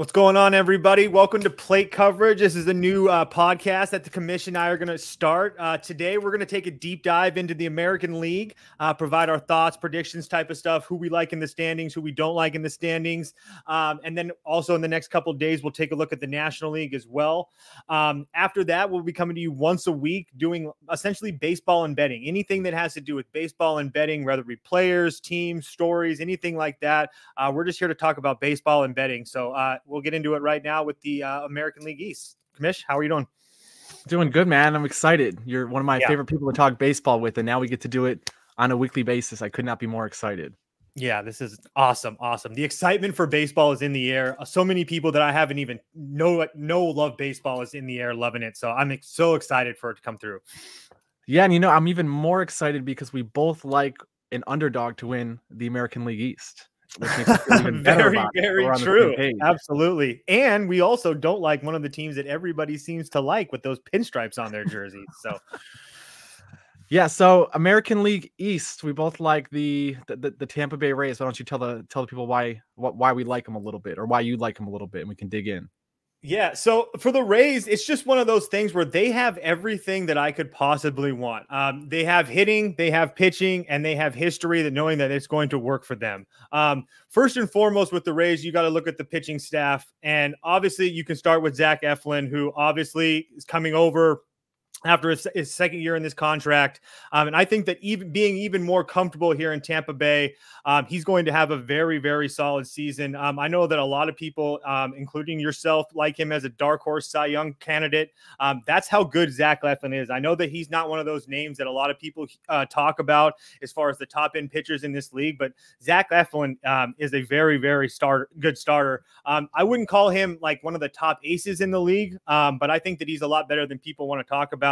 What's going on, everybody? Welcome to Plate Coverage. This is a new uh, podcast that the Commish and I are going to start. Uh, today, we're going to take a deep dive into the American League, uh, provide our thoughts, predictions type of stuff, who we like in the standings, who we don't like in the standings. Um, and then also in the next couple days, we'll take a look at the National League as well. Um, after that, we'll be coming to you once a week doing essentially baseball and betting. Anything that has to do with baseball and betting, whether it be players, teams, stories, anything like that. Uh, we're just here to talk about baseball and betting. So, uh, we'll get into it right now with the uh, American League East. Commish, how are you doing? Doing good, man. I'm excited. You're one of my yeah. favorite people to talk baseball with, and now we get to do it on a weekly basis. I could not be more excited. Yeah, this is awesome. Awesome. The excitement for baseball is in the air. Uh, so many people that I haven't even know know love baseball is in the air, loving it. So I'm so excited for it to come through. Yeah, and you know, I'm even more excited because we both like an underdog to win the American League East. very, very true. Absolutely. And we also don't like one of the teams that everybody seems to like with those pinstripes on their jerseys. So yeah, so American League East, we both like the, the the, Tampa Bay Rays. Why don't you tell the tell the people why what why we like them a little bit or why you like them a little bit and we can dig in. Yeah. So for the Rays, it's just one of those things where they have everything that I could possibly want. Um, they have hitting, they have pitching, and they have history that knowing that it's going to work for them. Um, first and foremost, with the Rays, you got to look at the pitching staff. And obviously, you can start with Zach Eflin, who obviously is coming over after his, his, second year in this contract. Um, and I think that even being even more comfortable here in Tampa Bay, um, he's going to have a very, very solid season. Um, I know that a lot of people, um, including yourself, like him as a dark horse Cy Young candidate. Um, that's how good Zach Eflin is. I know that he's not one of those names that a lot of people uh, talk about as far as the top end pitchers in this league, but Zach Eflin um, is a very, very start good starter. I wouldn't call him like one of the top aces in the league, but I think that he's a lot better than people want to talk about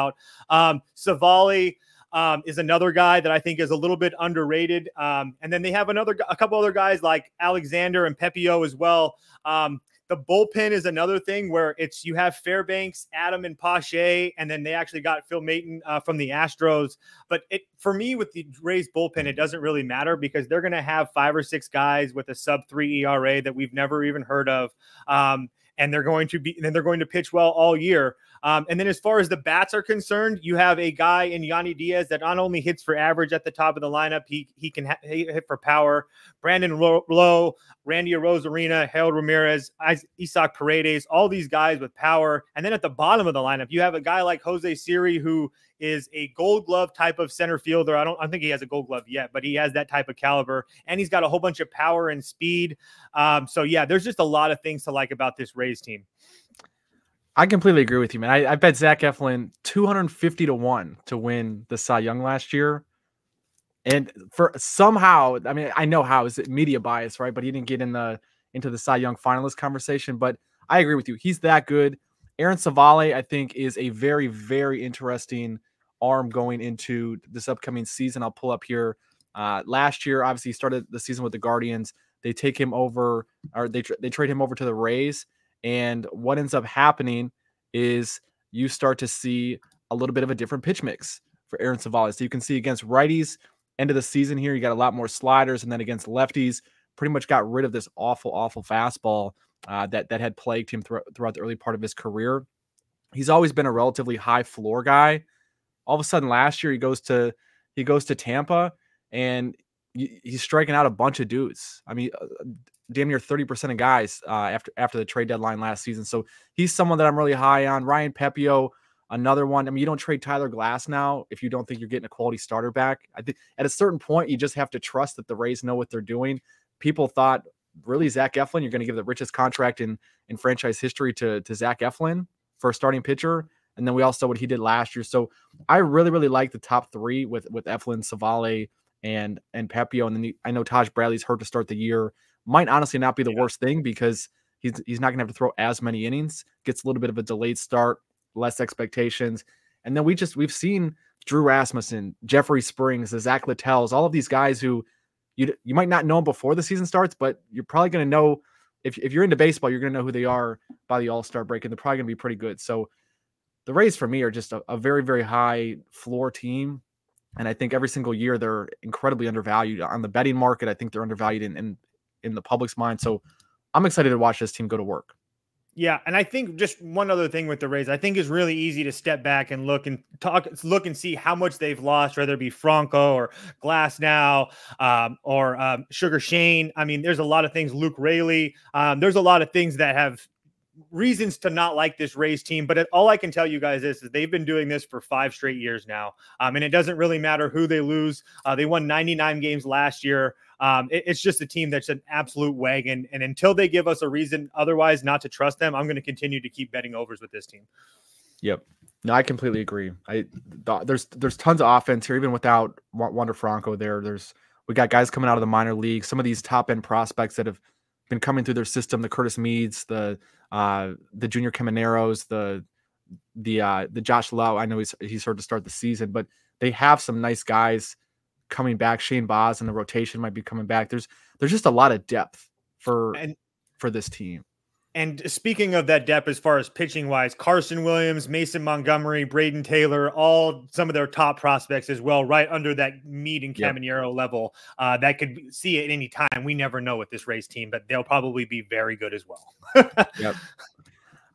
Um, Civale. Um, is another guy that I think is a little bit underrated. Um, and then they have another, a couple other guys like Alexander and Pepiot as well. Um, the bullpen is another thing where it's you have Fairbanks, Adam, and Poche, and then they actually got Phil Maton uh, from the Astros. But it for me with the Rays bullpen, it doesn't really matter because they're going to have five or six guys with a sub three ERA that we've never even heard of. Um, and they're going to be and they're going to pitch well all year. Um, and then as far as the bats are concerned, you have a guy in Yandy Diaz that not only hits for average at the top of the lineup, he he can ha- hit for power. Brandon Lowe, Randy Arozarena, Harold Ramirez, Isaac Paredes, all these guys with power. And then at the bottom of the lineup, you have a guy like Jose Siri who is a gold glove type of center fielder. I don't I think he has a gold glove yet, but he has that type of caliber and he's got a whole bunch of power and speed. Um, so yeah, there's just a lot of things to like about this Rays team. I completely agree with you, man. I, I bet Zach Eflin 250 to 1 to win the Cy Young last year. And for somehow, I mean, I know how is it media bias, right? But he didn't get in the into the Cy Young finalist conversation. But I agree with you. He's that good. Aaron Civale, I think, is a very, very interesting arm going into this upcoming season. I'll pull up here. Uh, last year, obviously, he started the season with the Guardians. They take him over, or they they trade him over to the Rays. And what ends up happening is you start to see a little bit of a different pitch mix for Aaron Civale. So you can see against righties, end of the season here, you got a lot more sliders, and then against lefties, pretty much got rid of this awful, awful fastball uh, that that had plagued him throughout the early part of his career. He's always been a relatively high floor guy. All of a sudden, last year he goes to he goes to Tampa and he's striking out a bunch of dudes. I mean, uh, damn near 30% of guys uh, after after the trade deadline last season. So he's someone that I'm really high on. Ryan Pepiot, another one. I mean, you don't trade Tyler Glasnow if you don't think you're getting a quality starter back. I think at a certain point, you just have to trust that the Rays know what they're doing. People thought really Zach Eflin, you're going to give the richest contract in in franchise history to to Zach Eflin for a starting pitcher. And then we all saw what he did last year. So I really, really like the top three with with Eflin, Civale, and and Pepiot. And then I know Taj Bradley's hurt to start the year might honestly not be the yeah. worst thing because he's he's not going to have to throw as many innings. Gets a little bit of a delayed start, less expectations, and then we just we've seen Drew Rasmussen, Jeffrey Springs, the Zach Littells, all of these guys who you you might not know them before the season starts, but you're probably going to know if if you're into baseball, you're going to know who they are by the All Star break, and they're probably going to be pretty good. So the Rays for me are just a, a very very high floor team. And I think every single year they're incredibly undervalued on the betting market. I think they're undervalued in, in in the public's mind. So I'm excited to watch this team go to work. Yeah, and I think just one other thing with the Rays, I think is really easy to step back and look and talk, look and see how much they've lost, whether it be Franco or Glasnow um, or um, Sugar Shane. I mean, there's a lot of things. Luke Raley. Um, there's a lot of things that have reasons to not like this Rays team, but it, all I can tell you guys is, is, they've been doing this for five straight years now. Um, and it doesn't really matter who they lose. Uh, they won 99 games last year. Um, it, it's just a team that's an absolute wagon. And until they give us a reason otherwise not to trust them, I'm going to continue to keep betting overs with this team. Yep. No, I completely agree. I there's there's tons of offense here, even without Wander Franco. There, there's we got guys coming out of the minor league. Some of these top end prospects that have been coming through their system. The Curtis Meads, the uh, the Junior Camineros, the the uh, the Josh Lowe. I know he's he's hard to start the season, but they have some nice guys coming back. Shane Baz and the rotation might be coming back. There's there's just a lot of depth for and, for this team. And speaking of that depth, as far as pitching wise, Carson Williams, Mason Montgomery, Brayden Taylor, all some of their top prospects as well, right under that Mead and Caminero yep. level. Uh, that could see at any time. We never know with this Rays team, but they'll probably be very good as well. yep.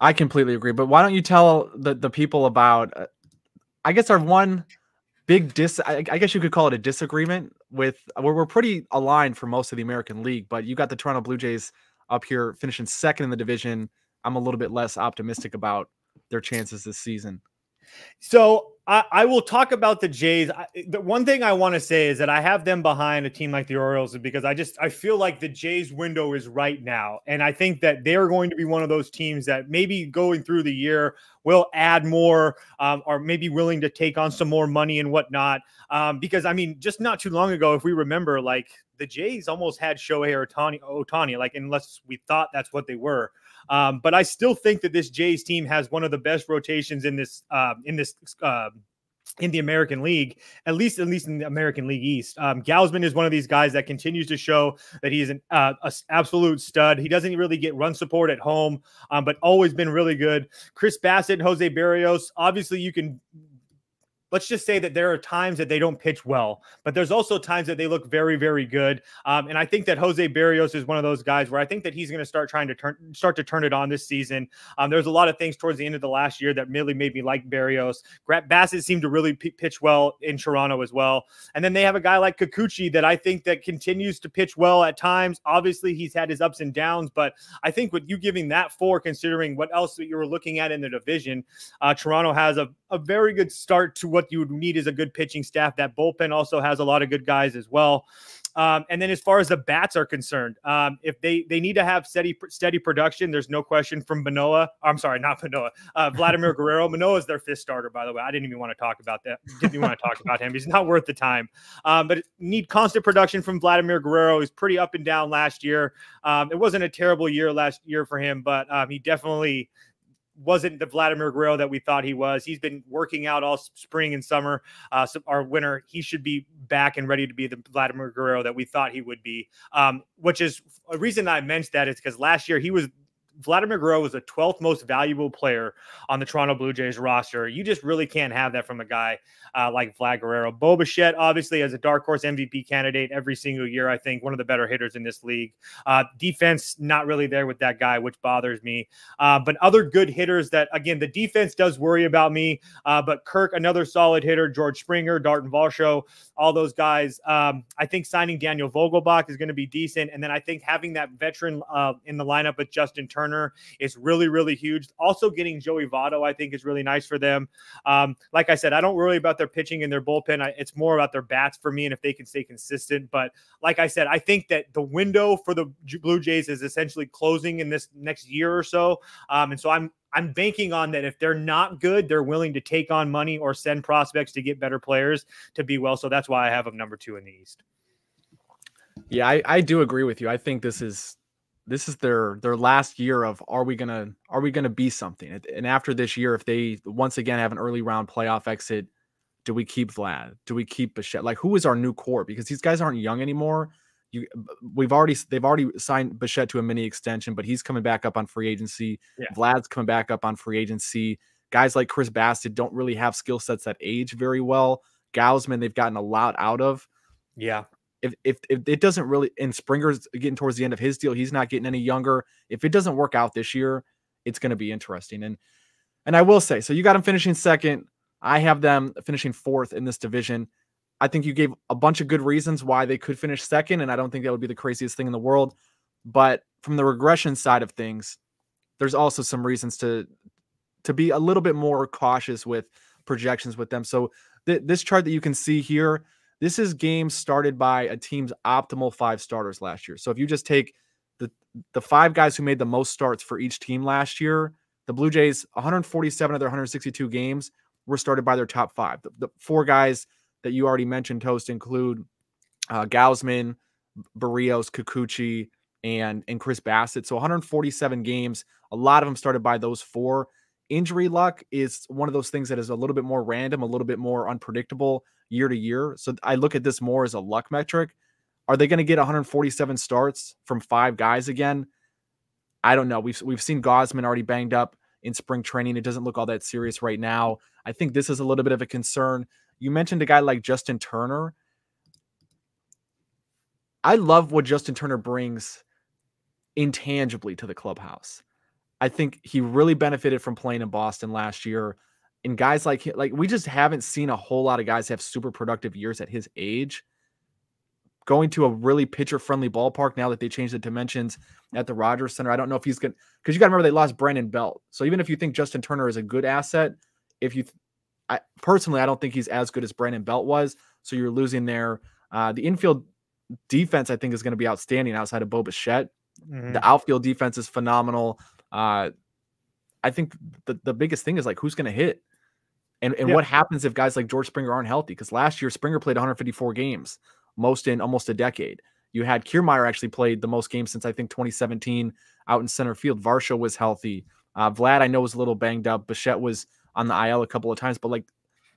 I completely agree. But why don't you tell the, the people about, uh, I guess, our one big dis I, I, guess you could call it a disagreement with where we're pretty aligned for most of the American League, but you got the Toronto Blue Jays up here finishing second in the division. I'm a little bit less optimistic about their chances this season. So I, I, will talk about the Jays. I, the one thing I want to say is that I have them behind a team like the Orioles because I just I feel like the Jays window is right now, and I think that they're going to be one of those teams that maybe going through the year will add more, um, or maybe willing to take on some more money and whatnot. Um, because I mean, just not too long ago, if we remember, like the Jays almost had Shohei Ohtani, Ohtani like unless we thought that's what they were. Um, but I still think that this Jays team has one of the best rotations in this uh, in this uh, in the American League, at least at least in the American League East. Um, Gausman is one of these guys that continues to show that he's an uh, absolute stud. He doesn't really get run support at home, um, but always been really good. Chris Bassitt, Jose Berrios, Obviously, you can let's just say that there are times that they don't pitch well, but there's also times that they look very, very good. Um, and I think that Jose Berrios is one of those guys where I think that he's going to start trying to turn, start to turn it on this season. Um, there's a lot of things towards the end of the last year that really made me like Berrios. Bassitt seemed to really p- pitch well in Toronto as well. And then they have a guy like Kikuchi that I think that continues to pitch well at times. Obviously, he's had his ups and downs, but I think with you giving that four, considering what else that you were looking at in the division, uh, Toronto has a, a very good start to what what you would need is a good pitching staff. That bullpen also has a lot of good guys as well. Um, and then as far as the bats are concerned, um, if they they need to have steady steady production, there's no question from Manoah. I'm sorry, not Manoah. Uh, Vladimir Guerrero. Manoah is their fifth starter, by the way. I didn't even want to talk about that. Didn't even want to talk about him. He's not worth the time. Um, but need constant production from Vladimir Guerrero. He's pretty up and down last year. Um, it wasn't a terrible year last year for him, but um, he definitely wasn't the Vladimir Guerrero that we thought he was. He's been working out all spring and summer. Uh, so our winter, he should be back and ready to be the Vladimir Guerrero that we thought he would be. Um, which is a reason I mentioned that is because last year he was Vladimir Guerrero was the 12th most valuable player on the Toronto Blue Jays roster. You just really can't have that from a guy uh, like Vlad Guerrero. Bo Bichette, obviously, as a dark horse MVP candidate every single year, I think one of the better hitters in this league. Uh, defense, not really there with that guy, which bothers me. Uh, but other good hitters that, again, the defense does worry about me. Uh, but Kirk, another solid hitter, George Springer, Dalton Varsho, all those guys. Um, I think signing Daniel Vogelbach is going to be decent. And then I think having that veteran uh, in the lineup with Justin Turner is really, really huge. Also, getting Joey Votto, I think, is really nice for them. Um, like I said, I don't worry about their pitching and their bullpen. I, it's more about their bats for me and if they can stay consistent. But like I said, I think that the window for the Blue Jays is essentially closing in this next year or so. Um, and so I'm I'm banking on that if they're not good, they're willing to take on money or send prospects to get better players to be well. So that's why I have them number two in the East. Yeah, I, I do agree with you. I think this is this is their their last year of are we gonna are we gonna be something? And after this year, if they once again have an early round playoff exit, do we keep Vlad? Do we keep Bichette? Like who is our new core? Because these guys aren't young anymore. You, we've already they've already signed Bichette to a mini extension, but he's coming back up on free agency. Yeah. Vlad's coming back up on free agency. Guys like Chris Bassitt don't really have skill sets that age very well. Gausman, they've gotten a lot out of. Yeah. If, if, if it doesn't really, and Springer's getting towards the end of his deal, he's not getting any younger. If it doesn't work out this year, it's going to be interesting. And and I will say, so you got them finishing second. I have them finishing fourth in this division. I think you gave a bunch of good reasons why they could finish second, and I don't think that would be the craziest thing in the world. But from the regression side of things, there's also some reasons to to be a little bit more cautious with projections with them. So th- this chart that you can see here, this is games started by a team's optimal five starters last year. So if you just take the the five guys who made the most starts for each team last year, the Blue Jays 147 of their 162 games were started by their top five. The, the four guys that you already mentioned, Toast, include uh, Gausman, Berrios, Kikuchi, and and Chris Bassitt. So 147 games. A lot of them started by those four. Injury luck is one of those things that is a little bit more random, a little bit more unpredictable year to year. So I look at this more as a luck metric. Are they going to get 147 starts from five guys again? I don't know. We've we've seen Gausman already banged up in spring training. It doesn't look all that serious right now. I think this is a little bit of a concern. You mentioned a guy like Justin Turner. I love what Justin Turner brings intangibly to the clubhouse. I think he really benefited from playing in Boston last year. And guys like like we just haven't seen a whole lot of guys have super productive years at his age. Going to a really pitcher friendly ballpark now that they changed the dimensions at the Rogers Center. I don't know if he's good because you got to remember they lost Brandon Belt. So even if you think Justin Turner is a good asset, if you, I personally I don't think he's as good as Brandon Belt was. So you're losing there. Uh, the infield defense I think is going to be outstanding outside of Bo Bichette. Mm-hmm. The outfield defense is phenomenal. Uh, I think the, the biggest thing is like who's going to hit, and and yeah. what happens if guys like George Springer aren't healthy? Because last year Springer played 154 games, most in almost a decade. You had Kiermaier actually played the most games since I think 2017 out in center field. Varsho was healthy. Uh, Vlad I know was a little banged up. Bichette was on the IL a couple of times, but like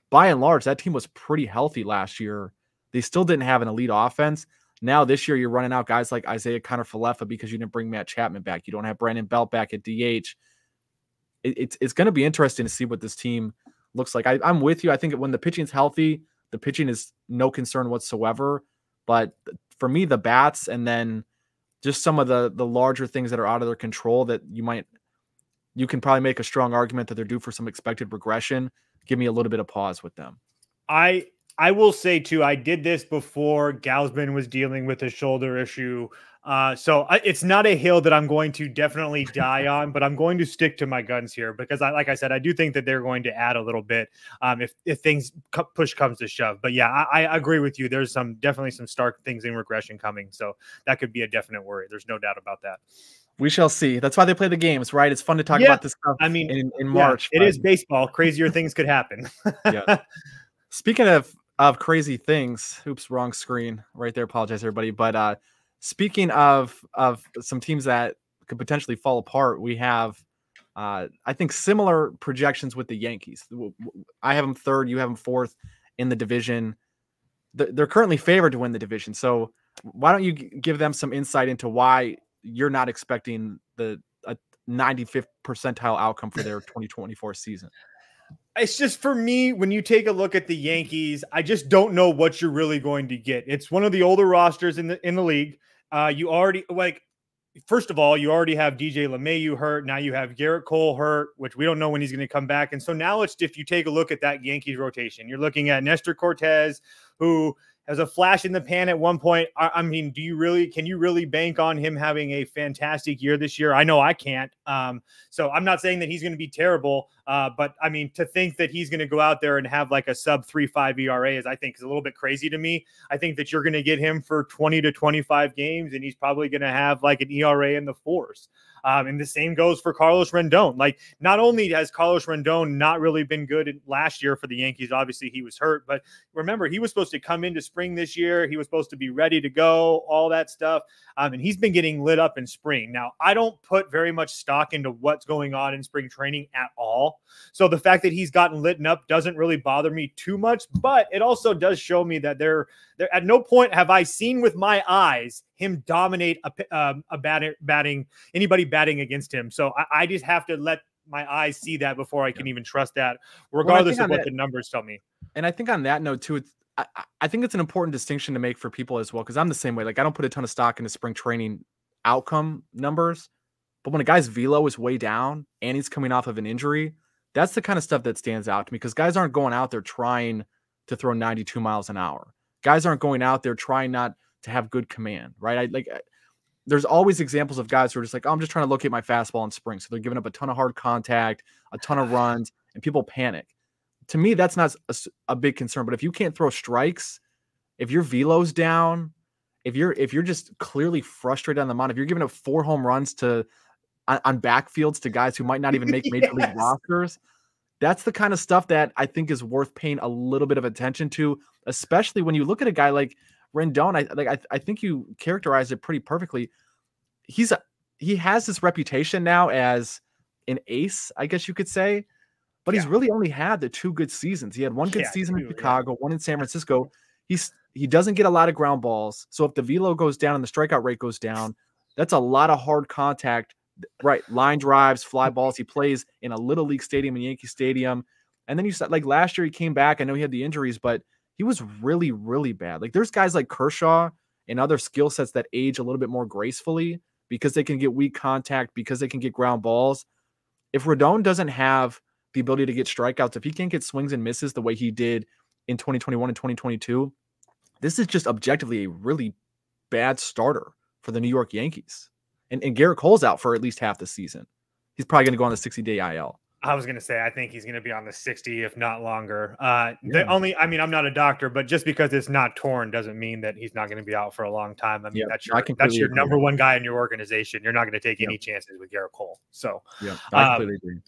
by and large, that team was pretty healthy last year. They still didn't have an elite offense. Now this year you're running out guys like Isaiah Kiner-Falefa because you didn't bring Matt Chapman back. You don't have Brandon Belt back at DH. It, it's it's going to be interesting to see what this team looks like. I, I'm with you. I think when the pitching's healthy, the pitching is no concern whatsoever. But for me, the bats and then just some of the the larger things that are out of their control that you might you can probably make a strong argument that they're due for some expected regression. Give me a little bit of pause with them. I I will say too, I did this before Gausman was dealing with a shoulder issue. Uh, so I, it's not a hill that I'm going to definitely die on, but I'm going to stick to my guns here because I, like I said, I do think that they're going to add a little bit um, if if things push comes to shove. But yeah, I, I, agree with you. There's some definitely some stark things in regression coming, so that could be a definite worry. There's no doubt about that. We shall see. That's why they play the games, right? It's fun to talk yeah, about this stuff. I mean, in, in March, yeah, it is baseball. Crazier things could happen. yeah. Speaking of of crazy things. Oops, wrong screen right there. Apologize, everybody. But uh, speaking of of some teams that could potentially fall apart, we have uh, I think similar projections with the Yankees. I have them third, you have them fourth in the division. They're currently favored to win the division. So why don't you give them some insight into why you're not expecting the a 95th percentile outcome for their 2024 season? it's just for me when you take a look at the Yankees, I just don't know what you're really going to get. It's one of the older rosters in the in the league. Uh, you already like first of all, you already have DJ LeMahieu hurt. Now you have Gerrit Cole hurt, which we don't know when he's going to come back. And so now it's if you take a look at that Yankees rotation, you're looking at Nestor Cortes, who as a flash in the pan at one point. I, I, mean, do you really can you really bank on him having a fantastic year this year? I know I can't. Um, so I'm not saying that he's going to be terrible, uh, but I mean to think that he's going to go out there and have like a sub three five ERA is I think is a little bit crazy to me. I think that you're going to get him for 20 to 25 games, and he's probably going to have like an ERA in the fours. Um, and the same goes for Carlos Rodon. Like, not only has Carlos Rodon not really been good last year for the Yankees, obviously he was hurt, but remember, he was supposed to come into spring this year. He was supposed to be ready to go, all that stuff. Um, and he's been getting lit up in spring. Now, I don't put very much stock into what's going on in spring training at all. So the fact that he's gotten lit up doesn't really bother me too much, but it also does show me that there, there at no point have I seen with my eyes him dominate a, um, a batting, batting anybody batting against him. So I, I, just have to let my eyes see that before I can yeah. even trust that, regardless well, of what that, the numbers tell me. And I think on that note too, it's I, I think it's an important distinction to make for people as well because I'm the same way. Like I don't put a ton of stock into spring training outcome numbers. But when a guy's velo is way down and he's coming off of an injury, that's the kind of stuff that stands out to me because guys aren't going out there trying to throw 92 miles an hour. Guys aren't going out there trying not to have good command, right? I like there's always examples of guys who are just like, oh, I'm just trying to locate my fastball in spring. So they're giving up a ton of hard contact, a ton of runs, and people panic. To me, that's not a, a big concern. But if you can't throw strikes, if your velo's down, if you're if you're just clearly frustrated on the mound, if you're giving up four home runs to on, on backfields to guys who might not even make yes. major league rosters, that's the kind of stuff that I think is worth paying a little bit of attention to, especially when you look at a guy like Rodon. I like I, I think you characterized it pretty perfectly. He's a, he has this reputation now as an ace, I guess you could say, but yeah. he's really only had the two good seasons. He had one good yeah, season in Chicago, yeah. one in San Francisco. He's he doesn't get a lot of ground balls. So if the velo goes down and the strikeout rate goes down, that's a lot of hard contact right line drives, fly balls. He plays in a little league stadium in Yankee Stadium. And then you said like last year he came back. I know he had the injuries, but he was really, really bad. Like there's guys like Kershaw and other skill sets that age a little bit more gracefully because they can get weak contact, because they can get ground balls. If Rodon doesn't have the ability to get strikeouts, if he can't get swings and misses the way he did in 2021 and 2022, this is just objectively a really bad starter for the New York Yankees and, and Gerrit Cole's out for at least half the season. He's probably going to go on the 60 day IL. I was going to say, I think he's going to be on the 60, if not longer. Uh, yeah. The only, I mean, I'm not a doctor, but just because it's not torn doesn't mean that he's not going to be out for a long time. I mean, yeah, that's your, that's your number one guy in your organization. You're not going to take yeah. any chances with Gerrit Cole. So, yeah, I um, completely agree.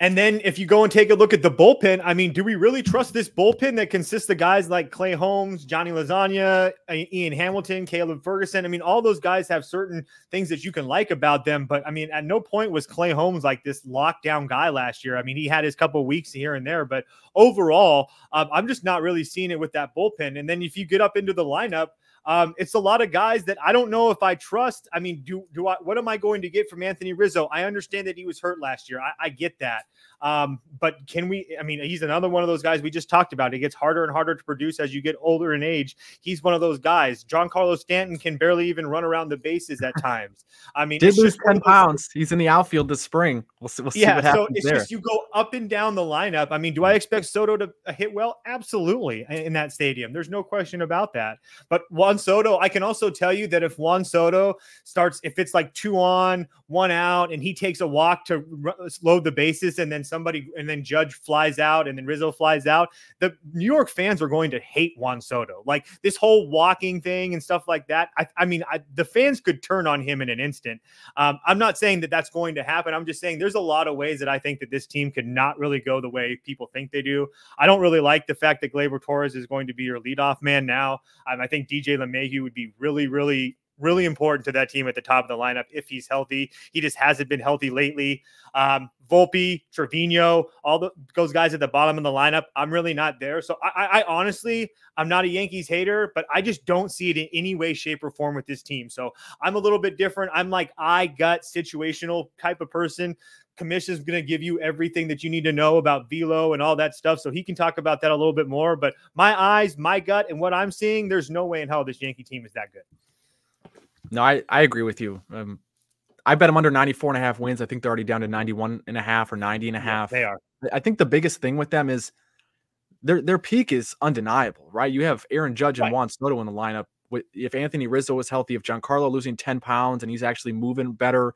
And then if you go and take a look at the bullpen, I mean, do we really trust this bullpen that consists of guys like Clay Holmes, Johnny Lasagna, Ian Hamilton, Caleb Ferguson? I mean, all those guys have certain things that you can like about them, but I mean, at no point was Clay Holmes like this lockdown guy last year. I mean, he had his couple weeks here and there, but overall, um, I'm just not really seeing it with that bullpen. And then if you get up into the lineup, um, it's a lot of guys that I don't know if I trust. I mean, do do I? What am I going to get from Anthony Rizzo? I understand that he was hurt last year. I, I get that. Um, but can we? I mean, he's another one of those guys we just talked about. It gets harder and harder to produce as you get older in age. He's one of those guys. Giancarlo Stanton can barely even run around the bases at times. I mean, did lose ten pounds. He's in the outfield this spring. We'll see. We'll see yeah, so it's there. just you go up and down the lineup. I mean, do I expect Soto to uh, hit well? Absolutely, in that stadium. There's no question about that. But Juan Soto, I can also tell you that if Juan Soto starts, if it's like two on, one out, and he takes a walk to load the bases, and then somebody and then Judge flies out and then Rizzo flies out. The New York fans are going to hate Juan Soto. Like this whole walking thing and stuff like that. I, I mean, I, the fans could turn on him in an instant. Um, I'm not saying that that's going to happen. I'm just saying there's a lot of ways that I think that this team could not really go the way people think they do. I don't really like the fact that Gleyber Torres is going to be your leadoff man now. Um, I think DJ LeMahieu would be really, really really important to that team at the top of the lineup if he's healthy. He just hasn't been healthy lately. Um, Volpe, Trevino, all the, those guys at the bottom of the lineup, I'm really not there. So I, I, honestly, I'm not a Yankees hater, but I just don't see it in any way, shape, or form with this team. So I'm a little bit different. I'm like I gut situational type of person. Commish is going to give you everything that you need to know about velo and all that stuff. So he can talk about that a little bit more. But my eyes, my gut, and what I'm seeing, there's no way in hell this Yankee team is that good. No, I, I agree with you. Um, I bet them under 94 and a half wins. I think they're already down to 91 and a half or 90 and a half. Yeah, they are. I think the biggest thing with them is their their peak is undeniable, right? You have Aaron Judge and right. Juan Soto in the lineup. If Anthony Rizzo was healthy, if Giancarlo losing 10 pounds and he's actually moving better,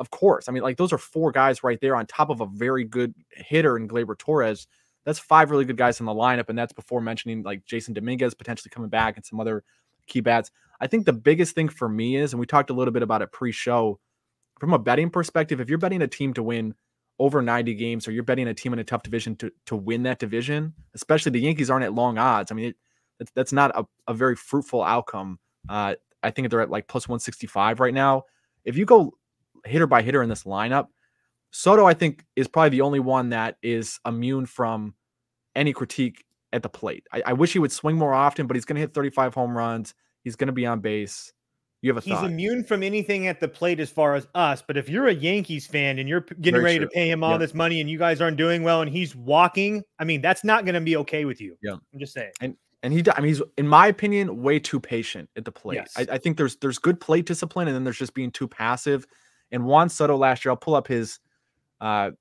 of course. I mean, like those are four guys right there on top of a very good hitter in Gleyber Torres. That's five really good guys in the lineup, and that's before mentioning like Jasson Dominguez potentially coming back and some other key bats. I think the biggest thing for me is, and we talked a little bit about it pre-show, from a betting perspective, if you're betting a team to win over 90 games, or you're betting a team in a tough division to to win that division, especially the Yankees aren't at long odds. I mean, it, that's, that's not a, a very fruitful outcome. Uh, I think they're at like plus 165 right now. If you go hitter by hitter in this lineup, Soto, I think, is probably the only one that is immune from any critique at the plate. I, I wish he would swing more often, but he's going to hit 35 home runs. He's going to be on base. You have a He's thought. immune from anything at the plate as far as us. But if you're a Yankees fan and you're getting Very ready true. to pay him all yep. this money and you guys aren't doing well and he's walking, I mean, that's not going to be okay with you. Yeah. I'm just saying. And and he, I mean, he's in my opinion way too patient at the plate. Yes. I, I think there's there's good plate discipline and then there's just being too passive. And Juan Soto last year, I'll pull up his uh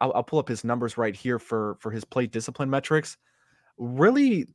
I'll, I'll pull up his numbers right here for for his plate discipline metrics. Really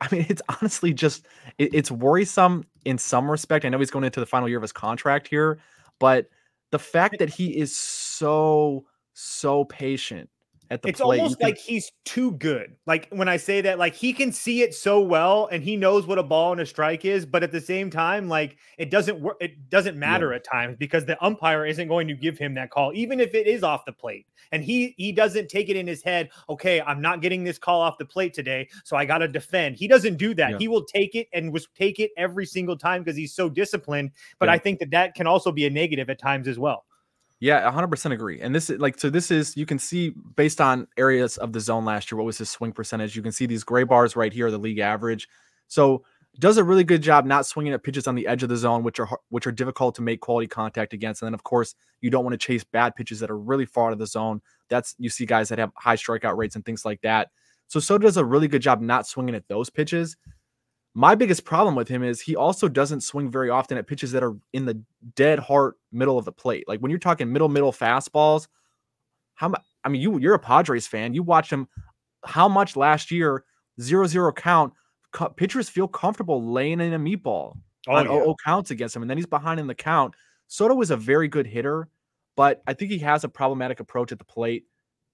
I mean, it's honestly just it, it's worrisome in some respect. I know he's going into the final year of his contract here, but the fact that he is so so patient at the it's plate. almost can... like he's too good. Like when I say that, like he can see it so well and he knows what a ball and a strike is, but at the same time, like it doesn't work. It doesn't matter yeah. at times because the umpire isn't going to give him that call, even if it is off the plate. And he he doesn't take it in his head. Okay, I'm not getting this call off the plate today, so I got to defend. He doesn't do that. Yeah. He will take it and was take it every single time because he's so disciplined. But yeah. I think that that can also be a negative at times as well. Yeah, 100% agree. And this is like, so this is, you can see based on areas of the zone last year, what was his swing percentage? You can see these gray bars right here, the league average. So does a really good job not swinging at pitches on the edge of the zone, which are which are difficult to make quality contact against. And then, of course, you don't want to chase bad pitches that are really far out of the zone. That's you see guys that have high strikeout rates and things like that. So so does a really good job not swinging at those pitches. My biggest problem with him is he also doesn't swing very often at pitches that are in the dead heart middle of the plate. Like when you're talking middle middle fastballs, how much? I mean, you you're a Padres fan. You watch him how much last year zero zero count. Pitchers feel comfortable laying in a meatball oh, on yeah. 0 counts against him, and then he's behind in the count. Soto is a very good hitter, but I think he has a problematic approach at the plate.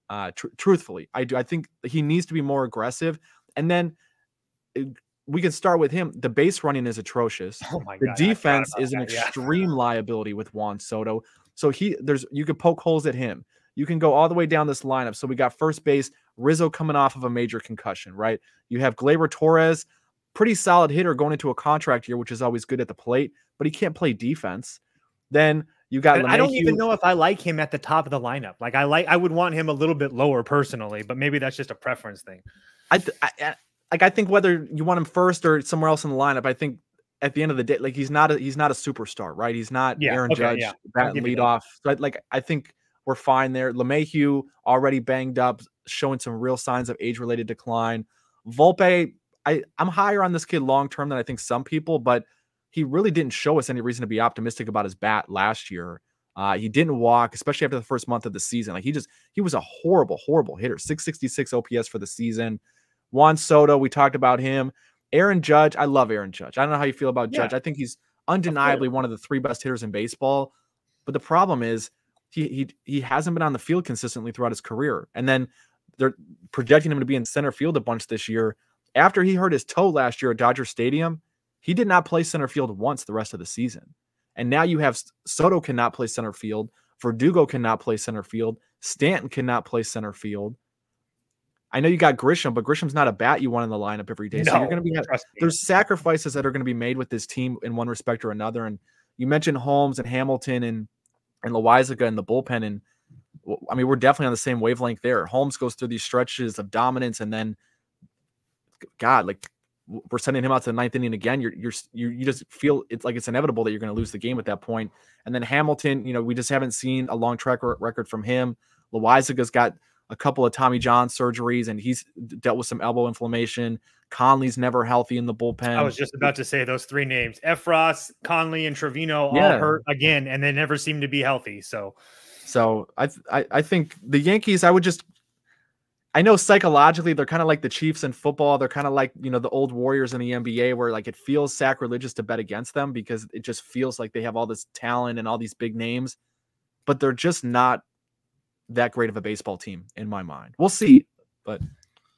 Uh, tr- truthfully, I do. I think he needs to be more aggressive, and then we can start with him. The base running is atrocious. Oh my god. the God, defense is an extreme yeah. liability with Juan Soto. So he there's you could poke holes at him. You can go all the way down this lineup. So we got first base Rizzo coming off of a major concussion, right? You have Gleyber Torres, pretty solid hitter going into a contract year, which is always good at the plate, but he can't play defense. Then you got. I don't even know if I like him at the top of the lineup. Like I like, I would want him a little bit lower personally, but maybe that's just a preference thing. I, I like I think whether you want him first or somewhere else in the lineup, I think at the end of the day, like he's not a he's not a superstar, right? He's not yeah, Aaron okay, Judge, yeah. bat lead off. So I, like I think we're fine there. LeMahieu already banged up, showing some real signs of age related decline. Volpe, I I'm higher on this kid long term than I think some people, but he really didn't show us any reason to be optimistic about his bat last year. Uh, he didn't walk, especially after the first month of the season. Like he just he was a horrible, horrible hitter. 666 OPS for the season. Juan Soto, we talked about him. Aaron Judge, I love Aaron Judge. I don't know how you feel about yeah. Judge. I think he's undeniably one of the three best hitters in baseball. But the problem is he he he hasn't been on the field consistently throughout his career. And then they're projecting him to be in center field a bunch this year. After he hurt his toe last year at Dodger Stadium, he did not play center field once the rest of the season. And now you have Soto cannot play center field. Verdugo cannot play center field. Stanton cannot play center field. I know you got Grisham, but Grisham's not a bat you want in the lineup every day. No, so you're going to be there's sacrifices that are going to be made with this team in one respect or another. And you mentioned Holmes and Hamilton and and Loaisiga in the bullpen, and I mean we're definitely on the same wavelength there. Holmes goes through these stretches of dominance, and then God, like we're sending him out to the ninth inning again. You're you're you, you just feel it's like it's inevitable that you're going to lose the game at that point. And then Hamilton, you know, we just haven't seen a long track record from him. Loaisiga's got a couple of Tommy John surgeries, and he's dealt with some elbow inflammation. Kahnle's never healthy in the bullpen. I was just about to say those three names: Effross, Kahnle, and Trevino yeah. all hurt again, and they never seem to be healthy. So, so I, I I think the Yankees. I would just. I know psychologically they're kind of like the Chiefs in football. They're kind of like you know the old Warriors in the NBA, where like it feels sacrilegious to bet against them because it just feels like they have all this talent and all these big names, but they're just not that great of a baseball team in my mind. We'll see, but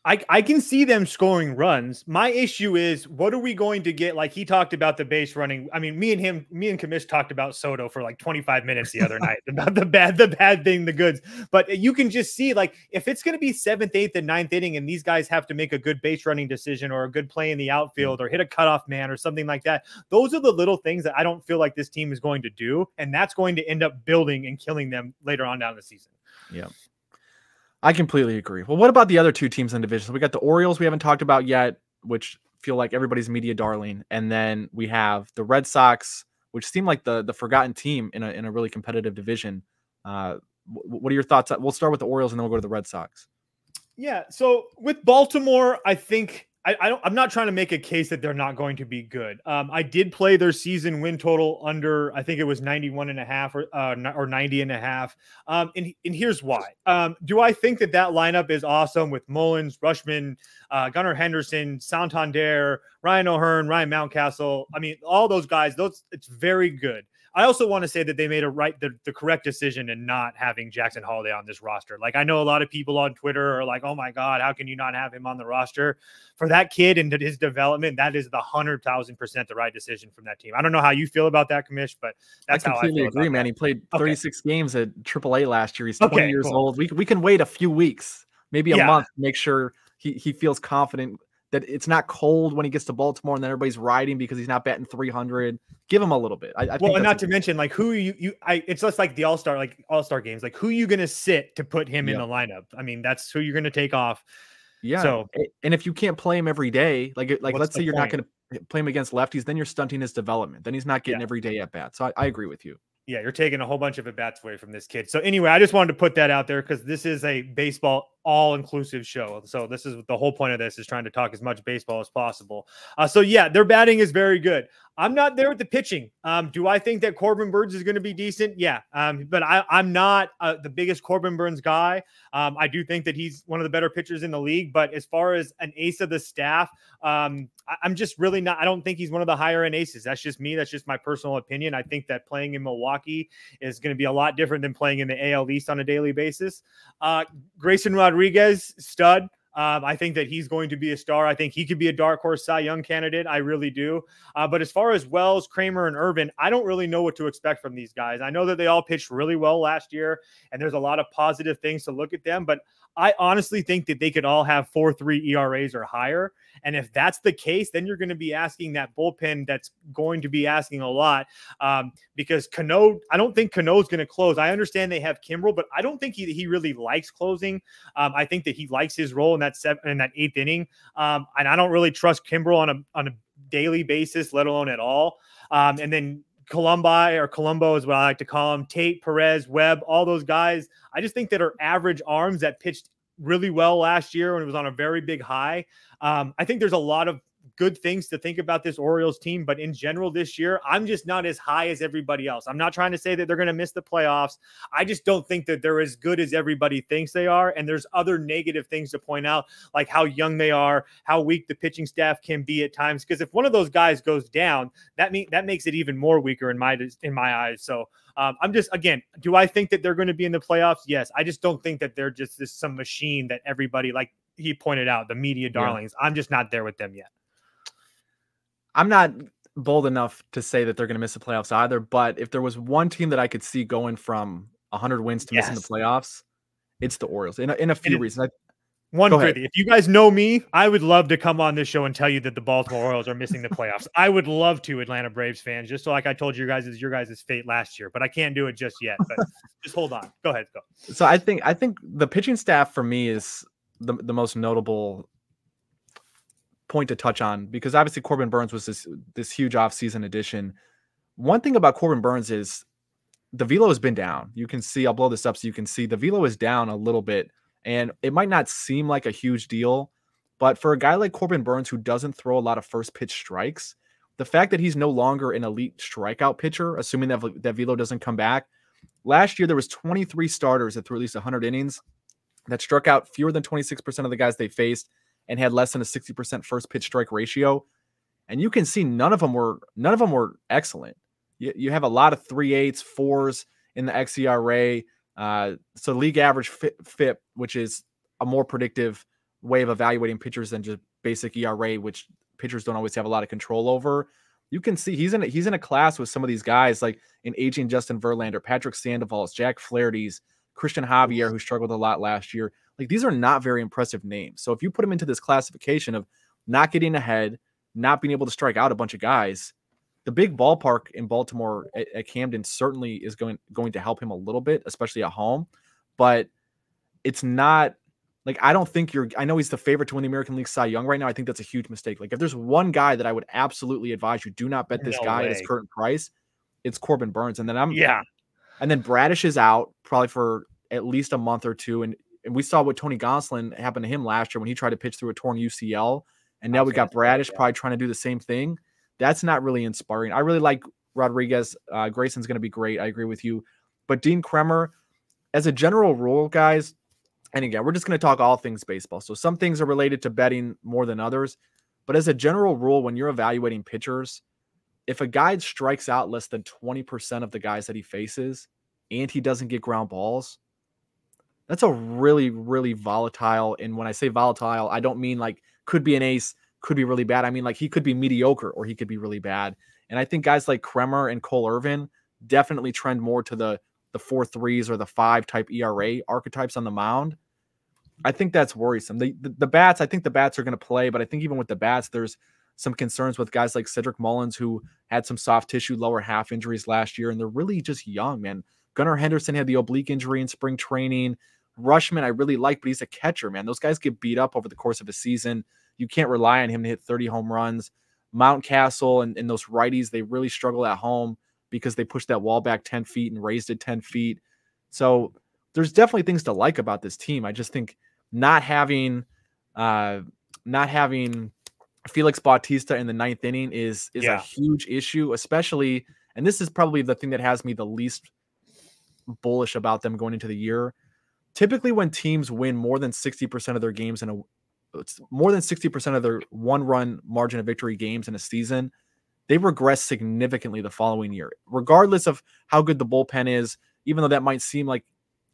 I, I can see them scoring runs. My issue is what are we going to get? Like he talked about the base running. I mean, me and him, me and Commish talked about Soto for like 25 minutes the other night about the bad, the bad thing, the goods. But you can just see like if it's going to be seventh, eighth, and ninth inning, and these guys have to make a good base running decision or a good play in the outfield or hit a cutoff man or something like that. Those are the little things that I don't feel like this team is going to do, and that's going to end up building and killing them later on down the season. Yeah. I completely agree. Well, what about the other two teams in the division? So we got the Orioles we haven't talked about yet, which feel like everybody's media darling, and then we have the Red Sox, which seem like the the forgotten team in a in a really competitive division. Uh, what are your thoughts? We'll start with the Orioles and then we'll go to the Red Sox. Yeah. So with Baltimore, I think I, I, don't. I'm not trying to make a case that they're not going to be good. Um, I did play their season win total under. I think it was 91 and a half or uh, or 90 and a half. Um, and and here's why. Um, do I think that that lineup is awesome with Mullins, Rutschman, uh, Gunnar Henderson, Santander, Ryan O'Hearn, Ryan Mountcastle? I mean, all those guys. Those it's very good. I also want to say that they made a right the, the correct decision in not having Jackson Holliday on this roster. Like I know a lot of people on Twitter are like, "Oh my God, how can you not have him on the roster?" For that kid and his development, that is the hundred thousand percent the right decision from that team. I don't know how you feel about that, Commish, but that's I completely how I agree, man. That. He played 36 okay. games at AAA last year. He's 20 okay, years cool. old. We we can wait a few weeks, maybe a yeah. month, make sure he he feels confident that it's not cold when he gets to Baltimore and then everybody's riding because he's not batting 300. Give him a little bit. I, I well, and not to mention like who you you I it's just like the All Star like All Star games. Like who you gonna sit to put him in the lineup? I mean, that's who you're gonna take off. Yeah. So and if you can't play him every day, like like let's say you're point? not gonna play him against lefties, then you're stunting his development. Then he's not getting yeah. every day at bat. So I, I agree with you yeah, you're taking a whole bunch of at bats away from this kid. So anyway, I just wanted to put that out there because this is a baseball all inclusive show. So this is the whole point of this is trying to talk as much baseball as possible. Uh, so yeah, their batting is very good. I'm not there with the pitching. Um, do I think that Corbin Burnes is going to be decent? Yeah, um, but I, am not uh, the biggest Corbin Burnes guy. Um, I do think that he's one of the better pitchers in the league. But as far as an ace of the staff, um, I, I'm just really not. I don't think he's one of the higher end aces. That's just me. That's just my personal opinion. I think that playing in Milwaukee is going to be a lot different than playing in the AL East on a daily basis. Uh, Grayson Rodriguez, stud. Um, I think that he's going to be a star. I think he could be a dark horse Cy Young candidate. I really do. Uh, but as far as Wells, Kremer, and Irvin, I don't really know what to expect from these guys. I know that they all pitched really well last year, and there's a lot of positive things to look at them. But I honestly think that they could all have 4 3 ERAs or higher. And if that's the case, then you're going to be asking that bullpen that's going to be asking a lot um, because Cano, I don't think Cano's going to close. I understand they have Kimbrel, but I don't think he, he really likes closing. Um, I think that he likes his role in that seven in that eighth inning. Um, and I don't really trust Kimbrel on a on a daily basis, let alone at all. Um, and then Colombi or Colombo is what I like to call him. Tate, Perez, Webb, all those guys. I just think that are average arms that pitched really well last year when it was on a very big high. Um, I think there's a lot of good things to think about this Orioles team, but in general this year, I'm just not as high as everybody else. I'm not trying to say that they're going to miss the playoffs. I just don't think that they're as good as everybody thinks they are. And there's other negative things to point out, like how young they are, how weak the pitching staff can be at times. Because if one of those guys goes down, that mean that makes it even more weaker in my in my eyes. So um, I'm just again, do I think that they're going to be in the playoffs? Yes. I just don't think that they're just this some machine that everybody like he pointed out, the media darlings. Yeah. I'm just not there with them yet. I'm not bold enough to say that they're going to miss the playoffs either. But if there was one team that I could see going from 100 wins to yes. missing the playoffs, it's the Orioles. In a, in a few reasons. I, one. If you guys know me, I would love to come on this show and tell you that the Baltimore Orioles are missing the playoffs. I would love to, Atlanta Braves fans, just so like I told you guys is your guys' fate last year, but I can't do it just yet. But just hold on. Go ahead, go. So I think I think the pitching staff for me is the, the most notable point to touch on because obviously Corbin Burnes was this this huge offseason addition. One thing about Corbin Burnes is the velo has been down. You can see, I'll blow this up so you can see the velo is down a little bit, and it might not seem like a huge deal, but for a guy like Corbin Burnes who doesn't throw a lot of first pitch strikes, the fact that he's no longer an elite strikeout pitcher, assuming that that velo doesn't come back, last year there was 23 starters that threw at least 100 innings that struck out fewer than 26% of the guys they faced and had less than a 60% first pitch strike ratio. And you can see none of them were none of them were excellent. You, you have a lot of three eights, fours in the xERA. Uh, so league average FIP, which is a more predictive way of evaluating pitchers than just basic ERA, which pitchers don't always have a lot of control over. You can see he's in a, he's in a class with some of these guys like an aging Justin Verlander, Patrick Sandoval's, Jack Flaherty's, Cristian Javier, who struggled a lot last year. Like these are not very impressive names. So if you put them into this classification of not getting ahead, not being able to strike out a bunch of guys, the big ballpark in Baltimore at, at Camden certainly is going going to help him a little bit, especially at home. But it's not like I don't think you're. I know he's the favorite to win the American League Cy Young right now. I think that's a huge mistake. Like if there's one guy that I would absolutely advise you do not bet this no guy way. at his current price, it's Corbin Burnes. And then I'm yeah. And then Bradish is out probably for at least a month or two. And and we saw what Tony Gonsolin happened to him last year when he tried to pitch through a torn UCL And now we got Bradish probably trying to do the same thing. That's not really inspiring. I really like Rodriguez. Uh, Grayson's going to be great. I agree with you. But Dean Kremer, as a general rule, guys, and again, we're just going to talk all things baseball. So some things are related to betting more than others. But as a general rule, when you're evaluating pitchers, if a guy strikes out less than 20% of the guys that he faces and he doesn't get ground balls, that's a really, really volatile. And when I say volatile, I don't mean like could be an ace, could be really bad. I mean like he could be mediocre or he could be really bad. And I think guys like Kremer and Cole Irvin definitely trend more to the the four threes or the five type ERA archetypes on the mound. I think that's worrisome. The, the, the bats, I think the bats are going to play, but I think even with the bats, there's some concerns with guys like Cedric Mullins who had some soft tissue lower half injuries last year, and they're really just young, man. Gunnar Henderson had the oblique injury in spring training. Rutschman, I really like, but he's a catcher, man. Those guys get beat up over the course of a season. You can't rely on him to hit 30 home runs. Mountcastle and, and those righties, they really struggle at home because they pushed that wall back 10 feet and raised it 10 feet. So there's definitely things to like about this team. I just think not having uh not having Felix Bautista in the ninth inning is is yeah. a huge issue, especially and this is probably the thing that has me the least bullish about them going into the year. Typically, when teams win more than 60% of their games in a more than 60% of their one run margin of victory games in a season, they regress significantly the following year, regardless of how good the bullpen is. Even though that might seem like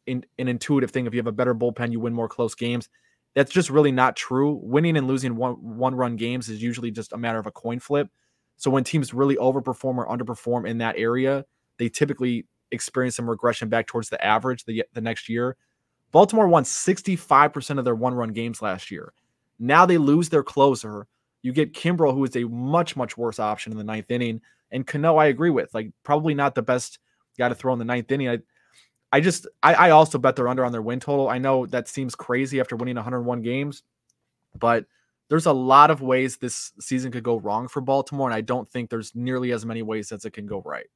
in, an intuitive thing, if you have a better bullpen, you win more close games. That's just really not true. Winning and losing one one run games is usually just a matter of a coin flip. So when teams really overperform or underperform in that area, they typically experience some regression back towards the average the, the next year. Baltimore won 65% of their one run games last year. Now they lose their closer. You get Kimbrel, who is a much, much worse option in the ninth inning. And Cano, I agree with. Like, probably not the best guy to throw in the ninth inning. I, I just, I, I also bet they're under on their win total. I know that seems crazy after winning 101 games, but there's a lot of ways this season could go wrong for Baltimore. And I don't think there's nearly as many ways as it can go right.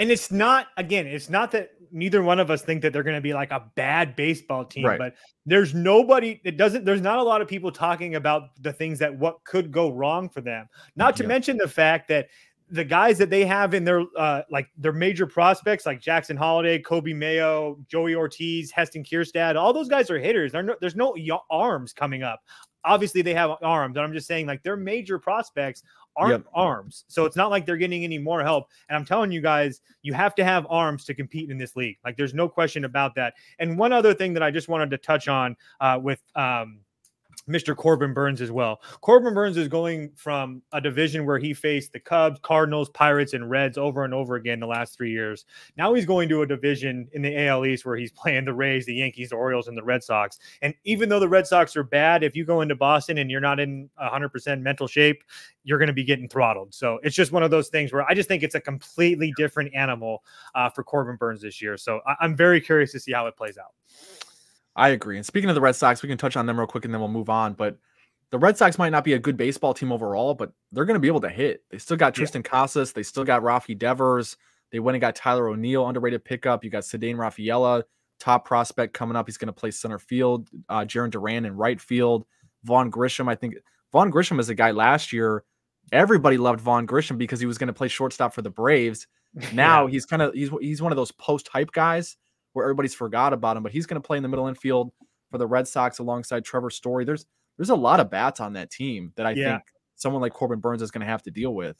And it's not again, it's not that neither one of us think that they're going to be like a bad baseball team, right. but there's nobody it doesn't there's not a lot of people talking about the things that what could go wrong for them. Not to yeah. mention the fact that the guys that they have in their uh like their major prospects like Jackson Holliday, Coby Mayo, Joey Ortiz, Heston Kjerstad, all those guys are hitters. No, there's no arms coming up obviously they have arms, but I'm just saying like their major prospects aren't yep. arms. So it's not like they're getting any more help. And I'm telling you guys, you have to have arms to compete in this league. Like there's no question about that. And one other thing that I just wanted to touch on uh, with um, Mr. Corbin Burnes as well. Corbin Burnes is going from a division where he faced the Cubs, Cardinals, Pirates, and Reds over and over again the last three years. Now he's going to a division in the AL East where he's playing the Rays, the Yankees, the Orioles, and the Red Sox. And even though the Red Sox are bad, if you go into Boston and you're not in 100% mental shape, you're going to be getting throttled. So it's just one of those things where I just think it's a completely different animal uh, for Corbin Burnes this year. So I- I'm very curious to see how it plays out. I agree. And speaking of the Red Sox, we can touch on them real quick and then we'll move on. But the Red Sox might not be a good baseball team overall, but they're going to be able to hit. They still got Tristan yeah. Casas. They still got Rafi Devers. They went and got Tyler O'Neill, underrated pickup. You got Ceddanne Rafaela, top prospect coming up. He's going to play center field. Uh, Jarren Duran in right field. Vaughn Grissom, I think. Vaughn Grissom is a guy last year. Everybody loved Vaughn Grissom because he was going to play shortstop for the Braves. Now yeah. he's kind of he's he's one of those post hype guys where everybody's forgot about him, but he's going to play in the middle infield for the Red Sox alongside Trevor Story. There's there's a lot of bats on that team that I yeah. think someone like Corbin Burnes is going to have to deal with.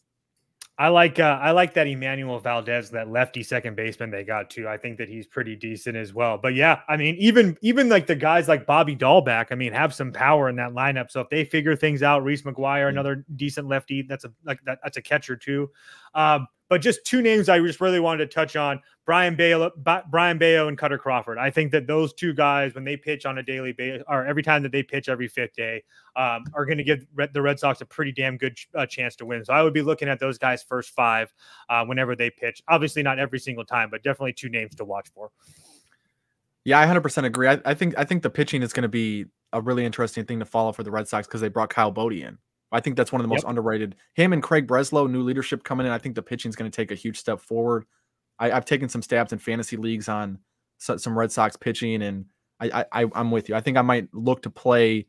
I like uh, I like that Enmanuel Valdez, that lefty second baseman they got too. I think that he's pretty decent as well. But yeah, I mean, even even like the guys like Bobby Dalbec, I mean, have some power in that lineup. So if they figure things out, Reese McGuire, another decent lefty, that's a like that, that's a catcher too. Um, but just two names I just really wanted to touch on: Brian Bello, Brayan Bello, and Kutter Crawford. I think that those two guys, when they pitch on a daily basis, or every time that they pitch every fifth day, um, are going to give the Red Sox a pretty damn good uh, chance to win. So I would be looking at those guys first five uh, whenever they pitch. Obviously, not every single time, but definitely two names to watch for. Yeah, I 100% agree. I, I think I think the pitching is going to be a really interesting thing to follow for the Red Sox because they brought Kyle Boddy in. I think that's one of the most yep. underrated. Him and Craig Breslow, new leadership coming in. I think the pitching is going to take a huge step forward. I, have taken some stabs in fantasy leagues on some Red Sox pitching, and I, I I'm with you. I think I might look to play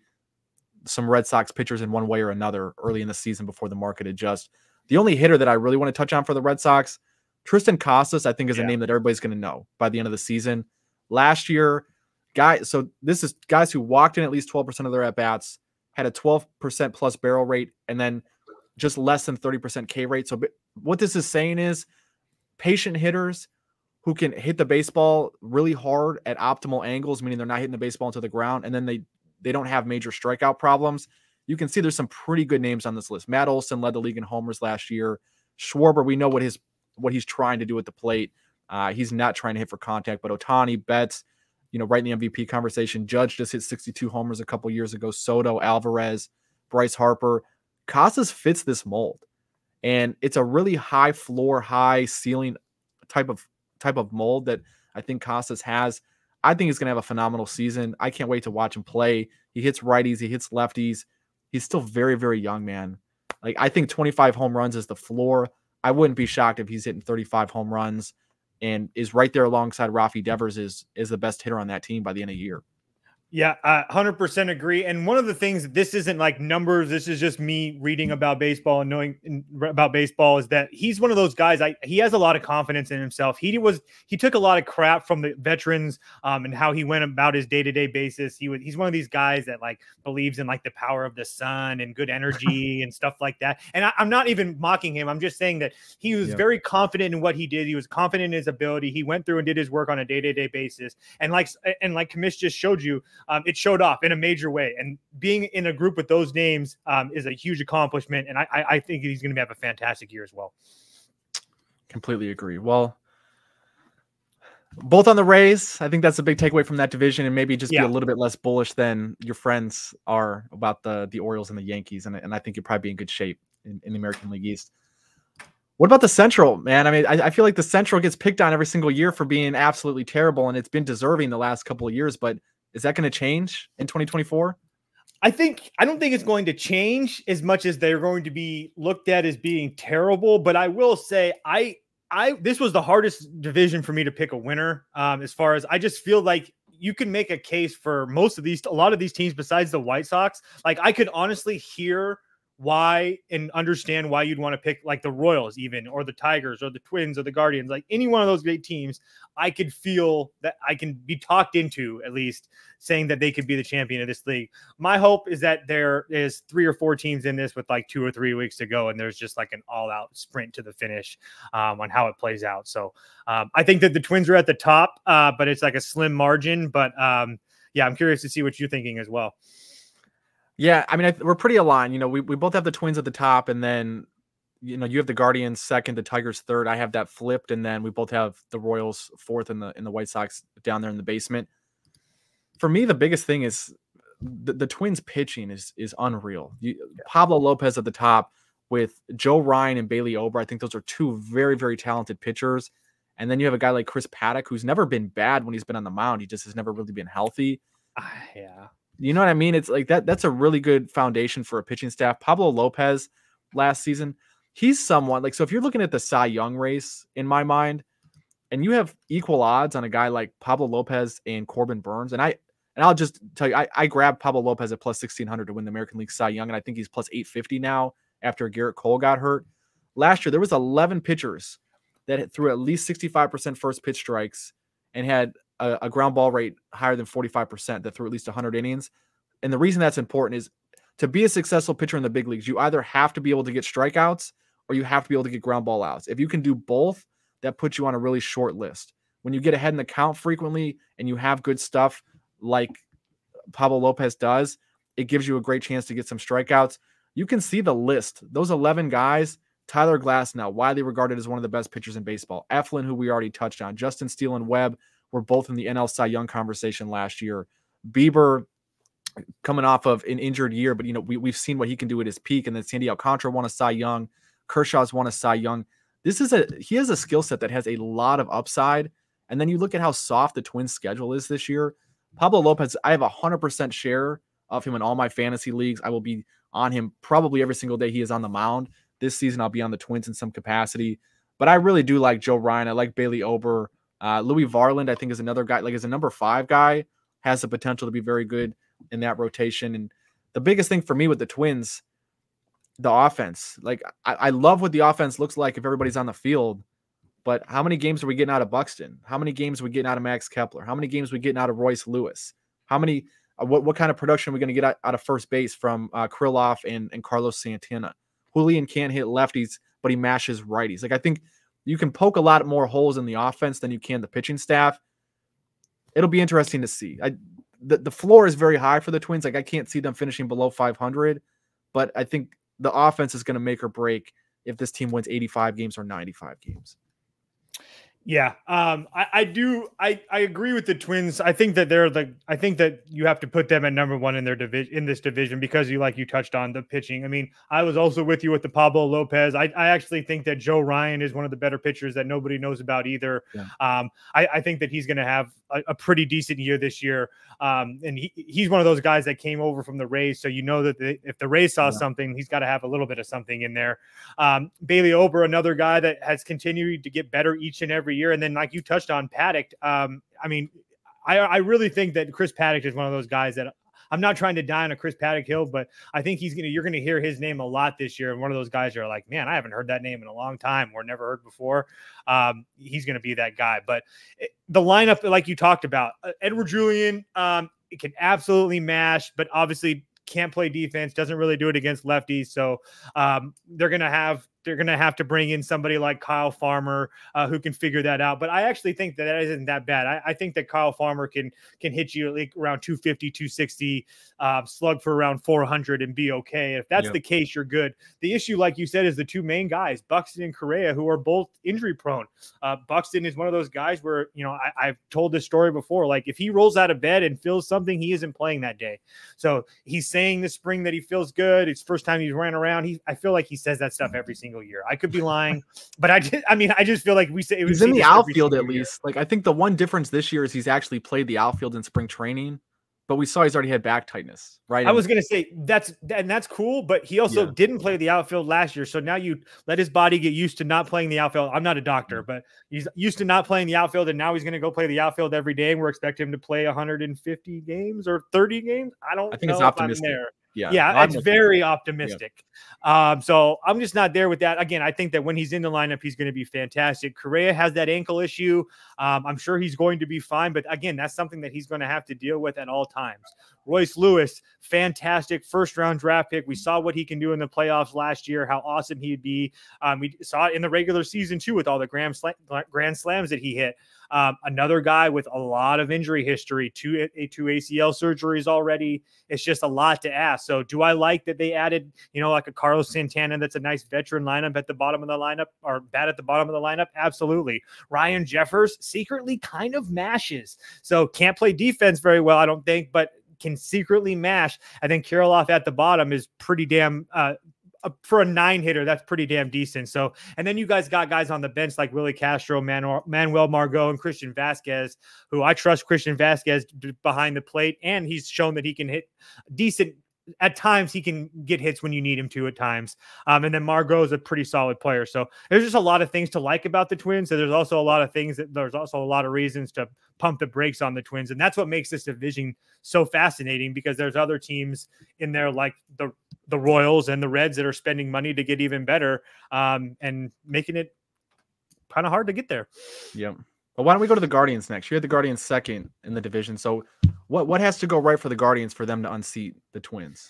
some Red Sox pitchers in one way or another early in the season before the market adjusts. The only hitter that I really want to touch on for the Red Sox, Tristan Casas, I think is yeah. a name that everybody's going to know by the end of the season. Last year, guy, so this is guys who walked in at least 12% of their at bats, had a 12% plus barrel rate, and then just less than 30% K rate. So what this is saying is patient hitters who can hit the baseball really hard at optimal angles, meaning they're not hitting the baseball into the ground, and then they they don't have major strikeout problems. You can see there's some pretty good names on this list. Matt Olson led the league in homers last year. Schwarber, we know what his what he's trying to do at the plate. Uh, he's not trying to hit for contact, but Ohtani, Betts, you know, right in the MVP conversation. Judge just hit 62 homers a couple years ago. Soto, Alvarez, Bryce Harper. Casas fits this mold. And it's a really high floor, high ceiling type of type of mold that I think Casas has. I think he's going to have a phenomenal season. I can't wait to watch him play. He hits righties, he hits lefties. He's still very, very young, man. Like I think 25 home runs is the floor. I wouldn't be shocked if he's hitting 35 home runs and is right there alongside Rafi Devers is is the best hitter on that team by the end of the year. Yeah, I 100% agree. And one of the things, this isn't like numbers, this is just me reading about baseball and knowing about baseball is that he's one of those guys. I he has a lot of confidence in himself. He was he took a lot of crap from the veterans um, and how he went about his day to day basis. He was he's one of these guys that like believes in like the power of the sun and good energy and stuff like that. And I, am not even mocking him. I'm just saying that he was very confident in what he did. He was confident in his ability. He went through and did his work on a day to day basis. And like and like Commish just showed you um, it showed off in a major way. And being in a group with those names um, is a huge accomplishment. And I, I think he's going to have a fantastic year as well. Completely agree. Well, both on the Rays. I think that's a big takeaway from that division, and maybe just yeah. be a little bit less bullish than your friends are about the the Orioles and the Yankees. And, and I think you'll probably be in good shape in, in the American League East. What about the Central, man? I mean, I, I, feel like the Central gets picked on every single year for being absolutely terrible, and it's been deserving the last couple of years. But is that going to change in 2024? I think I don't think it's going to change as much as they're going to be looked at as being terrible. But I will say I I this was the hardest division for me to pick a winner. Um, as far as I just feel like you can make a case for most of these a lot of these teams besides the White Sox. Like I could honestly hear why and understand why you'd want to pick like the Royals, even or the Tigers or the Twins or the Guardians, like any one of those great teams. I could feel that I can be talked into at least saying that they could be the champion of this league. My hope is that there is three or four teams in this with like two or three weeks to go, and there's just like an all out sprint to the finish um, on how it plays out. So um, I think that the Twins are at the top, uh, but it's like a slim margin. But um, yeah, I'm curious to see what you're thinking as well. Yeah, I mean, I, we're pretty aligned. You know, we, we both have the Twins at the top, and then you know you have the Guardians second, the Tigers third. I have that flipped, and then we both have the Royals fourth, and the in the White Sox down there in the basement. For me, the biggest thing is the, the Twins pitching is is unreal. You, Pablo Lopez at the top with Joe Ryan and Bailey Ober. I think those are two very very talented pitchers. And then you have a guy like Chris Paddack who's never been bad when he's been on the mound. He just has never really been healthy. Uh, yeah. You know what I mean? It's like that. That's a really good foundation for a pitching staff. Pablo Lopez last season, he's someone like so. If you're looking at the Cy Young race, in my mind, and you have equal odds on a guy like Pablo Lopez and Corbin Burnes, and I and I'll just tell you, I, I grabbed Pablo Lopez at plus 1600 to win the American League Cy Young, and I think he's plus 850 now after Gerrit Cole got hurt. Last year, there was 11 pitchers that threw at least 65% first pitch strikes and had a, a ground ball rate higher than 45% that threw at least 100 innings. And the reason that's important is to be a successful pitcher in the big leagues, you either have to be able to get strikeouts or you have to be able to get ground ball outs. If you can do both, that puts you on a really short list. When you get ahead in the count frequently and you have good stuff like Pablo Lopez does, it gives you a great chance to get some strikeouts. You can see the list. Those 11 guys, Tyler Glasnow, widely regarded as one of the best pitchers in baseball. Eflin, who we already touched on, Justin Steele and Webb, were both in the NL Cy Young conversation last year. Bieber coming off of an injured year, but you know, we, we've seen what he can do at his peak. And then Sandy Alcantara won a Cy Young. Kershaw's won a Cy Young. This is a he has a skill set that has a lot of upside. And then you look at how soft the Twins schedule is this year. Pablo Lopez, I have a hundred percent share of him in all my fantasy leagues. I will be on him probably every single day he is on the mound. This season, I'll be on the Twins in some capacity. But I really do like Joe Ryan. I like Bailey Ober. Uh, Louis Varland, I think, is another guy, like as a number five guy, has the potential to be very good in that rotation. And the biggest thing for me with the Twins, the offense. Like I, I love what the offense looks like if everybody's on the field. But how many games are we getting out of Buxton? How many games are we getting out of Max Kepler? How many games are we getting out of Royce Lewis? How many? Uh, what what kind of production are we going to get out, out, of first base from uh, and and Carlos Santana? Julien can't hit lefties, but he mashes righties. Like I think you can poke a lot more holes in the offense than you can the pitching staff. It'll be interesting to see. I the, the floor is very high for the Twins. Like I can't see them finishing below 500, but I think the offense is going to make or break if this team wins 85 games or 95 games. Yeah, um, I, I, do. I, I agree with the Twins. I think that they're the. I think that you have to put them at number one in their division in this division because you like you touched on the pitching. I mean, I was also with you with the Pablo Lopez. I, I actually think that Joe Ryan is one of the better pitchers that nobody knows about either. Yeah. Um, I, I think that he's going to have a, a, pretty decent year this year. Um, and he, he's one of those guys that came over from the Rays, so you know that the, if the Rays saw yeah. something, he's got to have a little bit of something in there. Um, Bailey Ober, another guy that has continued to get better each and every year, and then like you touched on Paddack. um, I mean, I, I really think that Chris Paddack is one of those guys that I'm not trying to die on a Chris Paddack hill, but I think he's gonna you're gonna hear his name a lot this year. And one of those guys are like, man, I haven't heard that name in a long time or never heard before. Um, he's gonna be that guy. But it, the lineup, like you talked about, uh, Edouard Julien, um, it can absolutely mash, but obviously can't play defense, doesn't really do it against lefties. So um, they're to have they're going to have to bring in somebody like Kyle Farmer uh, who can figure that out. But I actually think that that isn't that bad. I, I think that Kyle Farmer can can hit you like around 250, 260, uh, slug for around 400 and be okay. If that's yep. the case, you're good. The issue, like you said, is the two main guys, Buxton and Correa, who are both injury prone. Uh, Buxton is one of those guys where, you know, I, I've told this story before. Like if he rolls out of bed and feels something, he isn't playing that day. So he's saying this spring that he feels good. It's first time he's ran around. He, I feel like he says that stuff every single single year. I could be lying, but I just, I mean, I just feel like we say he's in the outfield at least. Year. Like I think the one difference this year is he's actually played the outfield in spring training, but we saw he's already had back tightness, right? I was gonna say that's and that's cool, but he also yeah. didn't play the outfield last year, so now you let his body get used to not playing the outfield. I'm not a doctor, mm. but he's used to not playing the outfield, and now he's gonna go play the outfield every day, and we're expecting him to play 150 games or 30 games. I don't. I think it's optimistic. there. Yeah, yeah, it's very optimistic. Yeah. Um, so I'm just not there with that. Again, I think that when he's in the lineup, he's going to be fantastic. Correa has that ankle issue. Um, I'm sure he's going to be fine, but again, that's something that he's going to have to deal with at all times. Royce Lewis, fantastic first round draft pick. We saw what he can do in the playoffs last year, how awesome he'd be. Um, we saw it in the regular season too with all the grand, grand slams that he hit. Um, another guy with a lot of injury history, two, two ACL surgeries already. It's just a lot to ask. So, do I like that they added, you know, like a Carlos Santana that's a nice veteran lineup at the bottom of the lineup or bad at the bottom of the lineup? Absolutely. Ryan Jeffers secretly kind of mashes. So, can't play defense very well, I don't think, but can secretly mash. And then Kirilloff at the bottom is pretty damn uh, for a nine hitter, that's pretty damn decent. So, and then you guys got guys on the bench like Willi Castro, Manuel, Manuel Margot, and Christian Vasquez, who I trust Christian Vasquez behind the plate, and he's shown that he can hit decent. At times, he can get hits when you need him to. At times, um, and then Margot is a pretty solid player. So there's just a lot of things to like about the Twins. So there's also a lot of things that there's also a lot of reasons to pump the brakes on the Twins, and that's what makes this division so fascinating because there's other teams in there like the the Royals and the Reds that are spending money to get even better um, and making it kind of hard to get there. Yep. But why don't we go to the Guardians next? You had the Guardians second in the division. So what what has to go right for the Guardians for them to unseat the Twins?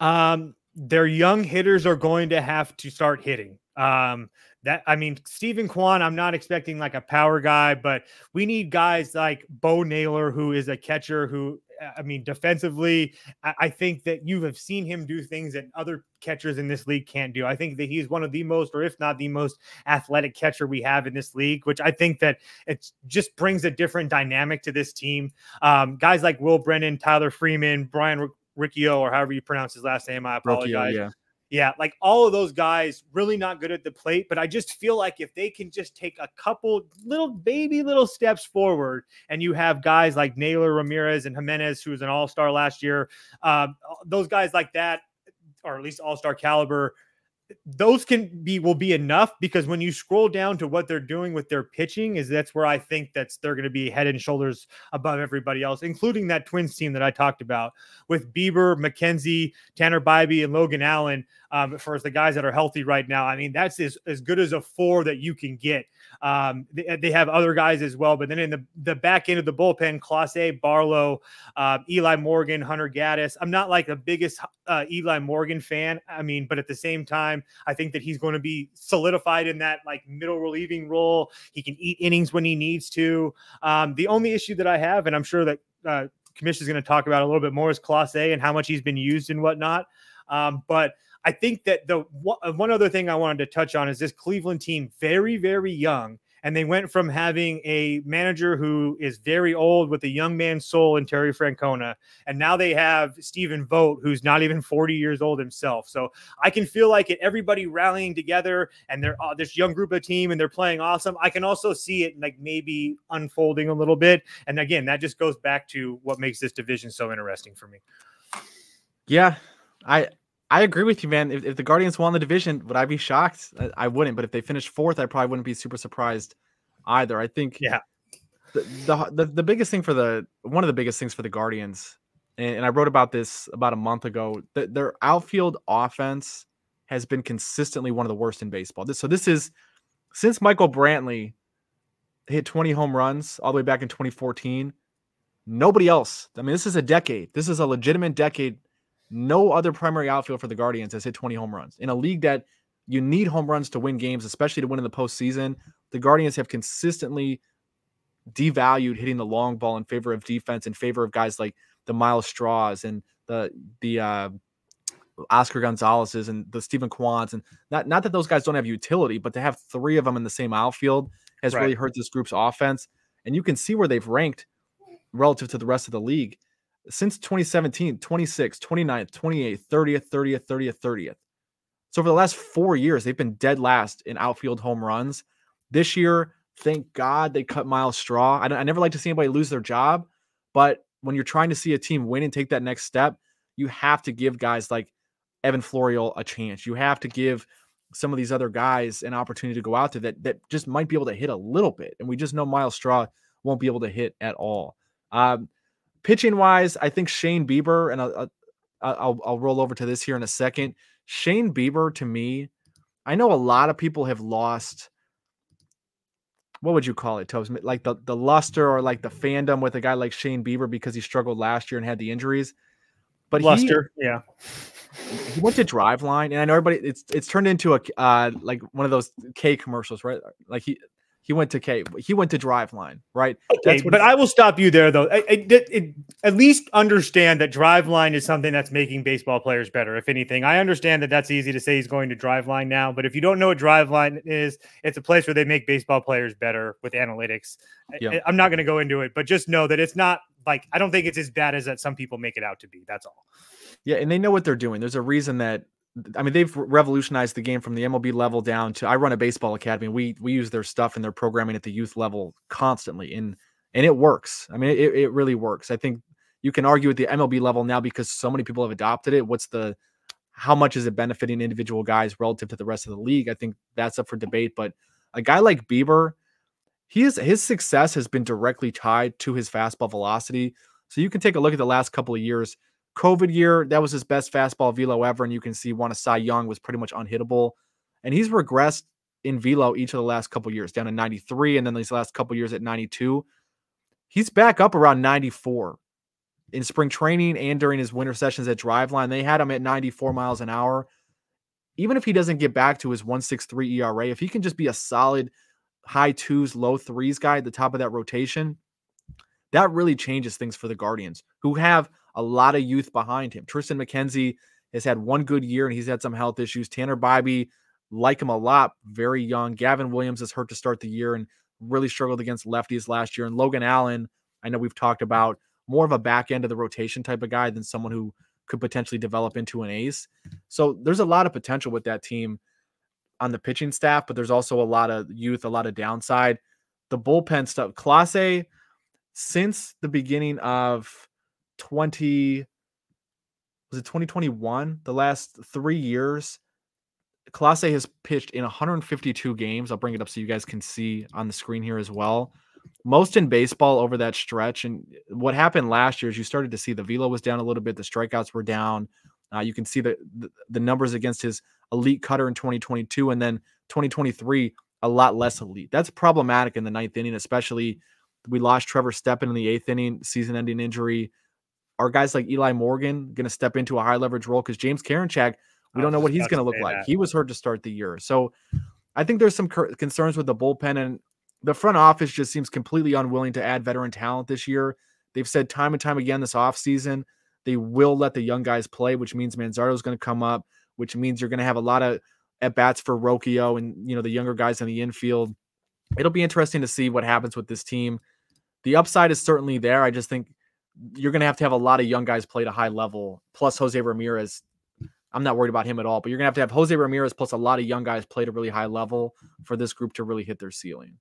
Um, their young hitters are going to have to start hitting. Um, that I mean, Steven Kwan, I'm not expecting like a power guy, but we need guys like Bo Naylor, who is a catcher who I mean, defensively, I think that you have seen him do things that other catchers in this league can't do. I think that he's one of the most, or if not the most athletic catcher we have in this league, which I think that it just brings a different dynamic to this team. Um, guys like Will Brennan, Tyler Freeman, Brian Riccio, or however you pronounce his last name, I apologize. Riccio, yeah. Yeah, like all of those guys really not good at the plate, but I just feel like if they can just take a couple little baby little steps forward, and you have guys like Naylor Ramirez and Gimenez, who was an all star last year, um, those guys like that, or at least all star caliber, those can be will be enough because when you scroll down to what they're doing with their pitching is that's where I think that's they're going to be head and shoulders above everybody else, including that Twins team that I talked about with Bieber, McKenzie, Tanner Bibee, and Logan Allen. Um, for the guys that are healthy right now, I mean that's as, as good as a four that you can get. Um, they, they, have other guys as well, but then in the, the back end of the bullpen, Clase, Barlow, uh, Eli Morgan, Hunter Gaddis. I'm not like the biggest uh, Eli Morgan fan. I mean, but at the same time, I think that he's going to be solidified in that like middle relieving role. He can eat innings when he needs to. Um, the only issue that I have, and I'm sure that uh, Commish is going to talk about a little bit more, is Clase and how much he's been used and whatnot. Um, but I think that the one other thing I wanted to touch on is this Cleveland team, very, very young and they went from having a manager who is very old with a young man's soul in Terry Francona, and now they have Stephen Vogt, who's not even 40 years old himself. So I can feel like it, everybody rallying together, and they're uh, this young group of team, and they're playing awesome. I can also see it like maybe unfolding a little bit, and again, that just goes back to what makes this division so interesting for me. Yeah, I I agree with you, man. If, if the Guardians won the division, would I be shocked? I, I, wouldn't. But if they finished fourth, I probably wouldn't be super surprised either. I think. Yeah. The, the the, the biggest thing for the one of the biggest things for the Guardians, and, and I wrote about this about a month ago. That their outfield offense has been consistently one of the worst in baseball. This, so this is since Michael Brantley hit 20 home runs all the way back in 2014. Nobody else. I mean, this is a decade. This is a legitimate decade no other primary outfield for the Guardians has hit 20 home runs. In a league that you need home runs to win games, especially to win in the postseason, the Guardians have consistently devalued hitting the long ball in favor of defense, in favor of guys like the Myles Straws and the the uh, Oscar Gonzalez's and the Steven Kwans. And not, not that those guys don't have utility, but to have three of them in the same outfield has right. really hurt this group's offense. And you can see where they've ranked relative to the rest of the league since 2017, 26th, 29th, 28th, 30th, 30th, 30th, 30th. So for the last four years, they've been dead last in outfield home runs. This year, thank God they cut Myles Straw. I, I never like to see anybody lose their job, but when you're trying to see a team win and take that next step, you have to give guys like Evan Florial a chance. You have to give some of these other guys an opportunity to go out there that that just might be able to hit a little bit. And we just know Myles Straw won't be able to hit at all. Um, Pitching wise, I think Shane Bieber, and I'll, I'll, I'll roll over to this here in a second. Shane Bieber, to me, I know a lot of people have lost. What would you call it, Tobes? Like the, the luster or like the fandom with a guy like Shane Bieber because he struggled last year and had the injuries. But luster, he, yeah. He went to Driveline, and I know everybody. It's it's turned into a uh like one of those K commercials, right? Like he he went to K. He went to Driveline, right? Okay, but I will stop you there, though. I, I, it, at least understand that Driveline is something that's making baseball players better. If anything, I understand that that's easy to say he's going to Driveline now, but if you don't know what Driveline is, it's a place where they make baseball players better with analytics. Yep. I, I'm not going to go into it, but just know that it's not like I don't think it's as bad as that some people make it out to be. That's all. Yeah, and they know what they're doing. There's a reason that I mean, they've revolutionized the game from the MLB level down to. I run a baseball academy. We we use their stuff and their programming at the youth level constantly, and and it works. I mean, it, it really works. I think you can argue at the MLB level now because so many people have adopted it. What's the how much is it benefiting individual guys relative to the rest of the league? I think that's up for debate. But a guy like Bieber, he is his success has been directly tied to his fastball velocity. So you can take a look at the last couple of years COVID year, that was his best fastball velo ever. And you can see one of Cy Young was pretty much unhittable. And he's regressed in velo each of the last couple years, down to 93, and then these last couple years at 92. He's back up around 94 in spring training and during his winter sessions at Driveline. They had him at 94 miles an hour. Even if he doesn't get back to his 163 ERA, if he can just be a solid high twos, low threes guy at the top of that rotation, that really changes things for the Guardians, who have a lot of youth behind him. Tristan McKenzie has had one good year and he's had some health issues. Tanner Bibee, like him a lot, very young. Gavin Williams is hurt to start the year and really struggled against lefties last year. And Logan Allen, I know we've talked about more of a back end of the rotation type of guy than someone who could potentially develop into an ace. So there's a lot of potential with that team on the pitching staff, but there's also a lot of youth, a lot of downside. The bullpen stuff, Clase, since the beginning of 20 was it 2021 the last three years Clase has pitched in 152 games. I'll bring it up so you guys can see on the screen here as well. Most in baseball over that stretch. And what happened last year is you started to see the velo was down a little bit, the strikeouts were down. Uh, you can see the, the, the numbers against his elite cutter in 2022, and then 2023 a lot less elite. That's problematic in the ninth inning, especially. We lost Trevor Stephan in the eighth inning, season-ending injury. Are guys like Eli Morgan going to step into a high leverage role? Because James Karinchak we don't know what he's going to look like. That. He was hurt to start the year. So I think there's some concerns with the bullpen and the front office just seems completely unwilling to add veteran talent this year. They've said time and time again this offseason they will let the young guys play, which means Manzardo is going to come up, which means you're going to have a lot of at bats for Rocchio and you know the younger guys in the infield. It'll be interesting to see what happens with this team. The upside is certainly there. I just think you're going to have to have a lot of young guys play at a high level. Plus Jose Ramirez I'm not worried about him at all. But you're gonna have to have Jose Ramirez plus a lot of young guys play at a really high level for this group to really hit their ceiling.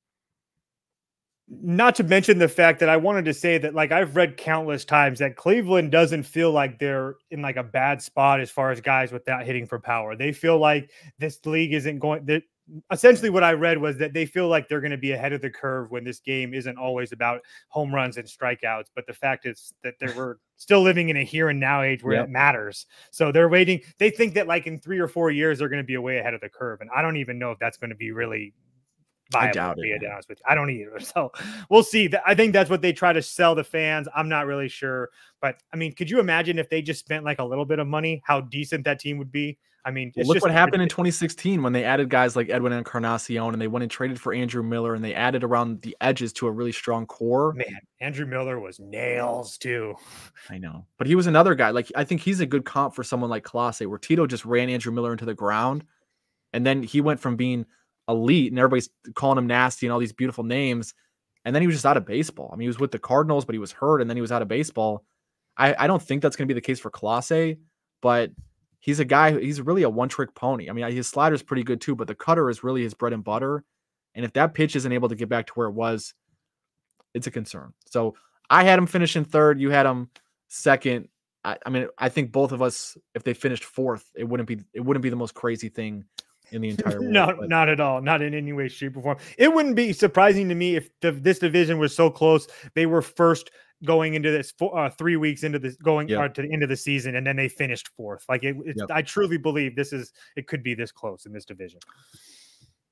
Not to mention the fact that I wanted to say that, like, I've read countless times that Cleveland doesn't feel like they're in like a bad spot as far as guys without hitting for power. They feel like this league isn't going that essentially what I read was that they feel like they're going to be ahead of the curve when this game isn't always about home runs and strikeouts. But the fact is that they were still living in a here and now age where yep. it matters. So they're waiting. They think that like in three or four years, they're going to be way ahead of the curve. And I don't even know if that's going to be really viable, I doubt it. honest with you. I don't either. So we'll see. I think that's what they try to sell the fans. I'm not really sure. But I mean, could you imagine if they just spent like a little bit of money, how decent that team would be? I mean, well, look what happened in 2016 when they added guys like Edwin Encarnacion and they went and traded for Andrew Miller and they added around the edges to a really strong core. Man, Andrew Miller was nails too. I know, but he was another guy. Like I think he's a good comp for someone like Clase, where Tito just ran Andrew Miller into the ground, and then he went from being elite and everybody's calling him nasty and all these beautiful names, and then he was just out of baseball. I mean, he was with the Cardinals, but he was hurt, and then he was out of baseball. I, I don't think that's going to be the case for Clase, but he's a guy. He's really a one trick pony. I mean, his slider is pretty good too, but the cutter is really his bread and butter. And if that pitch isn't able to get back to where it was, it's a concern. So I had him finishing third. You had him second. I, I mean, I think both of us, if they finished fourth, it wouldn't be it wouldn't be the most crazy thing in the entire world. no, but. not at all. Not in any way, shape, or form. It wouldn't be surprising to me if the, this division was so close. They were first going into this four, uh, three weeks into this going yep. uh, to the end of the season, and then they finished fourth. Like it, yep. I truly believe this is it could be this close in this division.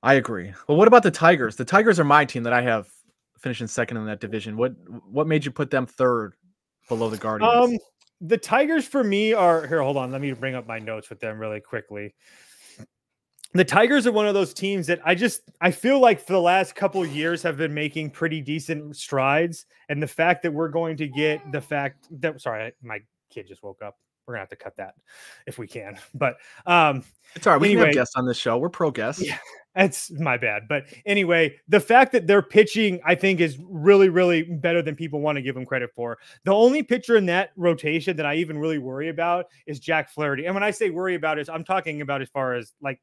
I agree. Well, what about the Tigers? The Tigers are my team that I have finishing second in that division. What what made you put them third below the Guardians? Um, the Tigers for me are here. Hold on, let me bring up my notes with them really quickly the Tigers are one of those teams that I just I feel like for the last couple years have been making pretty decent strides, and the fact that we're going to get the fact that sorry, my kid just woke up. We're gonna have to cut that if we can, but um, it's all right. We anyway, have guests on this show. We're pro guests. Yeah, that's my bad. But anyway, the fact that they're pitching, I think, is really, really better than people want to give them credit for. The only pitcher in that rotation that I even really worry about is Jack Flaherty. And when I say worry about is I'm talking about as far as like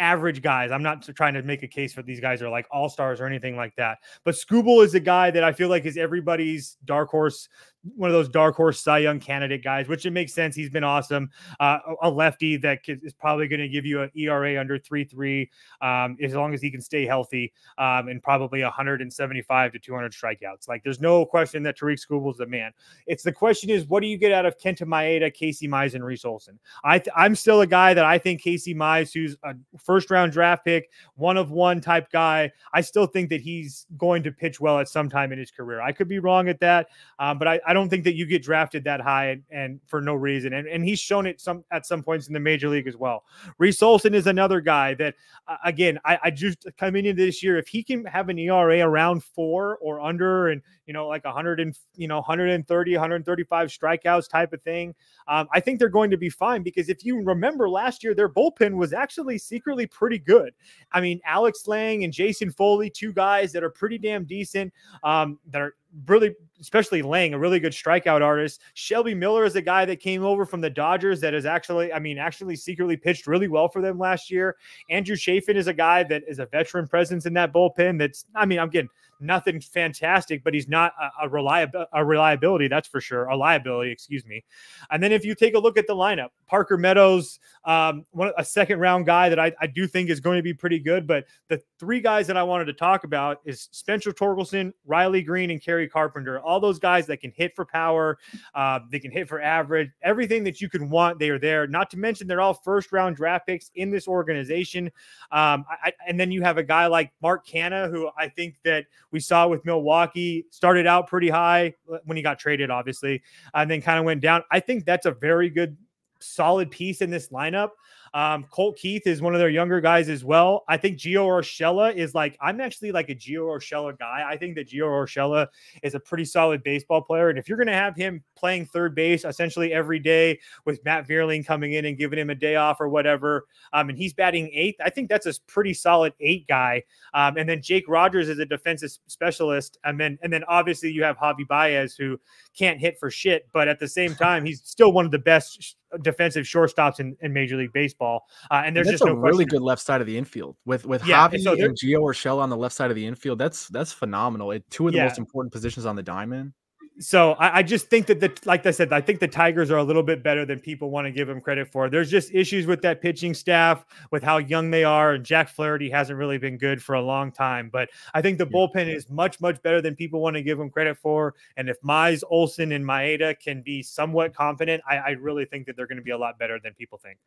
average guys. I'm not trying to make a case for these guys are like all stars or anything like that. But Skubal is a guy that I feel like is everybody's dark horse one of those dark horse Cy Young candidate guys, which it makes sense. He's been awesome. Uh, a lefty that is probably going to give you an ERA under three three, um, as long as he can stay healthy, um, and probably 175 to 200 strikeouts. Like there's no question that Tarik Skubal is the man. It's the question is what do you get out of Kenta Maeda, Casey Mize, and Reese Olson? I I'm still a guy that I think Casey Mize, who's a first round draft pick, one of one type guy, I still think that he's going to pitch well at some time in his career. I could be wrong at that, um, but I, I don't think that you get drafted that high and, and, for no reason. And, and he's shown it some at some points in the major league as well. Reese Olson is another guy that, uh, again, I, I just coming into this year, if he can have an ERA around four or under, and you know, like 100 and you know 130, 135 strikeouts type of thing, um, I think they're going to be fine because if you remember last year, their bullpen was actually secretly pretty good. I mean, Alex Lange and Jason Foley, two guys that are pretty damn decent, um, that are really, especially Lange, a really good strikeout artist. Shelby Miller is a guy that came over from the Dodgers that is actually, I mean, actually secretly pitched really well for them last year. Andrew Chafin is a guy that is a veteran presence in that bullpen. That's, I mean, I'm getting nothing fantastic, but he's not a, a, a reliability, that's for sure. A liability, excuse me. And then if you take a look at the lineup, Parker Meadows, um, one a second round guy that I, I do think is going to be pretty good. But the three guys that I wanted to talk about is Spencer Torkelson, Riley Greene, and Kerry Carpenter. All those guys that can hit for power, uh, they can hit for average, everything that you can want, they are there. Not to mention they're all first round draft picks in this organization. Um, I, and then you have a guy like Mark Canha, who I think that we saw with Milwaukee started out pretty high when he got traded, obviously, and then kind of went down. I think that's a very good solid piece in this lineup. Um, Colt Keith is one of their younger guys as well. I think Gio Urshela is like, I'm actually like a Gio Urshela guy. I think that Gio Urshela is a pretty solid baseball player. And if you're going to have him playing third base essentially every day with Matt Vierling coming in and giving him a day off or whatever, um, and he's batting eighth, I think that's a pretty solid eight guy. Um, and then Jake Rogers is a defensive specialist. And then, and then obviously you have Javi Baez who can't hit for shit, but at the same time, he's still one of the best defensive shortstops in, in Major League Baseball. Uh, and there's and just a no really good left side of the infield with with Yeah, Javi so they're- and Gio Urshela on the left side of the infield. That's that's phenomenal. It, two of the Yeah. most important positions on the diamond. So I, I just think that the like I said, I think the Tigers are a little bit better than people want to give them credit for. There's just issues with that pitching staff, with how young they are, and Jack Flaherty hasn't really been good for a long time. But I think the Yeah. bullpen is much much better than people want to give them credit for. And if Mize, Olson, and Maeda can be somewhat confident, I, I really think that they're going to be a lot better than people think.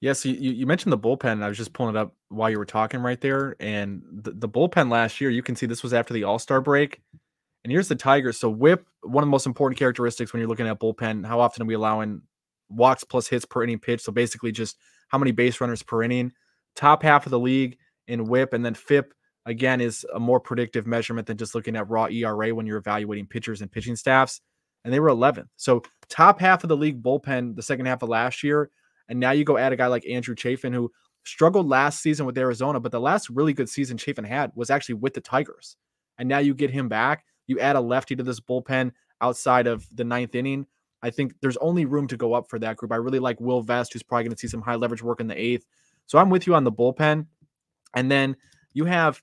Yes, you, you you mentioned the bullpen. I was just pulling it up while you were talking right there. And the, the bullpen last year, you can see this was after the All Star break. And here's the Tigers. So whip, one of the most important characteristics when you're looking at bullpen. How often are we allowing walks plus hits per inning pitch? So basically, just how many base runners per inning. Top half of the league in whip, and then FIP again is a more predictive measurement than just looking at raw ERA when you're evaluating pitchers and pitching staffs. And they were 11th. So top half of the league bullpen the second half of last year. And now you go add a guy like Andrew Chafin, who struggled last season with Arizona, but the last really good season Chafin had was actually with the Tigers. And now you get him back. You add a lefty to this bullpen outside of the ninth inning. I think there's only room to go up for that group. I really like Will Vest, who's probably going to see some high leverage work in the eighth. So I'm with you on the bullpen. And then you have,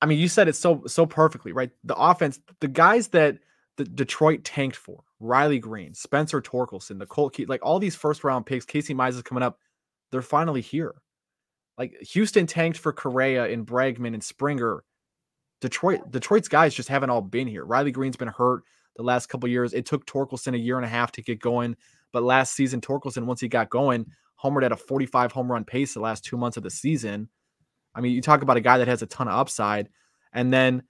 I mean, you said it so so perfectly, right? The offense, the guys that the Detroit tanked for, Riley Greene, Spencer Torkelson, the Colt Key, like all these first round picks, Casey Mize is coming up. They're finally here. Like Houston tanked for Correa and Bregman and Springer. Detroit, Detroit's guys just haven't all been here. Riley Greene's been hurt the last couple years. It took Torkelson a year and a half to get going, but last season Torkelson, once he got going, homered at a 45 home run pace the last two months of the season. I mean, you talk about a guy that has a ton of upside, and then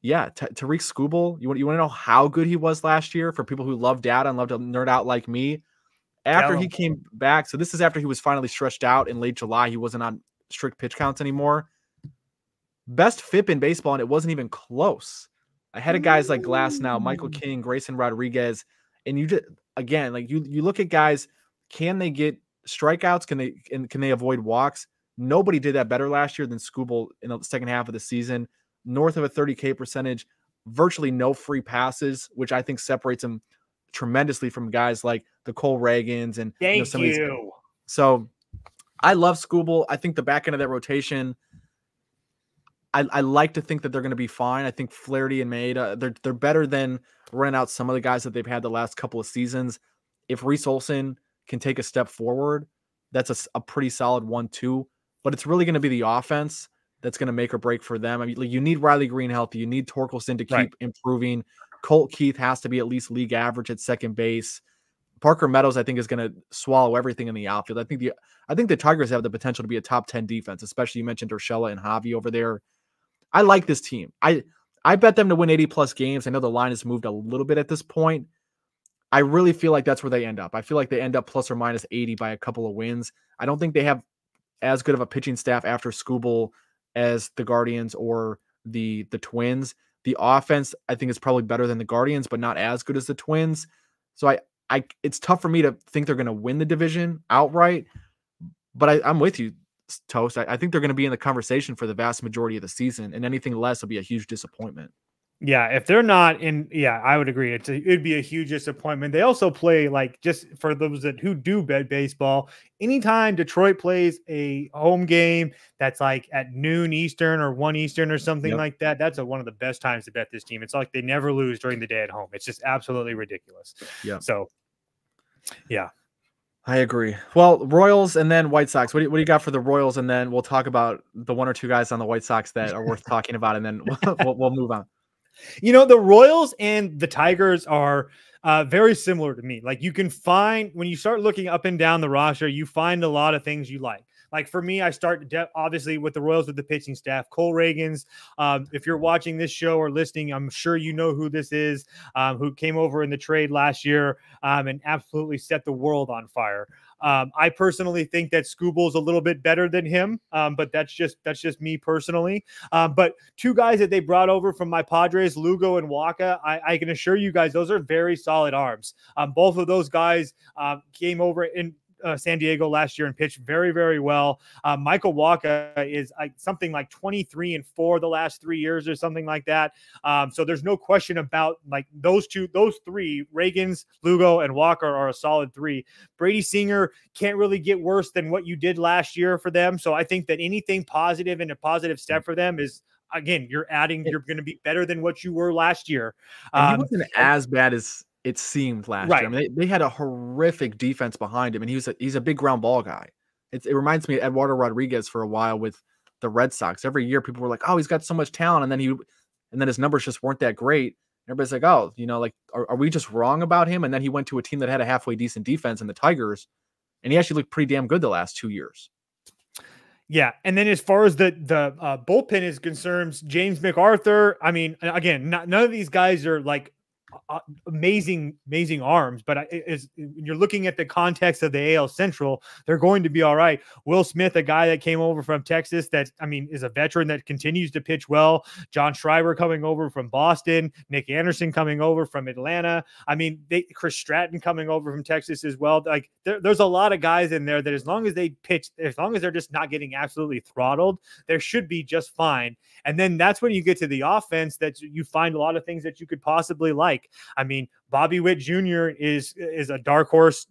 yeah, Ta- Tarik Skubal. You want you want to know how good he was last year for people who love data and love to nerd out like me. After he came back, so this is after he was finally stretched out in late July. He wasn't on strict pitch counts anymore. Best FIP in baseball, and it wasn't even close. Ahead of guys like Glasnow, Michael mm. King, Grayson Rodriguez, and you just again like you you look at guys. Can they get strikeouts? Can they and can they avoid walks? Nobody did that better last year than Skubal in the second half of the season. North of a 30K percentage, virtually no free passes, which I think separates him tremendously from guys like the Cole Ragans and you know, Thank of these- you. so I love Skubal. I think the back end of that rotation, I, I like to think that they're going to be fine. I think Flaherty and Maeda, they're they're better than running out some of the guys that they've had the last couple of seasons. If Reese Olson can take a step forward, that's a pretty solid one-two. But it's really going to be the offense that's going to make or break for them. I mean, like, you need Riley Greene healthy. You need Torkelson to keep Right. improving. Colt Keith has to be at least league average at second base. Parker Meadows, I think, is going to swallow everything in the outfield. I think the I think the Tigers have the potential to be a top 10 defense, especially you mentioned Urshela and Javi over there. I like this team. I I bet them to win 80 plus games. I know the line has moved a little bit at this point. I really feel like that's where they end up. I feel like they end up plus or minus 80 by a couple of wins. I don't think they have as good of a pitching staff after Skubal as the Guardians or the the Twins. The offense, I think, is probably better than the Guardians, but not as good as the Twins. So I I it's tough for me to think they're going to win the division outright. But I, I'm with you, Toast. I, I think they're going to be in the conversation for the vast majority of the season, and anything less will be a huge disappointment. Yeah, if they're not in, yeah, I would agree. It's a, it'd be a huge disappointment. They also play like just for those that who do bet baseball. Anytime Detroit plays a home game that's like at noon Eastern or one Eastern or something Yep. like that, that's a, one of the best times to bet this team. It's like they never lose during the day at home. It's just absolutely ridiculous. Yeah. So, yeah, I agree. Well, Royals and then White Sox. What do, you, what do you got for the Royals? And then we'll talk about the one or two guys on the White Sox that are worth talking about, and then we'll, we'll move on. You know, the Royals and the Tigers are uh, very similar to me. Like you can find when you start looking up and down the roster, you find a lot of things you like. Like for me, I start de- obviously with the Royals with the pitching staff. Cole Ragans. Um, if you're watching this show or listening, I'm sure you know who this is. Um, who came over in the trade last year um, and absolutely set the world on fire. Um, I personally think that Skubal's a little bit better than him, um, but that's just that's just me personally. Um, but two guys that they brought over from my Padres, Lugo and Wacha, I, I can assure you guys those are very solid arms. Um, both of those guys uh, came over in uh, San Diego last year and pitched very, very well. Uh, Michael Wacha is like something like 23 and four the last three years or something like that. Um, so there's no question about like those two, those three, Ragans, Lugo, and Walker are a solid three. Brady Singer can't really get worse than what you did last year for them. So I think that anything positive and a positive step for them is again, you're adding, you're going to be better than what you were last year. Um, he wasn't as bad as it seemed last right. year. I mean, they, they, had a horrific defense behind him, and he was a, he's a big ground ball guy. It, it reminds me of Eduardo Rodriguez for a while with the Red Sox. Every year, people were like, "Oh, he's got so much talent," and then he, and then his numbers just weren't that great. Everybody's like, "Oh, you know, like, are, are we just wrong about him?" And then he went to a team that had a halfway decent defense in the Tigers, and he actually looked pretty damn good the last two years. Yeah, and then as far as the the uh, bullpen is concerned, James McArthur. I mean, again, not, none of these guys are like uh, amazing, amazing arms. But is you're looking at the context of the AL Central, they're going to be all right. Will Smith, a guy that came over from Texas, that I mean is a veteran that continues to pitch well. John Schreiber coming over from Boston, Nick Anderson coming over from Atlanta. I mean, they, Chris Stratton coming over from Texas as well. Like there, there's a lot of guys in there that as long as they pitch, as long as they're just not getting absolutely throttled, there should be just fine. And then that's when you get to the offense that you find a lot of things that you could possibly like. I mean, Bobby Witt Jr. is is a dark horse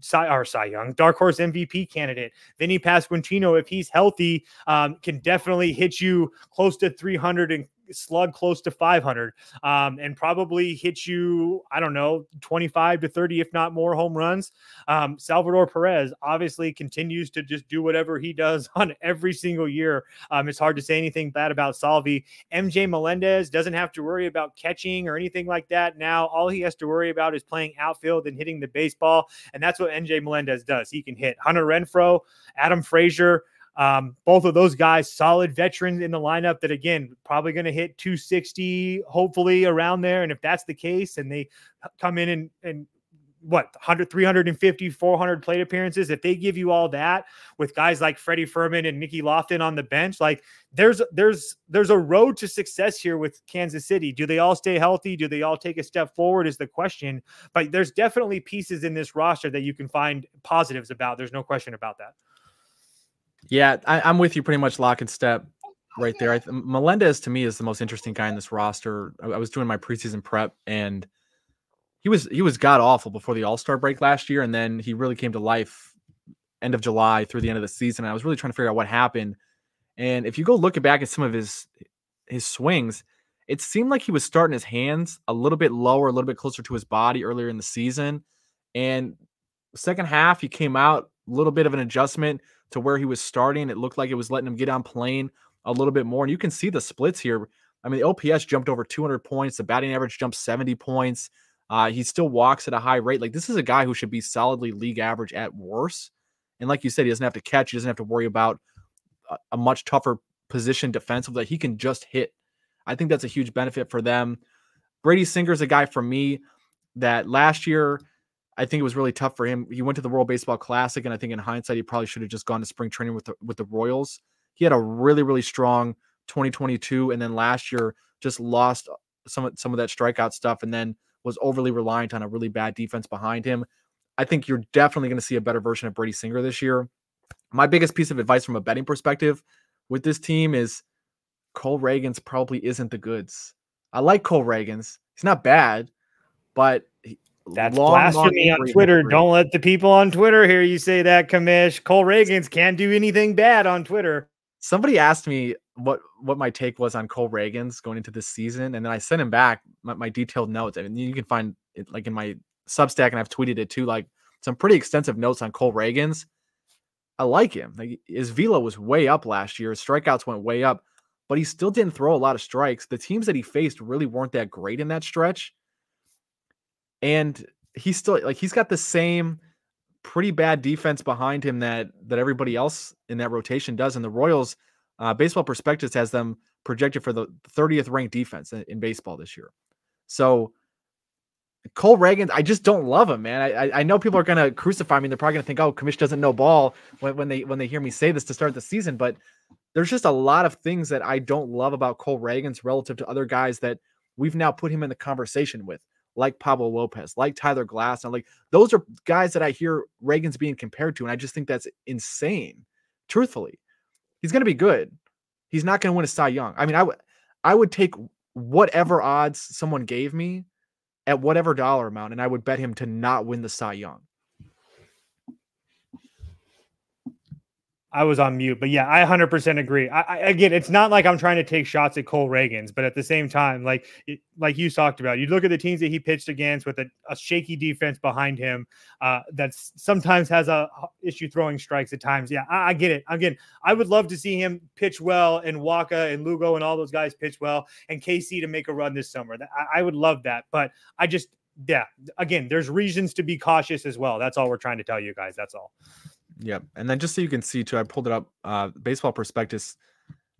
Cy, or Cy Young, dark horse MVP candidate. Vinny Pasquantino, if he's healthy, um, can definitely hit you close to 300 and slug close to 500 um, and probably hit you, I don't know, 25 to 30, if not more home runs. Um, Salvador Perez obviously continues to just do whatever he does on every single year. Um, it's hard to say anything bad about Salvi. MJ Melendez doesn't have to worry about catching or anything like that. Now, all he has to worry about is playing outfield and hitting the baseball. And that's what MJ Melendez does. He can hit Hunter Renfroe, Adam Frazier. Um, both of those guys, solid veterans in the lineup that, again, probably going to hit 260, hopefully around there. And if that's the case, and they come in and, and what 100 350 400 plate appearances if they give you all that with guys like freddie fermin and mickey lofton on the bench like there's there's there's a road to success here with kansas city. Do they all stay healthy? Do they all take a step forward is the question. But there's definitely pieces in this roster that you can find positives about. There's no question about that yeah, I, am with you pretty much lock and step right there. I th- Melendez to me is the most interesting guy in this roster. I, I was doing my preseason prep and he was he was god awful before the All Star break last year, and then he really came to life end of July through the end of the season. I was really trying to figure out what happened. And if you go look back at some of his his swings, it seemed like he was starting his hands a little bit lower, a little bit closer to his body earlier in the season. And second half, he came out little bit of an adjustment to where he was starting. It looked like it was letting him get on plane a little bit more. And you can see the splits here. I mean, the OPS jumped over 200 points. The batting average jumped 70 points. Uh, he still walks at a high rate. Like this is a guy who should be solidly league average at worst. And like you said, he doesn't have to catch. He doesn't have to worry about a, a much tougher position defensively. He can just hit. I think that's a huge benefit for them. Brady Singer's a guy for me that last year I think it was really tough for him. He went to the World Baseball Classic, and I think in hindsight, he probably should have just gone to spring training with the, with the Royals. He had a really, really strong 2022, and then last year just lost uh, some of, some of that strikeout stuff, and then was overly reliant on a really bad defense behind him. I think you're definitely going to see a better version of Brady Singer this year. My biggest piece of advice from a betting perspective with this team is Cole Ragans probably isn't the goods. I like Cole Ragans. He's not bad, but that's long, blasphemy long on Twitter. History. Don't let the people on Twitter hear you say that, Commish. Cole Ragans can't do anything bad on Twitter. Somebody asked me what what my take was on Cole Ragans going into this season, and then I sent him back my, my detailed notes. I mean, you can find it like in my Substack, and I've tweeted it too. Like some pretty extensive notes on Cole Ragans. I like him. Like, his velo was way up last year. His strikeouts went way up, but he still didn't throw a lot of strikes. The teams that he faced really weren't that great in that stretch. And he's still like he's got the same pretty bad defense behind him that that everybody else in that rotation does. And the Royals, uh, Baseball Prospectus has them projected for the 30th ranked defense in, in baseball this year. So Cole Reagan, I just don't love him, man. I I know people are gonna crucify me. They're probably gonna think, oh, Commish doesn't know ball when, when they when they hear me say this to start the season. But there's just a lot of things that I don't love about Cole Ragans relative to other guys that we've now put him in the conversation with, like Pablo Lopez, like Tyler Glass. And Like those are guys that I hear Ragans being compared to, and I just think that's insane. Truthfully, he's gonna be good. He's not gonna win a Cy Young. I mean, I would I would take whatever odds someone gave me at whatever dollar amount, and I would bet him to not win the Cy Young. I was on mute, but yeah, I 100% agree. I, I, again, it's not like I'm trying to take shots at Cole Ragans, but at the same time, like like you talked about, you look at the teams that he pitched against with a, a shaky defense behind him uh, that sometimes has a issue throwing strikes at times. Yeah, I, I, get it. Again, I would love to see him pitch well and Wacha and Lugo and all those guys pitch well and KC to make a run this summer. I would love that, but I just yeah, again, there's reasons to be cautious as well. That's all we're trying to tell you guys. That's all. Yep. And then just so you can see too, I pulled it up. Uh, baseball prospectus.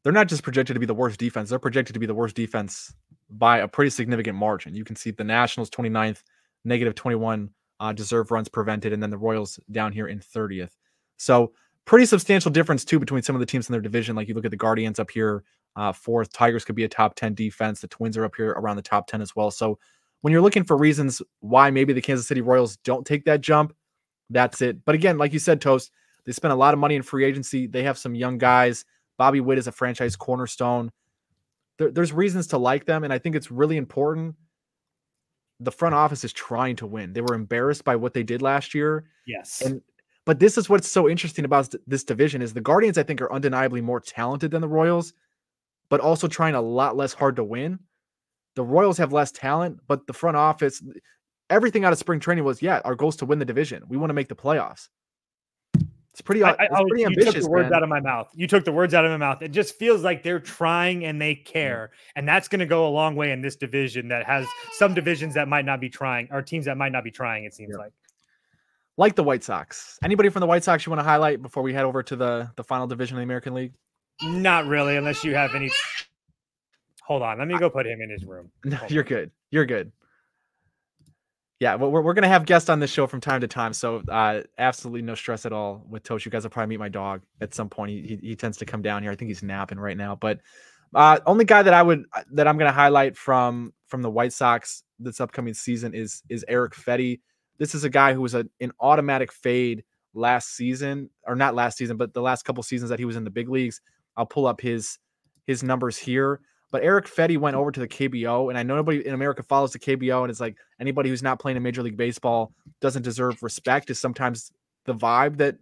They're not just projected to be the worst defense. They're projected to be the worst defense by a pretty significant margin. You can see the Nationals 29th, negative 21 uh, deserve runs prevented, and then the Royals down here in 30th. So pretty substantial difference too between some of the teams in their division. Like you look at the Guardians up here, uh, fourth. Tigers could be a top 10 defense. The Twins are up here around the top 10 as well. So when you're looking for reasons why maybe the Kansas City Royals don't take that jump, that's it. But again, like you said, Toast, they spent a lot of money in free agency. They have some young guys. Bobby Witt is a franchise cornerstone. There, there's reasons to like them, and I think it's really important. The front office is trying to win. They were embarrassed by what they did last year. Yes. And but this is what's so interesting about this division is the Guardians I think are undeniably more talented than the Royals, but also trying a lot less hard to win. The Royals have less talent, but the front office everything out of spring training was, yeah, our goal is to win the division. We want to make the playoffs. It's pretty, I, it's pretty ambitious. You took the words man. out of my mouth. You took the words out of my mouth. It just feels like they're trying and they mm. care, and that's going to go a long way in this division. That has some divisions that might not be trying, or teams that might not be trying. It seems yeah. like, like the White Sox. Anybody from the White Sox you want to highlight before we head over to the the final division of the American League? Not really, unless you have any. Hold on, let me go put him in his room. No, you're good. You're good yeah, we're, we're gonna have guests on this show from time to time, so uh, absolutely no stress at all with Tosh. You guys will probably meet my dog at some point. He, he, he tends to come down here. I think he's napping right now, but uh, only guy that I would uh, that I'm gonna highlight from from the White Sox this upcoming season is is Erick Fedde. This is a guy who was a, an automatic fade last season, or not last season, but the last couple seasons that he was in the big leagues. I'll pull up his his numbers here. But Erick Fedde went over to the KBO, and I know nobody in America follows the KBO, and it's like anybody who's not playing in Major League Baseball doesn't deserve respect. Is sometimes the vibe that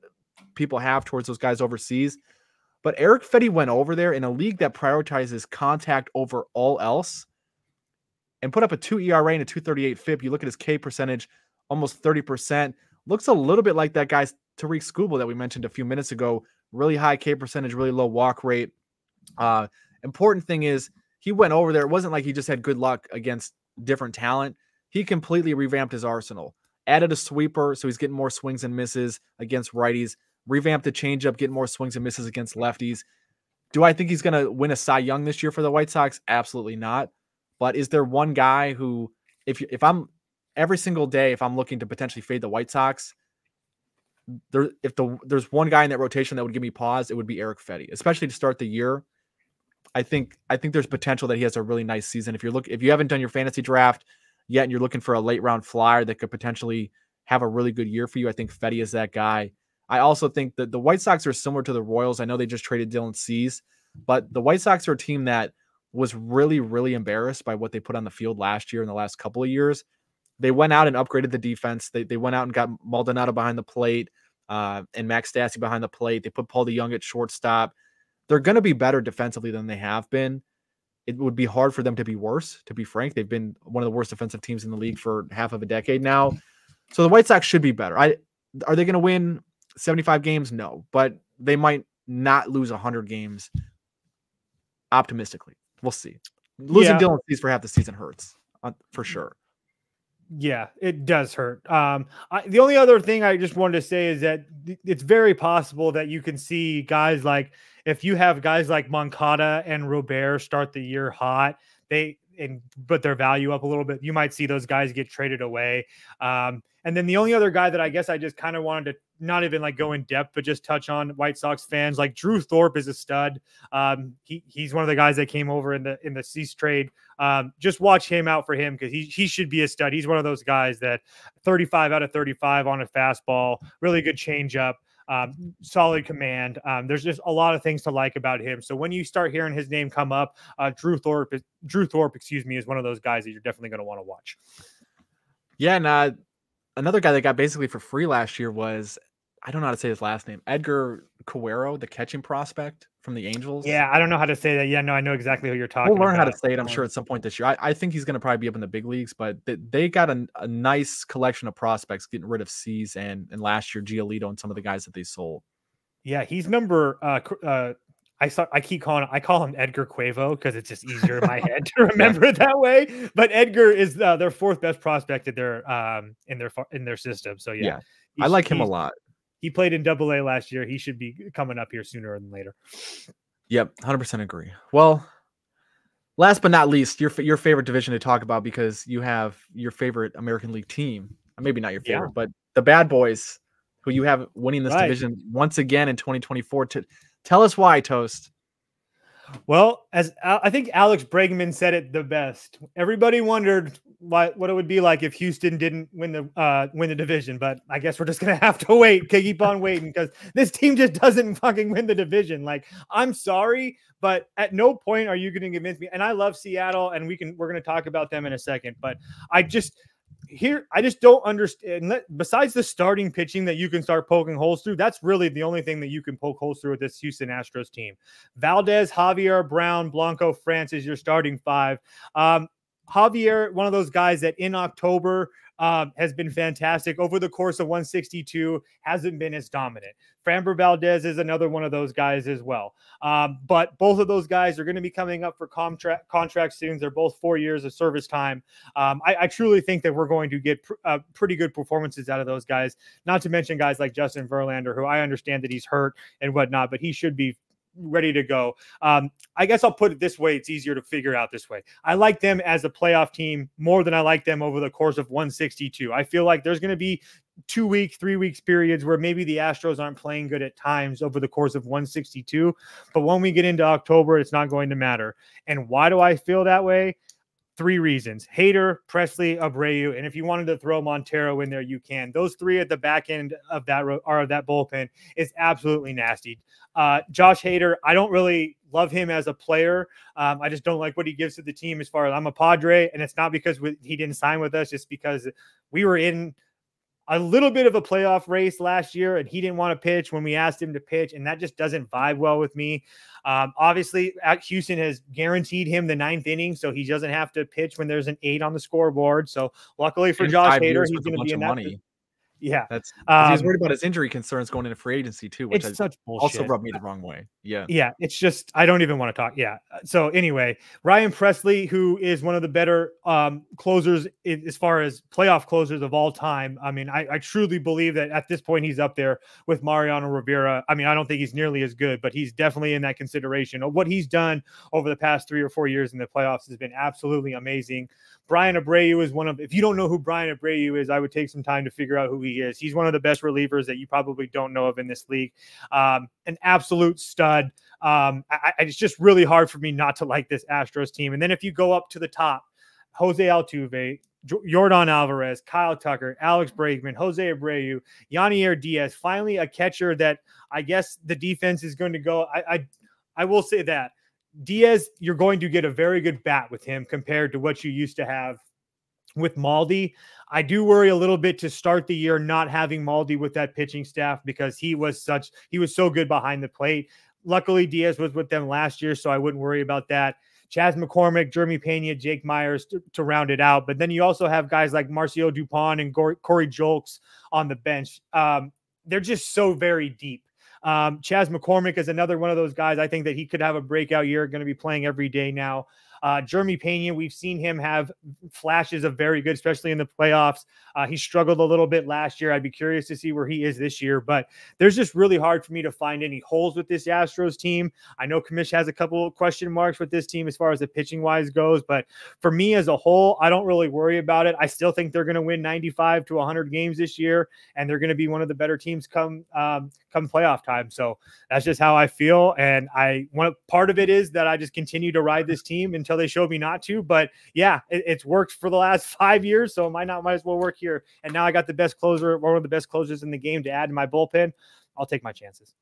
people have towards those guys overseas. But Erick Fedde went over there in a league that prioritizes contact over all else, and put up a two ERA and a 238 FIP. You look at his K percentage, almost 30 percent. Looks a little bit like that guy's Tarik Skubal that we mentioned a few minutes ago. Really high K percentage, really low walk rate. Uh, important thing is he went over there. It wasn't like he just had good luck against different talent. He completely revamped his arsenal, added a sweeper, so he's getting more swings and misses against righties, revamped the changeup, getting more swings and misses against lefties. Do I think he's going to win a Cy Young this year for the White Sox? Absolutely not. But is there one guy who, if if I'm every single day, if I'm looking to potentially fade the White Sox, there if the there's one guy in that rotation that would give me pause, it would be Erick Fedde, especially to start the year. I think I think there's potential that he has a really nice season. If you're look if you haven't done your fantasy draft yet and you're looking for a late round flyer that could potentially have a really good year for you, I think Fedde is that guy. I also think that the White Sox are similar to the Royals. I know they just traded Dylan Cease, but the White Sox are a team that was really, really embarrassed by what they put on the field last year in the last couple of years. They went out and upgraded the defense. They, they went out and got Maldonado behind the plate uh, and Max Stassi behind the plate. They put Paul DeJong at shortstop they're going to be better defensively than they have been. It would be hard for them to be worse, to be frank. They've been one of the worst defensive teams in the league for half of a decade now. So the White Sox should be better. I Are they going to win 75 games? No, but they might not lose 100 games. Optimistically, we'll see. Losing yeah. Dylan Cease for half the season hurts uh, for sure. Yeah, it does hurt. Um, I, the only other thing I just wanted to say is that it's very possible that you can see guys like if you have guys like Moncada and Robert start the year hot, they and put their value up a little bit. You might see those guys get traded away. Um, and then the only other guy that I guess I just kind of wanted to not even like go in depth, but just touch on White Sox fans. Like Drew Thorpe is a stud. Um, he he's one of the guys that came over in the in the Cease trade. Um, just watch him out for him because he he should be a stud. He's one of those guys that 35 out of 35 on a fastball, really good changeup. Um, solid command. Um, there's just a lot of things to like about him. So when you start hearing his name come up, uh, Drew Thorpe, Drew Thorpe, excuse me, is one of those guys that you're definitely going to want to watch. Yeah, and uh, another guy that got basically for free last year was I don't know how to say his last name. Edgar Quero, the catching prospect from the Angels. Yeah, I don't know how to say that. Yeah, no, I know exactly who you're talking. We'll learn about. how to say it. I'm sure at some point this year. I, I think he's going to probably be up in the big leagues, but they, they got a, a, nice collection of prospects, getting rid of Cease and and last year Giolito and some of the guys that they sold. Yeah, he's number. Uh, uh, I saw. I keep calling. I call him Edgar Quavo because it's just easier in my head to remember it that way. But Edgar is uh, their fourth best prospect in their um in their in their system. So yeah, yeah I like him a lot he played in double A last year. He should be coming up here sooner than later. Yep, 100% agree. Well, last but not least, your your favorite division to talk about because you have your favorite American League team. Uh, maybe not your favorite, yeah. but the Bad Boys, who you have winning this right. division once again in 2024. To tell us why, Toast. Well, as I think Alex Bregman said it the best. Everybody wondered what what it would be like if Houston didn't win the uh, win the division, but I guess we're just gonna have to wait, keep on waiting because this team just doesn't fucking win the division. Like, I'm sorry, but at no point are you going to convince me. And I love Seattle, and we can we're going to talk about them in a second, but I just here I just don't understand. Besides the starting pitching that you can start poking holes through, that's really the only thing that you can poke holes through with this Houston Astros team. Valdez, Javier, Brown, Blanco, France, your starting five. Um, Javier, one of those guys that in October um, has been fantastic over the course of 162, hasn't been as dominant. Framber Valdez is another one of those guys as well. Um, but both of those guys are going to be coming up for contract contract soon. They're both four years of service time. Um, I, I, truly think that we're going to get pr- uh, pretty good performances out of those guys. Not to mention guys like Justin Verlander, who I understand that he's hurt and whatnot, but he should be ready to go. Um, I guess I'll put it this way: it's easier to figure out this way. I like them as a playoff team more than I like them over the course of 162. I feel like there's going to be two week, three weeks periods where maybe the Astros aren't playing good at times over the course of 162. But when we get into October, it's not going to matter. And why do I feel that way? Three reasons Hader, Pressly, Abreu. And if you wanted to throw Montero in there, you can. Those three at the back end of that are of that bullpen is absolutely nasty. Uh, Josh Hader, I don't really love him as a player. Um, I just don't like what he gives to the team as far as I'm a Padre. And it's not because we, he didn't sign with us, just because we were in a little bit of a playoff race last year, and he didn't want to pitch when we asked him to pitch, and that just doesn't vibe well with me. Um, obviously, Houston has guaranteed him the ninth inning, so he doesn't have to pitch when there's an eight on the scoreboard. So, luckily for Josh Hader, he's going to be in that. Money. Yeah, that's um, he's worried about his injury concerns going into free agency too, which it's such also rubbed me the wrong way. Yeah, yeah, it's just I don't even want to talk. Yeah. So anyway, Ryan Pressly, who is one of the better um, closers as far as playoff closers of all time. I mean, I, I truly believe that at this point he's up there with Mariano Rivera. I mean, I don't think he's nearly as good, but he's definitely in that consideration. What he's done over the past three or four years in the playoffs has been absolutely amazing. Bryan Abreu is one of, if you don't know who Bryan Abreu is, I would take some time to figure out who he is. He's one of the best relievers that you probably don't know of in this league. Um, an absolute stud. Um, I, I, it's just really hard for me not to like this Astros team. And then if you go up to the top, Jose Altuve, Yordan Alvarez, Kyle Tucker, Alex Bregman, Jose Abreu, Yainer Diaz, finally a catcher that I guess the defense is going to go. I, I, I will say that Diaz, you're going to get a very good bat with him compared to what you used to have with Maldi. I do worry a little bit to start the year not having Maldi with that pitching staff because he was such he was so good behind the plate. Luckily, Diaz was with them last year, so I wouldn't worry about that. Chas McCormick, Jeremy Pena, Jake Meyers to, to, round it out. But then you also have guys like Mauricio Dubon and Corey Julks on the bench. Um, they're just so very deep. Um, Chas McCormick is another one of those guys. I think that he could have a breakout year, going to be playing every day now. Uh, Jeremy Pena, we've seen him have flashes of very good, especially in the playoffs. Uh, he struggled a little bit last year. I'd be curious to see where he is this year, but there's just really hard for me to find any holes with this Astros team. I know Commish has a couple question marks with this team as far as the pitching wise goes, but for me as a whole, I don't really worry about it. I still think they're going to win 95 to 100 games this year, and they're going to be one of the better teams come um, come playoff time. So that's just how I feel, and I want part of it is that I just continue to ride this team until until they showed me not to. But yeah, it, it's worked for the last five years, so might not might as well work here. And now I got the best closer, one of the best closers in the game to add to my bullpen. I'll take my chances.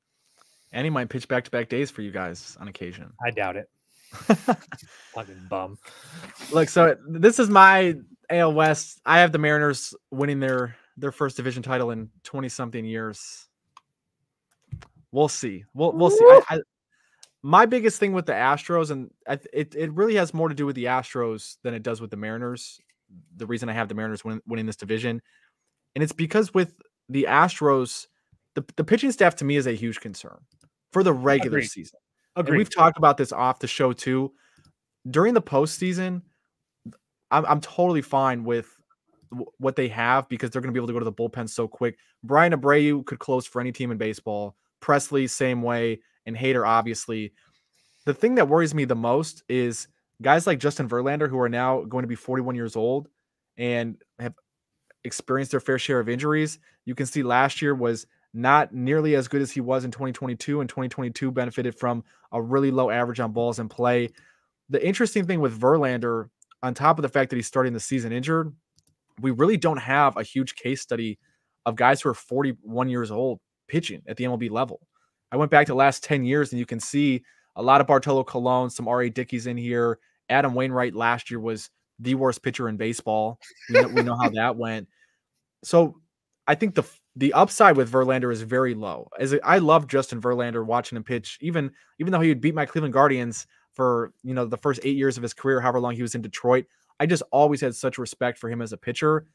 And he might pitch back to back days for you guys on occasion. I doubt it. Fucking bum. Look, so this is my AL West. I have the Mariners winning their their first division title in 20 something years. We'll see. We'll we'll see. I, I, my biggest thing with the Astros, and it, it really has more to do with the Astros than it does with the Mariners. The reason I have the Mariners win, winning this division, and it's because with the Astros, the, the pitching staff to me is a huge concern for the regular Agreed. season. Agreed. And we've talked about this off the show too. During the postseason, I'm, I'm totally fine with what they have because they're going to be able to go to the bullpen so quick. Bryan Abreu could close for any team in baseball. Pressly, same way and Hader, obviously. The thing that worries me the most is guys like Justin Verlander, who are now going to be 41 years old and have experienced their fair share of injuries. You can see last year was not nearly as good as he was in 2022, and 2022 benefited from a really low average on balls in play. The interesting thing with Verlander, on top of the fact that he's starting the season injured, we really don't have a huge case study of guys who are 41 years old pitching at the MLB level. I went back to the last 10 years and you can see a lot of Bartolo Colon, some R.A. Dickies in here. Adam Wainwright last year was the worst pitcher in baseball. We know, we know how that went. So I think the the upside with Verlander is very low. As I love Justin Verlander watching him pitch, even even though he would beat my Cleveland Guardians for you know the first eight years of his career, however long he was in Detroit. I just always had such respect for him as a pitcher.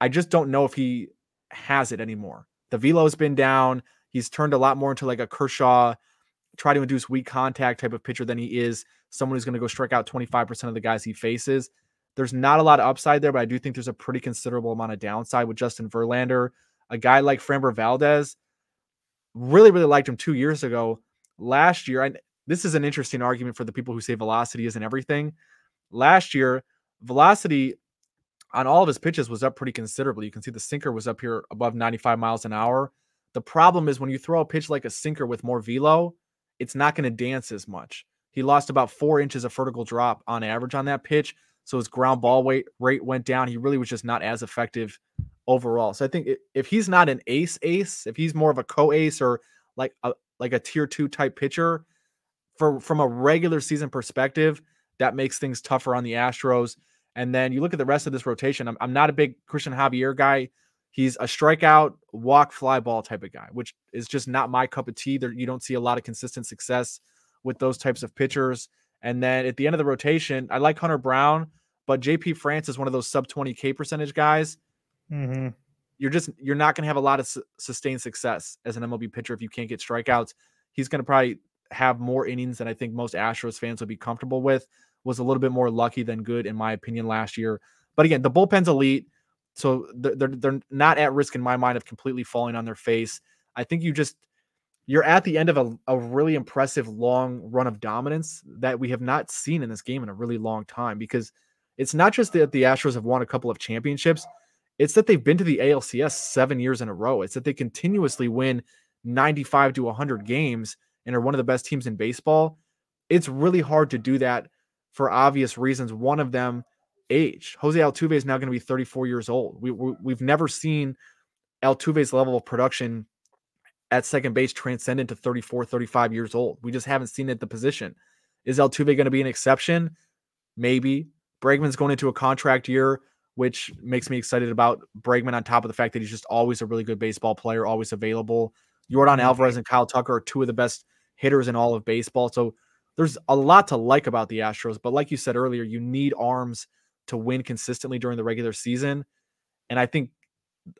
I just don't know if he has it anymore. The velo has been down. He's turned a lot more into like a Kershaw, try to induce weak contact type of pitcher than he is someone who's going to go strike out 25% of the guys he faces. There's not a lot of upside there, but I do think there's a pretty considerable amount of downside with Justin Verlander. A guy like Framber Valdez, really, really liked him two years ago. Last year, I, this is an interesting argument for the people who say velocity isn't everything. Last year, velocity on all of his pitches was up pretty considerably. You can see the sinker was up here above 95 miles an hour. The problem is when you throw a pitch like a sinker with more velo, it's not going to dance as much. He lost about four inches of vertical drop on average on that pitch. So his ground ball weight rate went down. He really was just not as effective overall. So I think if he's not an ace ace, if he's more of a co-ace or like a like a tier two type pitcher, for from a regular season perspective, that makes things tougher on the Astros. And then you look at the rest of this rotation. I'm, I'm not a big Cristian Javier guy. He's a strikeout, walk, fly ball type of guy, which is just not my cup of tea. There, you don't see a lot of consistent success with those types of pitchers. And then at the end of the rotation, I like Hunter Brown, but JP France is one of those sub 20 K percentage guys. Mm-hmm. You're just you're not going to have a lot of su- sustained success as an MLB pitcher if you can't get strikeouts. He's going to probably have more innings than I think most Astros fans would be comfortable with. Was a little bit more lucky than good in my opinion last year. But again, the bullpen's elite. So they're, they're not at risk in my mind of completely falling on their face. I think you just you're at the end of a, a really impressive long run of dominance that we have not seen in this game in a really long time because it's not just that the Astros have won a couple of championships, it's that they've been to the ALCS seven years in a row. It's that they continuously win 95 to 100 games and are one of the best teams in baseball. It's really hard to do that for obvious reasons. One of them age. Jose Altuve is now going to be 34 years old. We, we have never seen Altuve's level of production at second base transcend into 34, 35 years old. We just haven't seen it at the position. Is Altuve going to be an exception? Maybe. Bregman's going into a contract year, which makes me excited about Bregman on top of the fact that he's just always a really good baseball player, always available. Yordan mm-hmm. Alvarez and Kyle Tucker are two of the best hitters in all of baseball. So there's a lot to like about the Astros, but like you said earlier, you need arms to win consistently during the regular season. And I think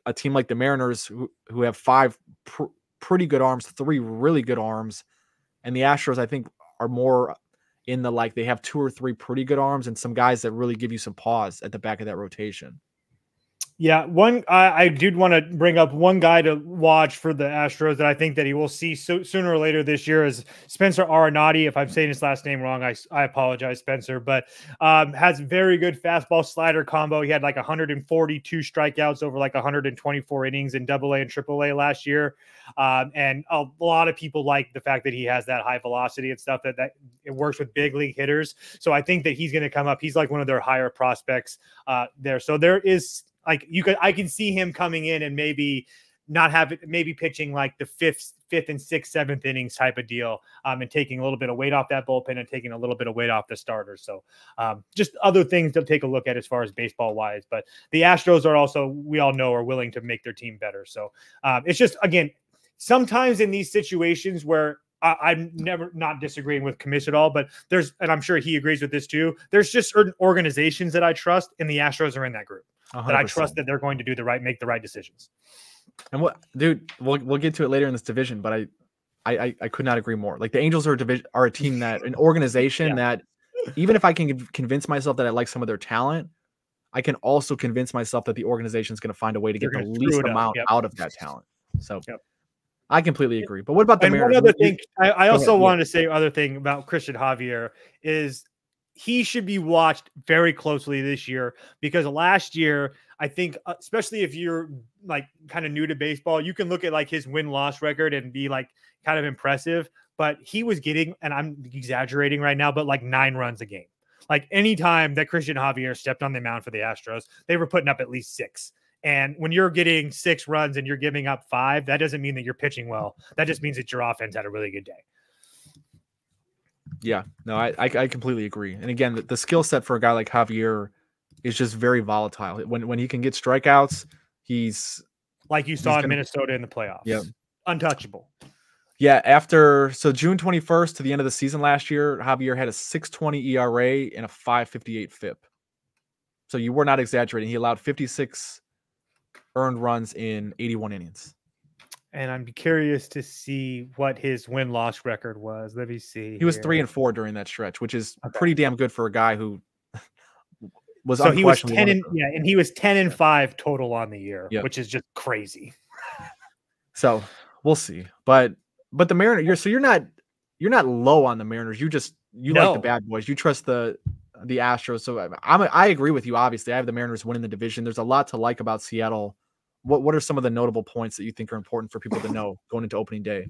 a team like the Mariners, who, who have five pr- pretty good arms, three really good arms, and the Astros, I think, are more in the like they have two or three pretty good arms and some guys that really give you some pause at the back of that rotation. Yeah, one I, I did want to bring up one guy to watch for the Astros that I think that he will see so, sooner or later this year is Spencer Arenado. If I'm saying his last name wrong, I, I apologize, Spencer. But um, has very good fastball slider combo. He had like 142 strikeouts over like 124 innings in Double A and Triple A last year, um, and a lot of people like the fact that he has that high velocity and stuff that that it works with big league hitters. So I think that he's going to come up. He's like one of their higher prospects uh, there. So there is like you could I can see him coming in and maybe not have it maybe pitching like the fifth fifth and sixth seventh innings type of deal um, and taking a little bit of weight off that bullpen and taking a little bit of weight off the starters. So um, just other things to take a look at as far as baseball wise but the astros are also we all know are willing to make their team better. So um, it's just again sometimes in these situations where I, am never not disagreeing with Commish at all, but there's, and I'm sure he agrees with this too. There's just certain organizations that I trust, and the Astros are in that group. 100%. that I trust that they're going to do the right, make the right decisions. And what, dude, we'll we'll get to it later in this division, but I, I, I could not agree more. Like the Angels are a division, are a team that an organization yeah. that, even if I can convince myself that I like some of their talent, I can also convince myself that the organization is going to find a way to get the least amount yep. out of that talent. So. Yep. I completely agree. But what about the and Mariners? One other thing, I, I also ahead, wanted to say other thing about Cristian Javier is he should be watched very closely this year because last year, I think, uh, especially if you're like kind of new to baseball, you can look at like his win loss record and be like kind of impressive. But he was getting, and I'm exaggerating right now, but like nine runs a game. Like anytime that Cristian Javier stepped on the mound for the Astros, they were putting up at least six. And when you're getting six runs and you're giving up five, that doesn't mean that you're pitching well. That just means that your offense had a really good day. Yeah, no, I I, I completely agree. And again, the, the skill set for a guy like Javier is just very volatile. When when he can get strikeouts, he's like you saw in gonna, Minnesota in the playoffs. Yeah, untouchable. Yeah, after so June 21st to the end of the season last year, Javier had a 620 ERA and a 558 FIP. So you were not exaggerating. He allowed 56 earned runs in 81 innings and I'm curious to see what his win loss record was. Let me see. He was three and four during that stretch, which is okay. pretty damn good for a guy who was. So he was ten and yeah, and he was ten and five total on the year, yep. which is just crazy. so we'll see, but but the Mariners, you're so you're not you're not low on the Mariners. You just you no. like the bad boys. You trust the the Astros. So I'm I agree with you. Obviously, I have the Mariners winning the division. There's a lot to like about Seattle what what are some of the notable points that you think are important for people to know going into opening day?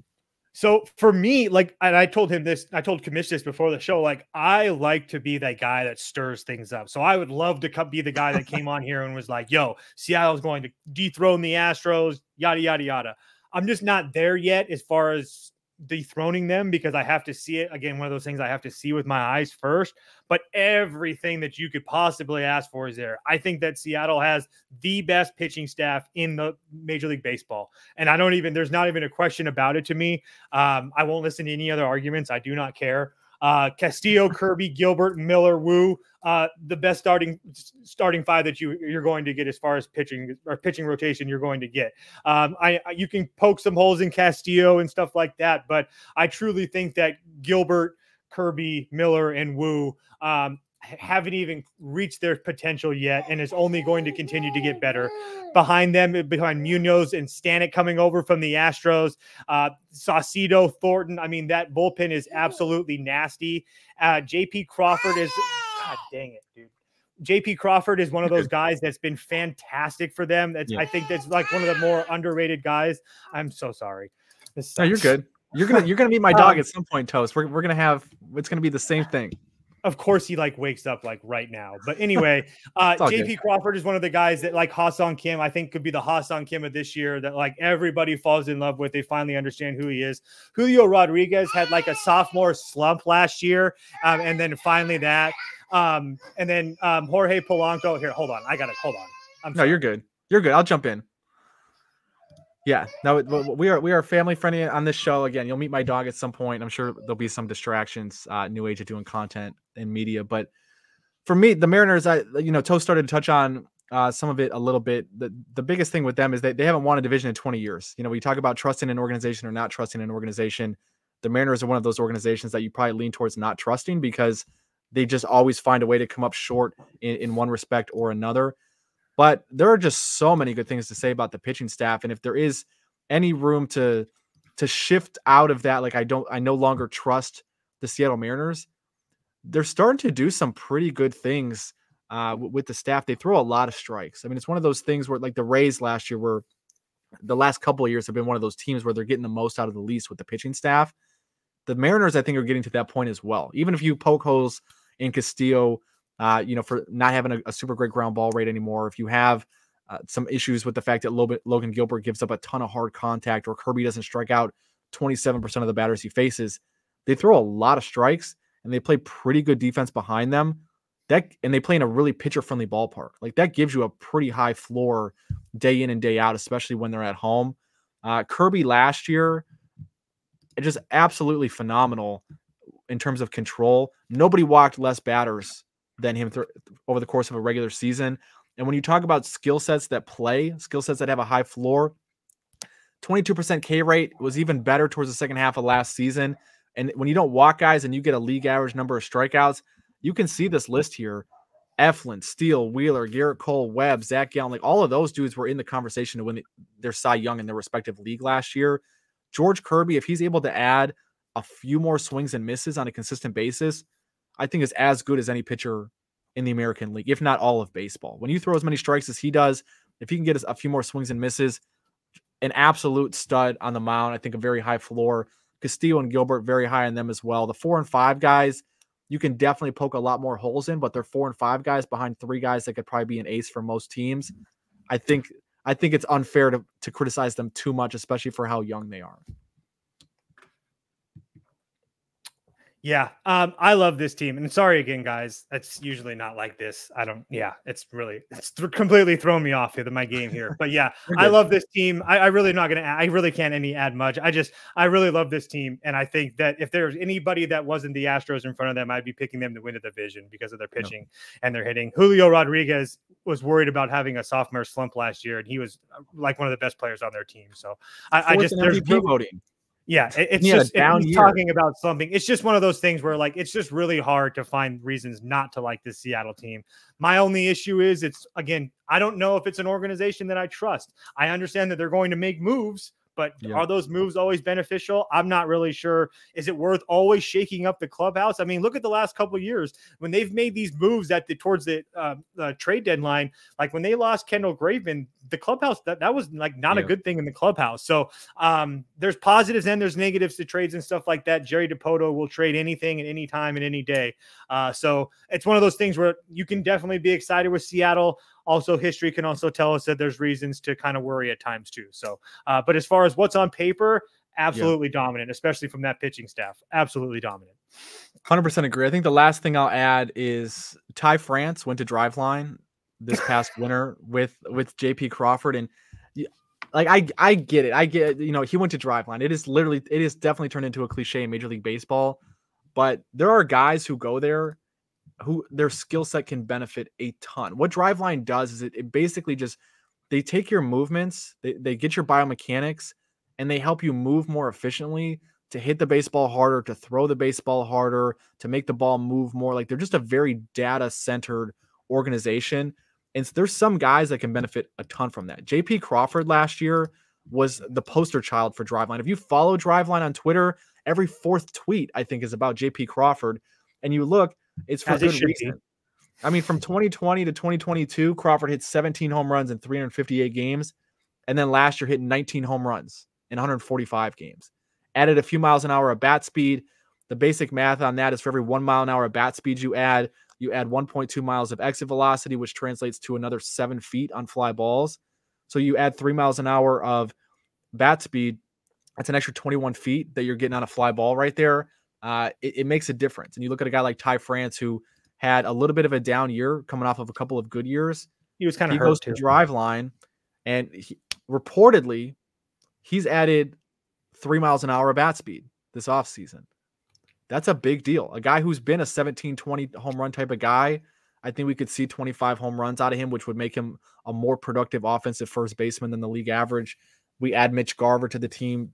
So for me, like, and I told him this, I told Commish this before the show. Like, I like to be that guy that stirs things up. So I would love to come, be the guy that came on here and was like, "Yo, Seattle's going to dethrone the Astros," yada yada yada. I'm just not there yet as far as dethroning them because I have to see it again. One of those things I have to see with my eyes first. But everything that you could possibly ask for is there. I think that Seattle has the best pitching staff in the Major League Baseball, and I don't even. There's not even a question about it to me. Um, I won't listen to any other arguments. I do not care. Uh, Castillo, Kirby, Gilbert, Miller, Woo, uh, the best starting starting five that you you're going to get as far as pitching or pitching rotation you're going to get. Um, I you can poke some holes in Castillo and stuff like that, but I truly think that Gilbert, Kirby, Miller, and Woo um, haven't even reached their potential yet and is only going to continue to get better. Behind them, behind Munoz and Stanek coming over from the Astros, uh, Saucedo, Thornton. I mean, that bullpen is absolutely nasty. Uh, JP Crawford is, God dang it, dude. JP Crawford is one of those guys that's been fantastic for them. That's, yeah. I think that's like one of the more underrated guys. I'm so sorry. No, you're good. You're gonna you're gonna meet my dog um, at some point, Toast. We're, we're gonna have it's gonna be the same thing of course he like wakes up like right now. But anyway, uh JP good. Crawford is one of the guys that like Ha-Seong Kim, I think could be the Ha-Seong Kim of this year that like everybody falls in love with. They finally understand who he is. Julio Rodriguez had like a sophomore slump last year. Um, and then finally that. Um, and then um Jorge Polanco. Here, hold on. I gotta hold on. I'm no, you're good. You're good. I'll jump in. Yeah, no, we are we are family friendly on this show. Again, you'll meet my dog at some point. I'm sure there'll be some distractions. Uh, new age of doing content and media, but for me, the Mariners, I you know, Toe started to touch on uh, some of it a little bit. The the biggest thing with them is that they haven't won a division in 20 years. You know, we talk about trusting an organization or not trusting an organization. The Mariners are one of those organizations that you probably lean towards not trusting because they just always find a way to come up short in, in one respect or another. But there are just so many good things to say about the pitching staff. And if there is any room to to shift out of that, like I don't, I no longer trust the Seattle Mariners. They're starting to do some pretty good things uh, with the staff. They throw a lot of strikes. I mean, it's one of those things where, like the Rays last year, were the last couple of years have been one of those teams where they're getting the most out of the least with the pitching staff. The Mariners, I think, are getting to that point as well. Even if you poke holes in Castillo, uh, you know, for not having a, a, super great ground ball rate anymore. If you have uh, some issues with the fact that Logan Gilbert gives up a ton of hard contact or Kirby doesn't strike out 27% of the batters he faces, they throw a lot of strikes and they play pretty good defense behind them. That and they play in a really pitcher friendly ballpark. Like that gives you a pretty high floor day in and day out, especially when they're at home. Uh, Kirby last year, it just absolutely phenomenal in terms of control. Nobody walked less batters than him th- over the course of a regular season. And when you talk about skill sets that play, skill sets that have a high floor, 22% K rate was even better towards the second half of last season. And when you don't walk guys and you get a league average number of strikeouts, you can see this list here. Eflin, Steele, Wheeler, Gerrit Cole, Webb, Zach Gallen, like all of those dudes were in the conversation to win their Cy Young in their respective league last year. George Kirby, if he's able to add a few more swings and misses on a consistent basis, I think is as good as any pitcher in the American League, if not all of baseball. When you throw as many strikes as he does, if he can get a few more swings and misses, an absolute stud on the mound. I think a very high floor. Castillo and Gilbert very high on them as well. The four and five guys, you can definitely poke a lot more holes in, but they're four and five guys behind three guys that could probably be an ace for most teams. I think I think it's unfair to to criticize them too much, especially for how young they are. Yeah, um, I love this team, and sorry again, guys. It's usually not like this. I don't. Yeah, it's really it's th- completely thrown me off with my game here. But yeah, I love this team. I, I really am not gonna. I really can't any add much. I just I really love this team, and I think that if there's anybody that wasn't the Astros in front of them, I'd be picking them to win the division because of their pitching and their hitting. Julio Rodriguez was worried about having a sophomore slump last year, and he was uh, like one of the best players on their team. So I, I just there's voting. Yeah, it, it's just down talking about something. It's just one of those things where like it's just really hard to find reasons not to like this Seattle team. My only issue is it's again, I don't know if it's an organization that I trust. I understand that they're going to make moves, but yeah. are those moves always beneficial? I'm not really sure. Is it worth always shaking up the clubhouse? I mean, look at the last couple of years when they've made these moves at the towards the, uh, the trade deadline. Like when they lost Kendall Graveman, the clubhouse that that was like not yeah. a good thing in the clubhouse. So um, there's positives and there's negatives to trades and stuff like that. Jerry Dipoto will trade anything at any time and any day. Uh, so it's one of those things where you can definitely be excited with Seattle. Also, history can also tell us that there's reasons to kind of worry at times too. So, uh, but as far as what's on paper, absolutely yeah. dominant, especially from that pitching staff. Absolutely dominant. 100% agree. I think the last thing I'll add is Ty France went to Driveline this past winter with with JP Crawford and like I I get it. I get you know, he went to Driveline. It is literally it is definitely turned into a cliche in Major League Baseball, but there are guys who go there who their skill set can benefit a ton. What Driveline does is it, it basically just they take your movements, they, they get your biomechanics, and they help you move more efficiently to hit the baseball harder, to throw the baseball harder, to make the ball move more. Like they're just a very data centered organization. And so there's some guys that can benefit a ton from that. JP Crawford last year was the poster child for Driveline. If you follow Driveline on Twitter, every fourth tweet I think is about JP Crawford. And you look, it's for As good reason. I mean, from 2020 to 2022, Crawford hit 17 home runs in 358 games. And then last year hit 19 home runs in 145 games. Added a few miles an hour of bat speed. The basic math on that is for every one mile an hour of bat speed you add, you add 1.2 miles of exit velocity, which translates to another seven feet on fly balls. So you add three miles an hour of bat speed. That's an extra 21 feet that you're getting on a fly ball right there uh, it, it, makes a difference. And you look at a guy like Ty France who had a little bit of a down year coming off of a couple of good years. He was kind of he goes too. to Driveline, and he, reportedly he's added three miles an hour of bat speed this offseason. That's a big deal. A guy who's been a 17, 20 home run type of guy. I think we could see 25 home runs out of him, which would make him a more productive offensive first baseman than the league average. We add Mitch Garver to the team.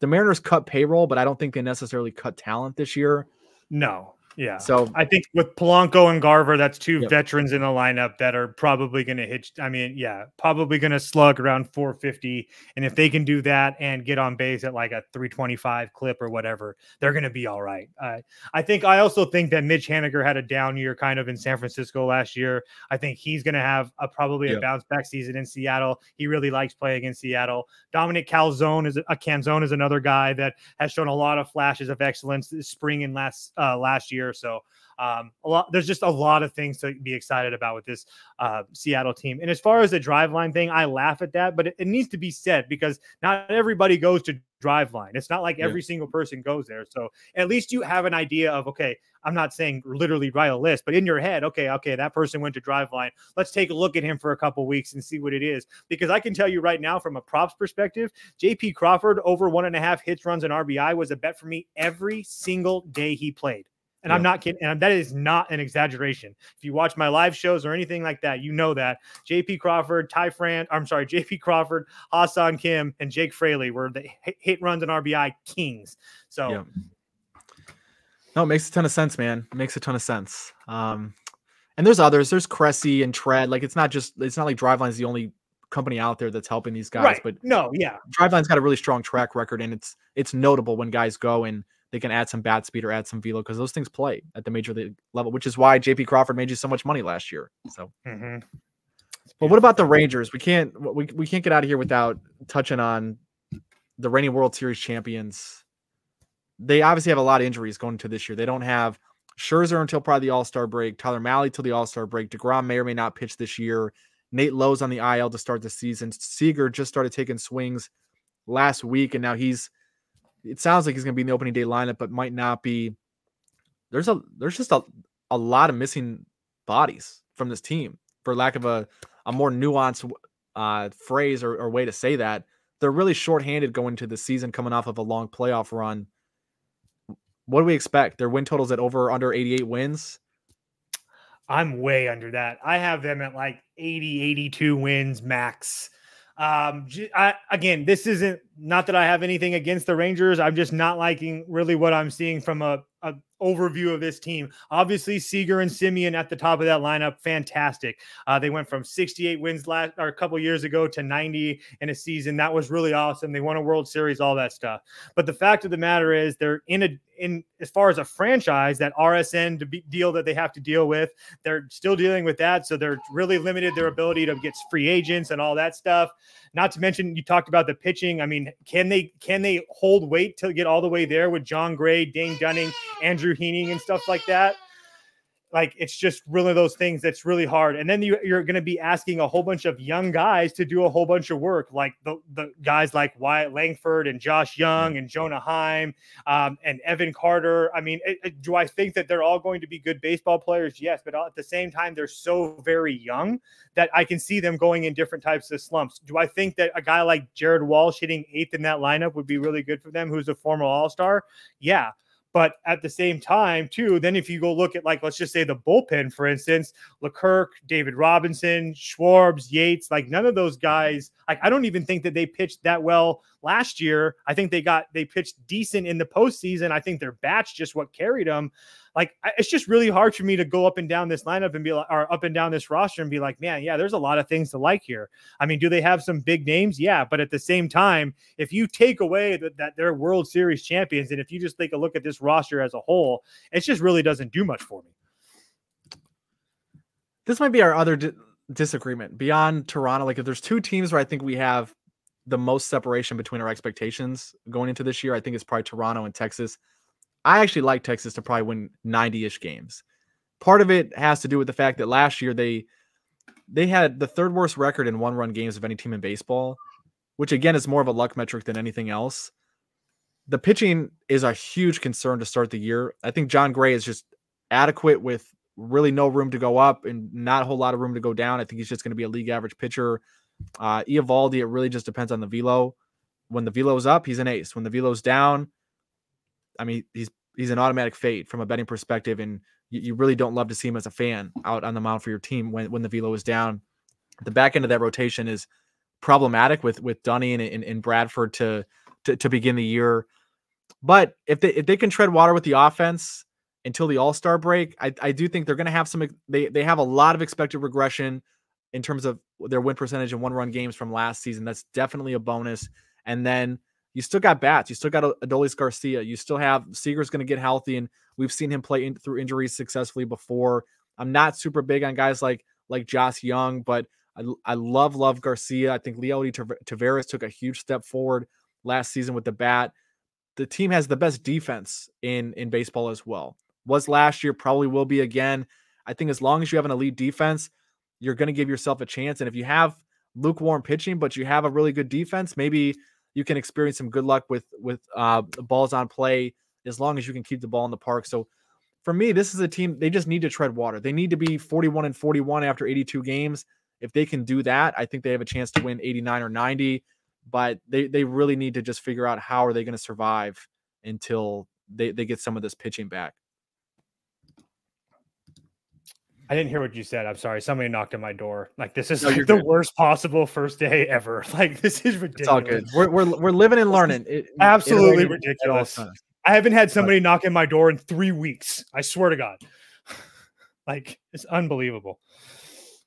The Mariners cut payroll, but I don't think they necessarily cut talent this year. No, yeah. So I think with Polanco and Garver, that's two Yep. veterans in the lineup that are probably going to hit. I mean, yeah, probably going to slug around 450. And if they can do that and get on base at like a 325 clip or whatever, they're going to be all right. Uh, I think I also think that Mitch Haniger had a down year kind of in San Francisco last year. I think he's going to have a, probably a bounce back season in Seattle. He really likes playing in Seattle. Dominic Calzone is a Canzone is another guy that has shown a lot of flashes of excellence this spring and last uh, last year. So um, a lot there's just a lot of things to be excited about with this uh, Seattle team. And as far as the Driveline thing, I laugh at that, but it, it needs to be said because not everybody goes to Driveline. It's not like Yeah. every single person goes there. So at least you have an idea of okay, I'm not saying literally write a list, but in your head, okay, okay, that person went to Driveline. Let's take a look at him for a couple weeks and see what it is. Because I can tell you right now, from a props perspective, JP Crawford over one and a half hits, runs, and RBI was a bet for me every single day he played. And I'm not kidding. And that is not an exaggeration. If you watch my live shows or anything like that, you know that JP Crawford, Ty Fran, I'm sorry, JP Crawford, Ha-Seong Kim, and Jake Fraley were the hit- runs and RBI kings. So Yeah. No, it makes a ton of sense, man. It makes a ton of sense. Um, and there's others. There's Cressey and Tread. Like it's not just it's not like Driveline's is the only company out there that's helping these guys, right. but no, yeah. Driveline's got a really strong track record, and it's it's notable when guys go and they can add some bat speed or add some velo because those things play at the major league level, which is why JP Crawford made you so much money last year. So, Mhm. but what about the Rangers? We can't we, we can't get out of here without touching on the reigning World Series champions. They obviously have a lot of injuries going into this year. They don't have Scherzer until probably the All Star break. Tyler Mahle till the All Star break. Degrom may or may not pitch this year. Nate Lowe's on the IL to start the season. Seager just started taking swings last week, and now he's. It sounds like he's going to be in the opening day lineup, but might not be. There's a there's just a, a lot of missing bodies from this team, for lack of a a more nuanced uh, phrase or, or way to say that. They're really shorthanded going into the season, coming off of a long playoff run. What do we expect? Their win totals at over under 88 wins. I'm way under that. I have them at like 80, 82 wins max. Um, I, again, this isn't not that I have anything against the Rangers. I'm just not liking really what I'm seeing from a, a overview of this team. Obviously, Seager and Semien at the top of that lineup, fantastic. Uh, they went from 68 wins last or a couple years ago to 90 in a season. That was really awesome. They won a World Series, all that stuff. But the fact of the matter is, they're in a in as far as a franchise that RSN be, deal that they have to deal with. They're still dealing with that, so they're really limited their ability to get free agents and all that stuff. Not to mention, you talked about the pitching. I mean, can they can they hold weight to get all the way there with Jon Gray, Dane Dunning, Andrew Heaney, and stuff like that? Like it's just really those things that's really hard. And then you, you're going to be asking a whole bunch of young guys to do a whole bunch of work, like the, the guys like Wyatt Langford and Josh Jung and Jonah Heim um, and Evan Carter. I mean, it, it- do I think that they're all going to be good baseball players? Yes, but at the same time, they're so very young that I can see them going in different types of slumps. Do I think that a guy like Jared Walsh hitting eighth in that lineup would be really good for them, who's a former All Star? Yeah. But at the same time, too, then if you go look at like let's just say the bullpen, for instance, Leclerc, David Robertson, Sborz, Yates, like none of those guys, like I don't even think that they pitched that well last year. I think they got they pitched decent in the postseason. I think their bats just what carried them. Like it's just really hard for me to go up and down this lineup and be like, or up and down this roster and be like, man, yeah, there's a lot of things to like here. I mean, do they have some big names? Yeah, but at the same time, if you take away that, that they're World Series champions, and if you just take a look at this roster as a whole, it just really doesn't do much for me. This might be our other di- disagreement beyond Toronto. Like, if there's two teams where I think we have the most separation between our expectations going into this year, I think it's probably Toronto and Texas. I actually like Texas to probably win 90-ish games. Part of it has to do with the fact that last year they they had the third worst record in one-run games of any team in baseball, which again is more of a luck metric than anything else. The pitching is a huge concern to start the year. I think Jon Gray is just adequate with really no room to go up and not a whole lot of room to go down. I think he's just going to be a league average pitcher. Uh, Eovaldi, it really just depends on the velo. when the velo's up, he's an ace. When the velo's down, I mean, he's he's an automatic fade from a betting perspective, and you, you really don't love to see him as a fan out on the mound for your team when when the velo is down. The back end of that rotation is problematic with with Dunning and, and, and Bradford to, to to begin the year. But if they if they can tread water with the offense until the All Star break, I, I do think they're going to have some. They they have a lot of expected regression in terms of their win percentage and one run games from last season. That's definitely a bonus. And then you still got bats. You still got Adolis Garcia. You still have Seager's going to get healthy, and we've seen him play in, through injuries successfully before. I'm not super big on guys like like Josh Jung, but I, I love love Garcia. I think Leody Taveras took a huge step forward last season with the bat. The team has the best defense in in baseball as well. Was last year, probably will be again. I think as long as you have an elite defense, you're going to give yourself a chance. And if you have lukewarm pitching, but you have a really good defense, maybe you can experience some good luck with with uh, balls on play as long as you can keep the ball in the park. So for me, this is a team they just need to tread water. They need to be 41 and 41 after 82 games. If they can do that, I think they have a chance to win 89 or 90. But they they really need to just figure out how are they going to survive until they, they get some of this pitching back. I didn't hear what you said. I'm sorry. Somebody knocked on my door. Like this is no, like the good. worst possible first day ever. Like this is ridiculous. It's all good. We're we're, we're living and learning. It, absolutely ridiculous. I haven't had somebody knock in my door in three weeks. I swear to God. like it's unbelievable.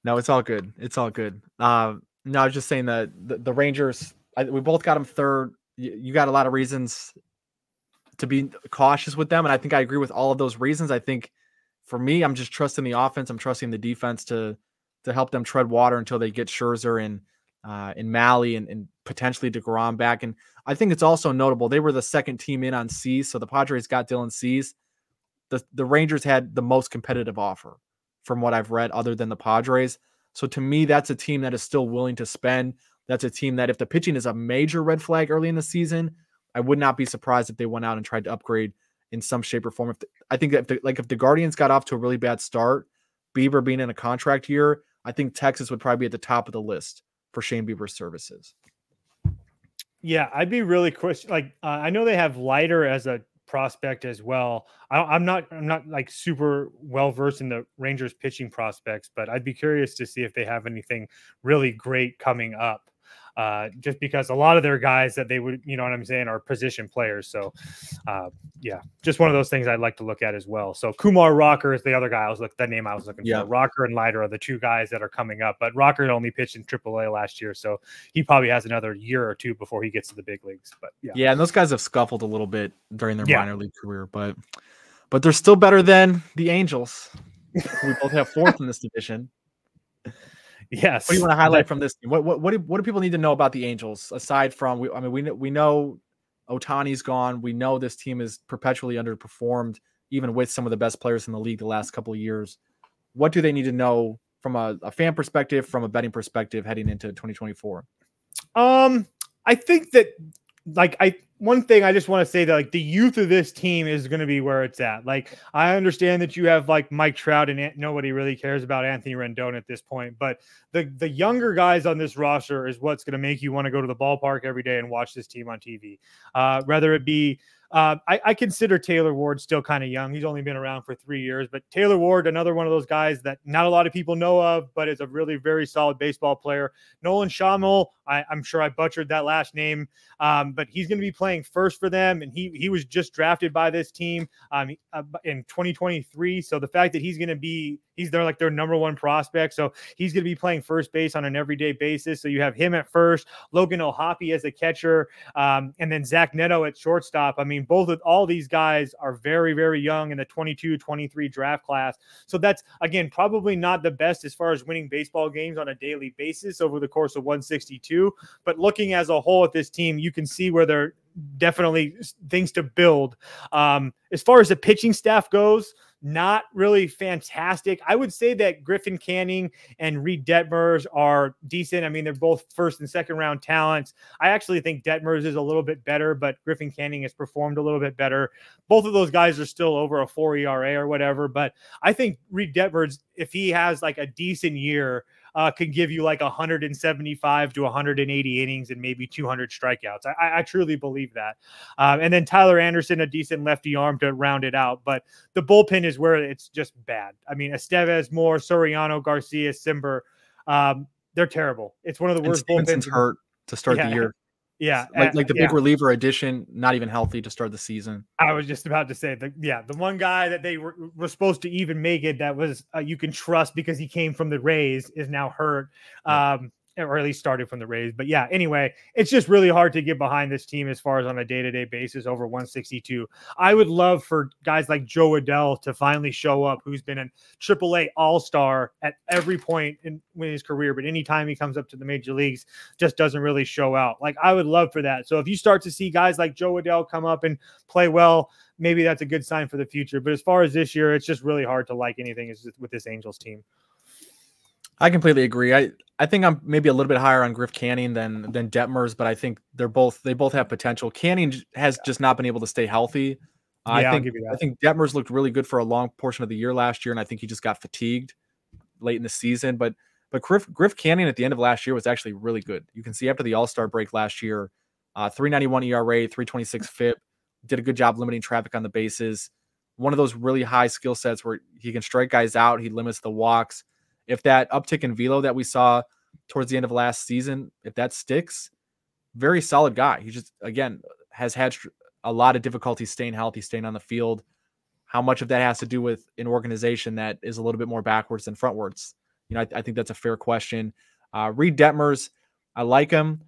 No, it's all good. It's all good. Uh, no, I was just saying that the, the Rangers. I, we both got them third. You, you got a lot of reasons to be cautious with them, and I think I agree with all of those reasons. I think for me, I'm just trusting the offense. I'm trusting the defense to to help them tread water until they get Scherzer and uh, and Mahle and, and potentially Degrom back. And I think it's also notable they were the second team in on Cease, so the Padres got Dylan Cease. The the Rangers had the most competitive offer from what I've read, other than the Padres. So to me, that's a team that is still willing to spend. That's a team that if the pitching is a major red flag early in the season, I would not be surprised if they went out and tried to upgrade in some shape or form. If the, I think if the, like if the Guardians got off to a really bad start, Bieber being in a contract year, I think Texas would probably be at the top of the list for Shane Bieber's services. Yeah, I'd be really question. Like uh, I know they have Leiter as a prospect as well. I, am not I'm not like super well versed in the Rangers pitching prospects, but I'd be curious to see if they have anything really great coming up uh, just because a lot of their guys that they would, you know what I'm saying, are position players. So, uh, yeah, just one of those things I'd like to look at as well. So Kumar Rocker is the other guy I was looking. That name I was looking yeah. for. Rocker and Leiter are the two guys that are coming up. But Rocker only pitched in AAA last year, so he probably has another year or two before he gets to the big leagues. But yeah, yeah, and those guys have scuffled a little bit during their yeah. minor league career, but but they're still better than the Angels. we both have fourth in this division. Yes. What do you want to highlight from this? What what what do, what do people need to know about the Angels aside from we, I mean we know, we know Ohtani's gone. We know this team is perpetually underperformed even with some of the best players in the league the last couple of years. What do they need to know from a, a fan perspective, from a betting perspective heading into 2024? Um I think that like I one thing I just want to say that like the youth of this team is going to be where it's at. Like I understand that you have like Mike Trout and nobody really cares about Anthony Rendon at this point, but the the younger guys on this roster is what's going to make you want to go to the ballpark every day and watch this team on TV. Uh, whether it be uh, I, I, consider Taylor Ward still kind of young. He's only been around for three years, but Taylor Ward, another one of those guys that not a lot of people know of, but is a really very solid baseball player. Nolan Schammel, I, am sure I butchered that last name, um, but he's going to be playing first for them, and he he was just drafted by this team um, uh, in 2023. So the fact that he's going to be he's their like their number one prospect, so he's going to be playing first base on an everyday basis. So you have him at first, Logan O'Hoppe as a catcher, um, and then Zach Neto at shortstop. I mean mean, both of all these guys are very, very young in the 22, 23 draft class. So that's again probably not the best as far as winning baseball games on a daily basis over the course of 162. But looking as a whole at this team, you can see where they're definitely things to build. Um, as far as the pitching staff goes, not really fantastic. I would say that Griffin Canning and Reid Detmers are decent. I mean, they're both first and second round talents. I actually think Detmers is a little bit better, but Griffin Canning has performed a little bit better. Both of those guys are still over a four ERA or whatever. But I think Reid Detmers, if he has like a decent year, uh, can give you like 175 to 180 innings and maybe 200 strikeouts. I, I truly believe that. Um, and then Tyler Anderson, a decent lefty arm to round it out. But the bullpen is where it's just bad. I mean, Estevez, Moore, Soriano, Garcia, Cimber, um, they're terrible. It's one of the worst bullpens. hurt to start yeah. the year. Yeah, like, like the big yeah. reliever addition, not even healthy to start the season. I was just about to say the yeah, the one guy that they were, were supposed to even make it that was uh, you can trust because he came from the Rays is now hurt. Um, or at least started from the Rays. But yeah, anyway, it's just really hard to get behind this team as far as on a day to day basis over 162. I would love for guys like Jo Adell to finally show up, who's been a AAA All Star at every point in, in his career, but anytime he comes up to the major leagues, just doesn't really show out. Like I would love for that. So if you start to see guys like Jo Adell come up and play well, maybe that's a good sign for the future. But as far as this year, it's just really hard to like anything with this Angels team. I completely agree. I I think I'm maybe a little bit higher on Griff Canning than than Detmers, but I think they're both they both have potential. Canning has just not been able to stay healthy. Yeah, I think I think Detmers looked really good for a long portion of the year last year, and I think he just got fatigued late in the season. But but Griff Griff Canning at the end of last year was actually really good. You can see after the All Star break last year, uh, 391 ERA, 326 FIP, did a good job limiting traffic on the bases. One of those really high skill sets where he can strike guys out. He limits the walks if that uptick in velo that we saw towards the end of last season, if that sticks, very solid guy. He just again has had a lot of difficulty staying healthy, staying on the field. How much of that has to do with an organization that is a little bit more backwards than frontwards? You know, I, I think that's a fair question. Uh, Reid Detmers, I like him.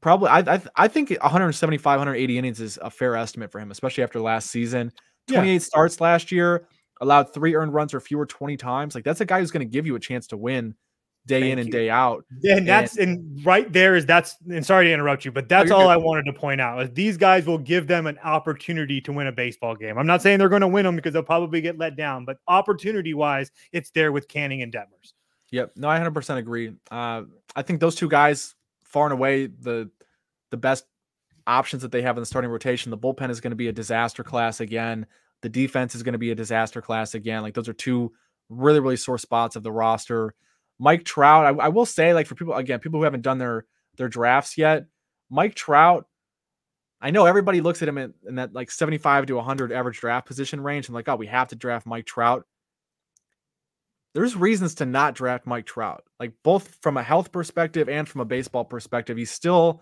Probably, I, I, I think 175, 180 innings is a fair estimate for him, especially after last season. 28 yeah. starts last year allowed three earned runs or fewer 20 times. Like that's a guy who's going to give you a chance to win day Thank in and you. day out. And that's and right there is that's and sorry to interrupt you, but that's all good. I wanted to point out is these guys will give them an opportunity to win a baseball game. I'm not saying they're going to win them because they'll probably get let down, but opportunity wise, it's there with Canning and Detmers. Yep, no, I 100% agree. Uh, I think those two guys far and away the the best options that they have in the starting rotation. The bullpen is going to be a disaster class again. The defense is going to be a disaster class again. Like those are two really, really sore spots of the roster. Mike Trout, I, I will say, like for people again, people who haven't done their their drafts yet, Mike Trout. I know everybody looks at him in, in that like 75 to 100 average draft position range and like, oh, we have to draft Mike Trout. There's reasons to not draft Mike Trout, like both from a health perspective and from a baseball perspective. He's still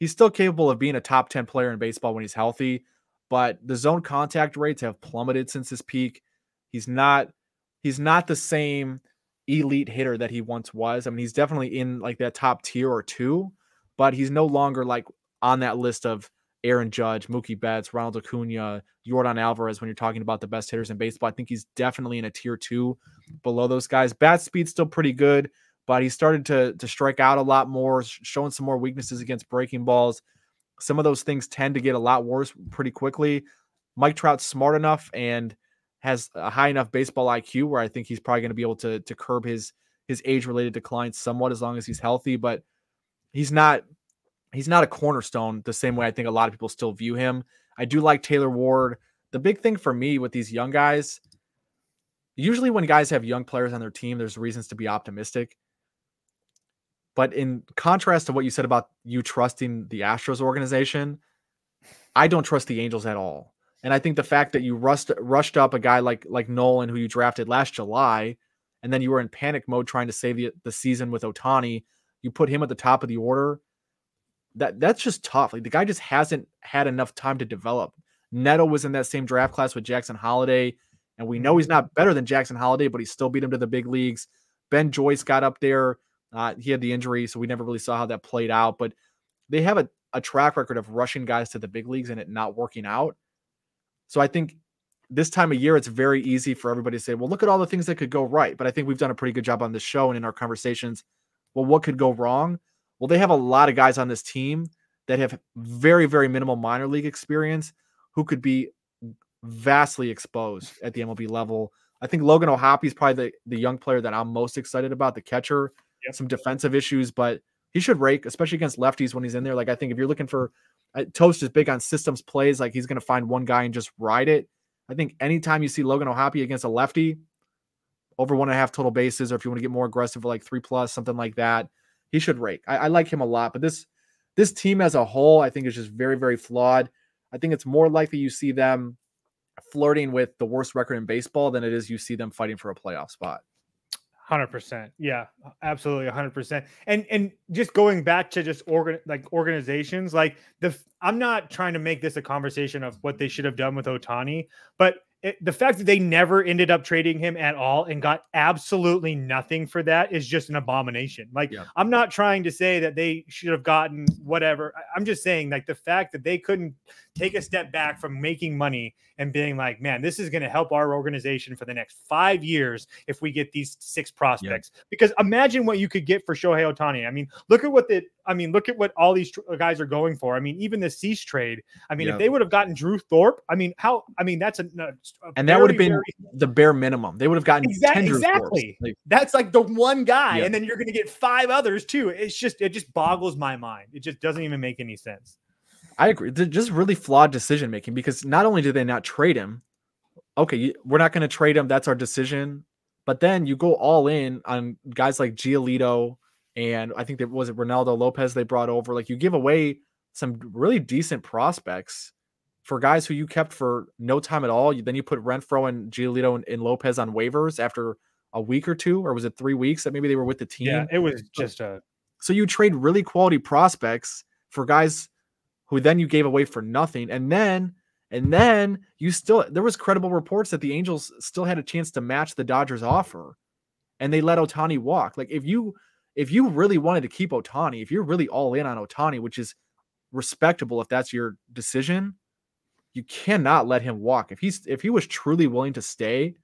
he's still capable of being a top 10 player in baseball when he's healthy but the zone contact rates have plummeted since his peak. He's not he's not the same elite hitter that he once was. I mean, he's definitely in like that top tier or two, but he's no longer like on that list of Aaron Judge, Mookie Betts, Ronald Acuna, Yordan Alvarez when you're talking about the best hitters in baseball. I think he's definitely in a tier two below those guys. Bat speed's still pretty good, but he started to to strike out a lot more, showing some more weaknesses against breaking balls some of those things tend to get a lot worse pretty quickly. Mike Trout's smart enough and has a high enough baseball IQ where I think he's probably going to be able to to curb his his age related decline somewhat as long as he's healthy. But he's not he's not a cornerstone the same way I think a lot of people still view him. I do like Taylor Ward. The big thing for me with these young guys, usually when guys have young players on their team, there's reasons to be optimistic. But in contrast to what you said about you trusting the Astros organization, I don't trust the Angels at all. And I think the fact that you rushed rushed up a guy like like Nolan, who you drafted last July, and then you were in panic mode trying to save the, the season with Ohtani, you put him at the top of the order. That that's just tough. Like the guy just hasn't had enough time to develop. Neto was in that same draft class with Jackson Holliday, and we know mm-hmm. he's not better than Jackson Holliday, but he still beat him to the big leagues. Ben Joyce got up there uh, he had the injury, so we never really saw how that played out. But they have a, a track record of rushing guys to the big leagues and it not working out. So I think this time of year, it's very easy for everybody to say, well, look at all the things that could go right. But I think we've done a pretty good job on this show and in our conversations. Well, what could go wrong? Well, they have a lot of guys on this team that have very, very minimal minor league experience who could be vastly exposed at the MLB level. I think Logan O'Hoppe is probably the, the young player that I'm most excited about, the catcher yep. some defensive issues, but he should rake, especially against lefties when he's in there. Like I think if you're looking for uh, Toast is big on systems plays, like he's going to find one guy and just ride it. I think anytime you see Logan O'Hoppe against a lefty, over one and a half total bases, or if you want to get more aggressive, like three plus, something like that, he should rake. I, I like him a lot, but this this team as a whole, I think, is just very, very flawed. I think it's more likely you see them flirting with the worst record in baseball than it is you see them fighting for a playoff spot. Hundred percent, yeah, absolutely, hundred percent. And and just going back to just organ like organizations, like the I'm not trying to make this a conversation of what they should have done with Ohtani, but it, the fact that they never ended up trading him at all and got absolutely nothing for that is just an abomination. Like, yeah. I'm not trying to say that they should have gotten whatever. I'm just saying, like, the fact that they couldn't take a step back from making money and being like, man, this is going to help our organization for the next five years if we get these six prospects. Yeah. Because imagine what you could get for Shohei Ohtani. I mean, look at what the I mean, look at what all these tr- uh, guys are going for. I mean, even the Cease trade. I mean, yeah. if they would have gotten Drew Thorpe, I mean, how? I mean, that's a and that would have been very, the bare minimum. They would have gotten exactly. exactly. Like, that's like the one guy, yeah. and then you're going to get five others too. It's just it just boggles my mind. It just doesn't even make any sense. I agree. They're just really flawed decision making because not only did they not trade him, okay, we're not going to trade him. That's our decision. But then you go all in on guys like Giolito and I think that was it Reynaldo Lopez they brought over. Like you give away some really decent prospects for guys who you kept for no time at all. You, then you put Renfroe and Giolito and, and, Lopez on waivers after a week or two, or was it three weeks that maybe they were with the team? Yeah, it was just a. So you trade really quality prospects for guys who then you gave away for nothing, and then and then you still there was credible reports that the Angels still had a chance to match the Dodgers offer, and they let Ohtani walk. Like if you if you really wanted to keep Ohtani, if you're really all in on Ohtani, which is respectable if that's your decision, you cannot let him walk. If he's if he was truly willing to stay,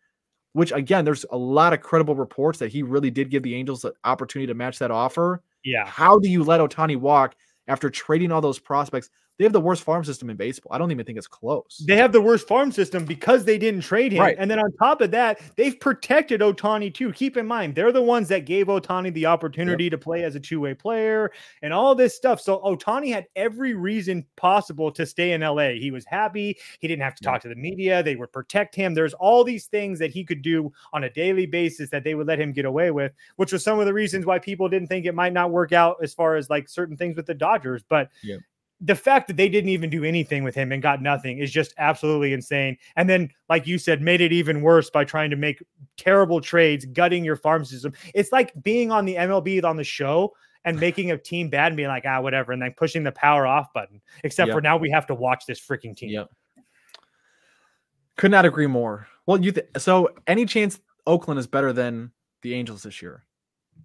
which again, there's a lot of credible reports that he really did give the Angels the opportunity to match that offer. Yeah. How do you let Ohtani walk after trading all those prospects? They have the worst farm system in baseball. I don't even think it's close. They have the worst farm system because they didn't trade him. Right. And then on top of that, they've protected Ohtani too. Keep in mind, they're the ones that gave Ohtani the opportunity yep. to play as a two way player and all this stuff. So Ohtani had every reason possible to stay in LA. He was happy. He didn't have to talk to the media. They would protect him. There's all these things that he could do on a daily basis that they would let him get away with, which was some of the reasons why people didn't think it might not work out as far as like certain things with the Dodgers. But yep the fact that they didn't even do anything with him and got nothing is just absolutely insane. And then, like you said, made it even worse by trying to make terrible trades, gutting your farm system. It's like being on the MLB on the show and making a team bad and being like, ah, whatever, and then pushing the power off button. Except yep. for now, we have to watch this freaking team. Yep. Could not agree more. Well, you th- so any chance Oakland is better than the Angels this year?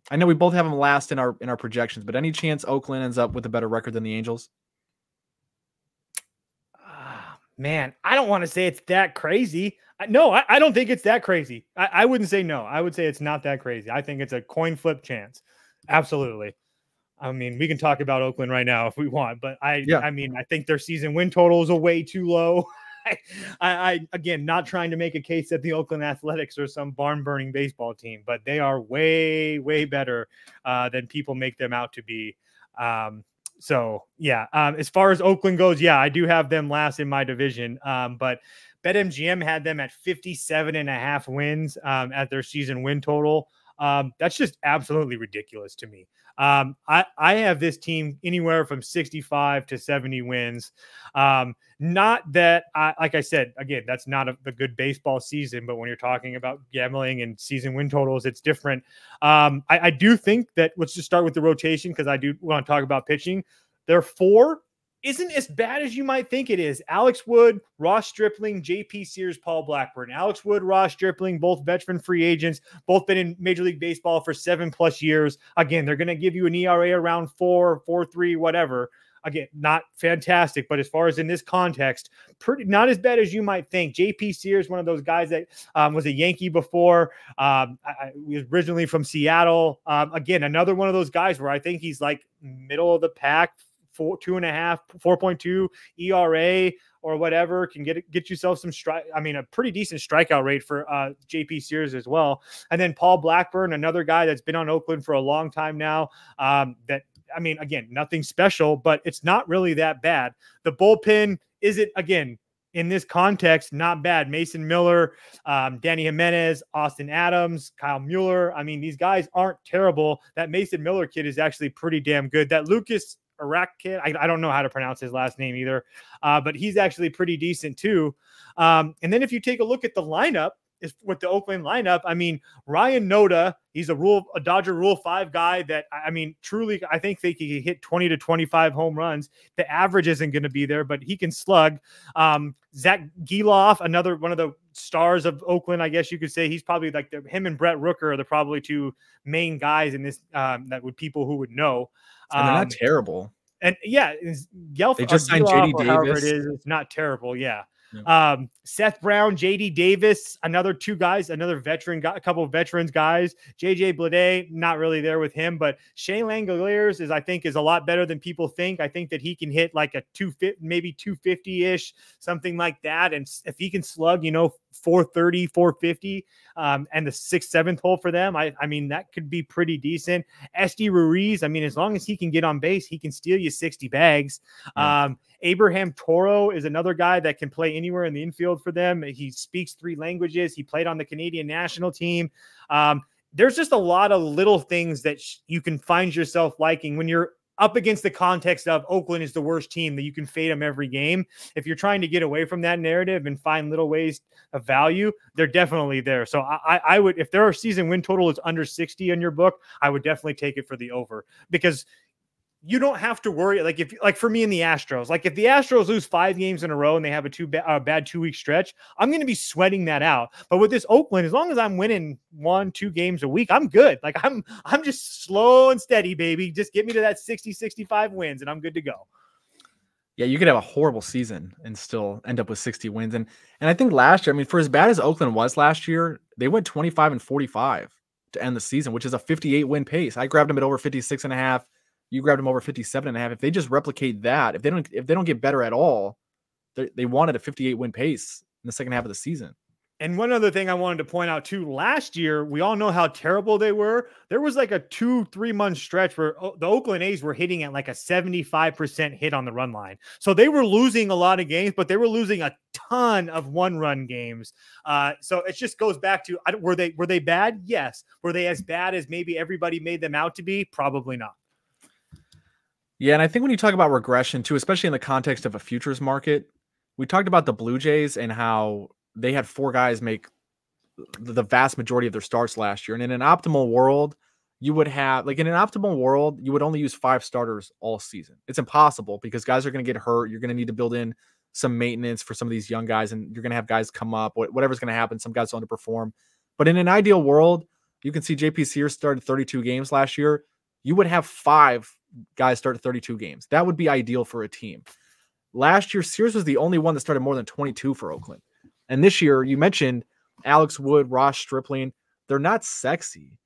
I know we both have them last in our in our projections, but any chance Oakland ends up with a better record than the Angels? Man, I don't want to say it's that crazy. No, I, I don't think it's that crazy. I, I, wouldn't say no. I would say it's not that crazy. I think it's a coin flip chance. Absolutely. I mean, we can talk about Oakland right now if we want, but I, yeah. I mean, I think their season win totals are way too low. I, I, again, not trying to make a case that the Oakland Athletics are some barn burning baseball team, but they are way, way better uh, than people make them out to be. Um, so yeah, um, as far as Oakland goes, yeah, I do have them last in my division. Um, but BetMGM had them at 57 and a half wins um, at their season win total. Um, that's just absolutely ridiculous to me. Um, I, I have this team anywhere from 65 to 70 wins. Um, not that, I, like I said, again, that's not a, a, good baseball season, but when you're talking about gambling and season win totals, it's different. Um, I, I do think that let's just start with the rotation because I do want to talk about pitching. There are four isn't as bad as you might think it is. Alex Wood, Ross Stripling, JP Sears, Paul Blackburn. Alex Wood, Ross Stripling, both veteran free agents, both been in Major League Baseball for seven plus years. Again, they're going to give you an ERA around four, four, three, whatever. Again, not fantastic, but as far as in this context, pretty not as bad as you might think. JP Sears, one of those guys that um, was a Yankee before, um, I, I, was originally from Seattle. Um, again, another one of those guys where I think he's like middle of the pack, four, two and a half, 4.2 ERA or whatever can get get yourself some strike. I mean, a pretty decent strikeout rate for uh, JP Sears as well. And then Paul Blackburn, another guy that's been on Oakland for a long time now. Um, that I mean, again, nothing special, but it's not really that bad. The bullpen is it again in this context, not bad. Mason Miller, um, Dany Jimenez, Austin Adams, Kyle Mueller. I mean, these guys aren't terrible. That Mason Miller kid is actually pretty damn good. That Lucas Iraq kid, I, I, don't know how to pronounce his last name either, uh, but he's actually pretty decent too. Um, and then if you take a look at the lineup, is with the Oakland lineup. I mean, Ryan Noda, he's a rule a Dodger Rule Five guy that I mean, truly, I think they could hit 20 to 25 home runs. The average isn't going to be there, but he can slug. Um, Zack Gelof, another one of the stars of Oakland, I guess you could say. He's probably like the, him and Brent Rooker are the probably two main guys in this um, that would people who would know. Um, and they're not um, terrible. And yeah, Gelf, they just signed JD Davis. It is, it's not terrible. Yeah. Um, Seth Brown, JD Davis, another two guys, another veteran, got a couple of veterans guys. JJ Bleday, not really there with him, but Shea Langeliers is, I think, is a lot better than people think. I think that he can hit like a two maybe 250 ish, something like that. And if he can slug, you know, 430, 450, um, and the sixth, seventh hole for them, I, I mean, that could be pretty decent. Esteury Ruiz, I mean, as long as he can get on base, he can steal you 60 bags. Yeah. Um, Abraham Toro is another guy that can play anywhere in the infield for them. He speaks three languages. He played on the Canadian national team. Um, there's just a lot of little things that sh- you can find yourself liking when you're up against the context of Oakland is the worst team that you can fade them every game. If you're trying to get away from that narrative and find little ways of value, they're definitely there. So I, I would, if their season win total is under 60 in your book, I would definitely take it for the over because you don't have to worry. Like if, like for me in the Astros, like if the Astros lose five games in a row and they have a two ba- bad two week stretch, I'm going to be sweating that out. But with this Oakland, as long as I'm winning one, two games a week, I'm good. Like I'm, I'm just slow and steady, baby. Just get me to that 60, 65 wins, and I'm good to go. Yeah, you could have a horrible season and still end up with 60 wins. And and I think last year, I mean, for as bad as Oakland was last year, they went 25 and 45 to end the season, which is a 58 win pace. I grabbed them at over 56 and a half you grabbed them over 57 and a half. If they just replicate that, if they don't if they don't get better at all, they wanted a 58 win pace in the second half of the season. And one other thing I wanted to point out too, last year, we all know how terrible they were. There was like a two, three month stretch where the Oakland A's were hitting at like a 75% hit on the run line. So they were losing a lot of games, but they were losing a ton of one run games. Uh, so it just goes back to were they were they bad? Yes. Were they as bad as maybe everybody made them out to be? Probably not. Yeah, and I think when you talk about regression too, especially in the context of a futures market, we talked about the Blue Jays and how they had four guys make the vast majority of their starts last year. And in an optimal world, you would have like in an optimal world, you would only use five starters all season. It's impossible because guys are going to get hurt. You're going to need to build in some maintenance for some of these young guys, and you're going to have guys come up. Whatever's going to happen, some guys will underperform. But in an ideal world, you can see JP Sears started 32 games last year. You would have five guys start 32 games. That would be ideal for a team. Last year, Sears was the only one that started more than 22 for Oakland. And this year, you mentioned Alex Wood, Ross Stripling. They're not sexy,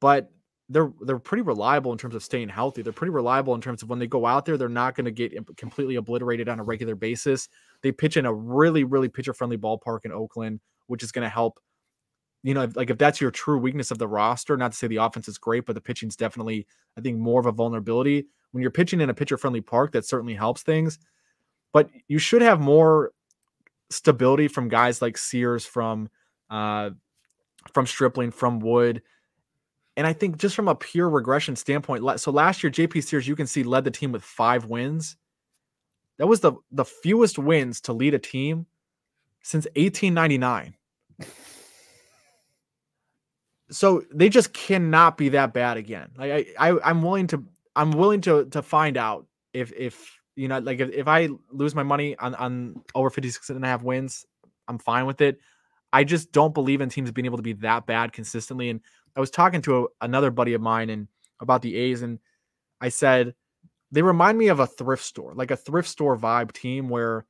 but they're they're pretty reliable in terms of staying healthy. They're pretty reliable in terms of when they go out there, they're not going to get completely obliterated on a regular basis. They pitch in a really, really pitcher friendly ballpark in Oakland, which is going to help you know, like if that's your true weakness of the roster, not to say the offense is great, but the pitching's definitely, I think, more of a vulnerability. When you're pitching in a pitcher friendly park, that certainly helps things. But you should have more stability from guys like Sears, from uh, from Stripling, from Wood. And I think just from a pure regression standpoint, so last year JP Sears, you can see led the team with five wins. That was the the fewest wins to lead a team since 1899 so they just cannot be that bad again. Like I, I I'm willing to I'm willing to to find out if if you know like if, if I lose my money on on over 56 and a half wins, I'm fine with it. I just don't believe in teams being able to be that bad consistently. And I was talking to a, another buddy of mine and about the A's, and I said they remind me of a thrift store, like a thrift store vibe team where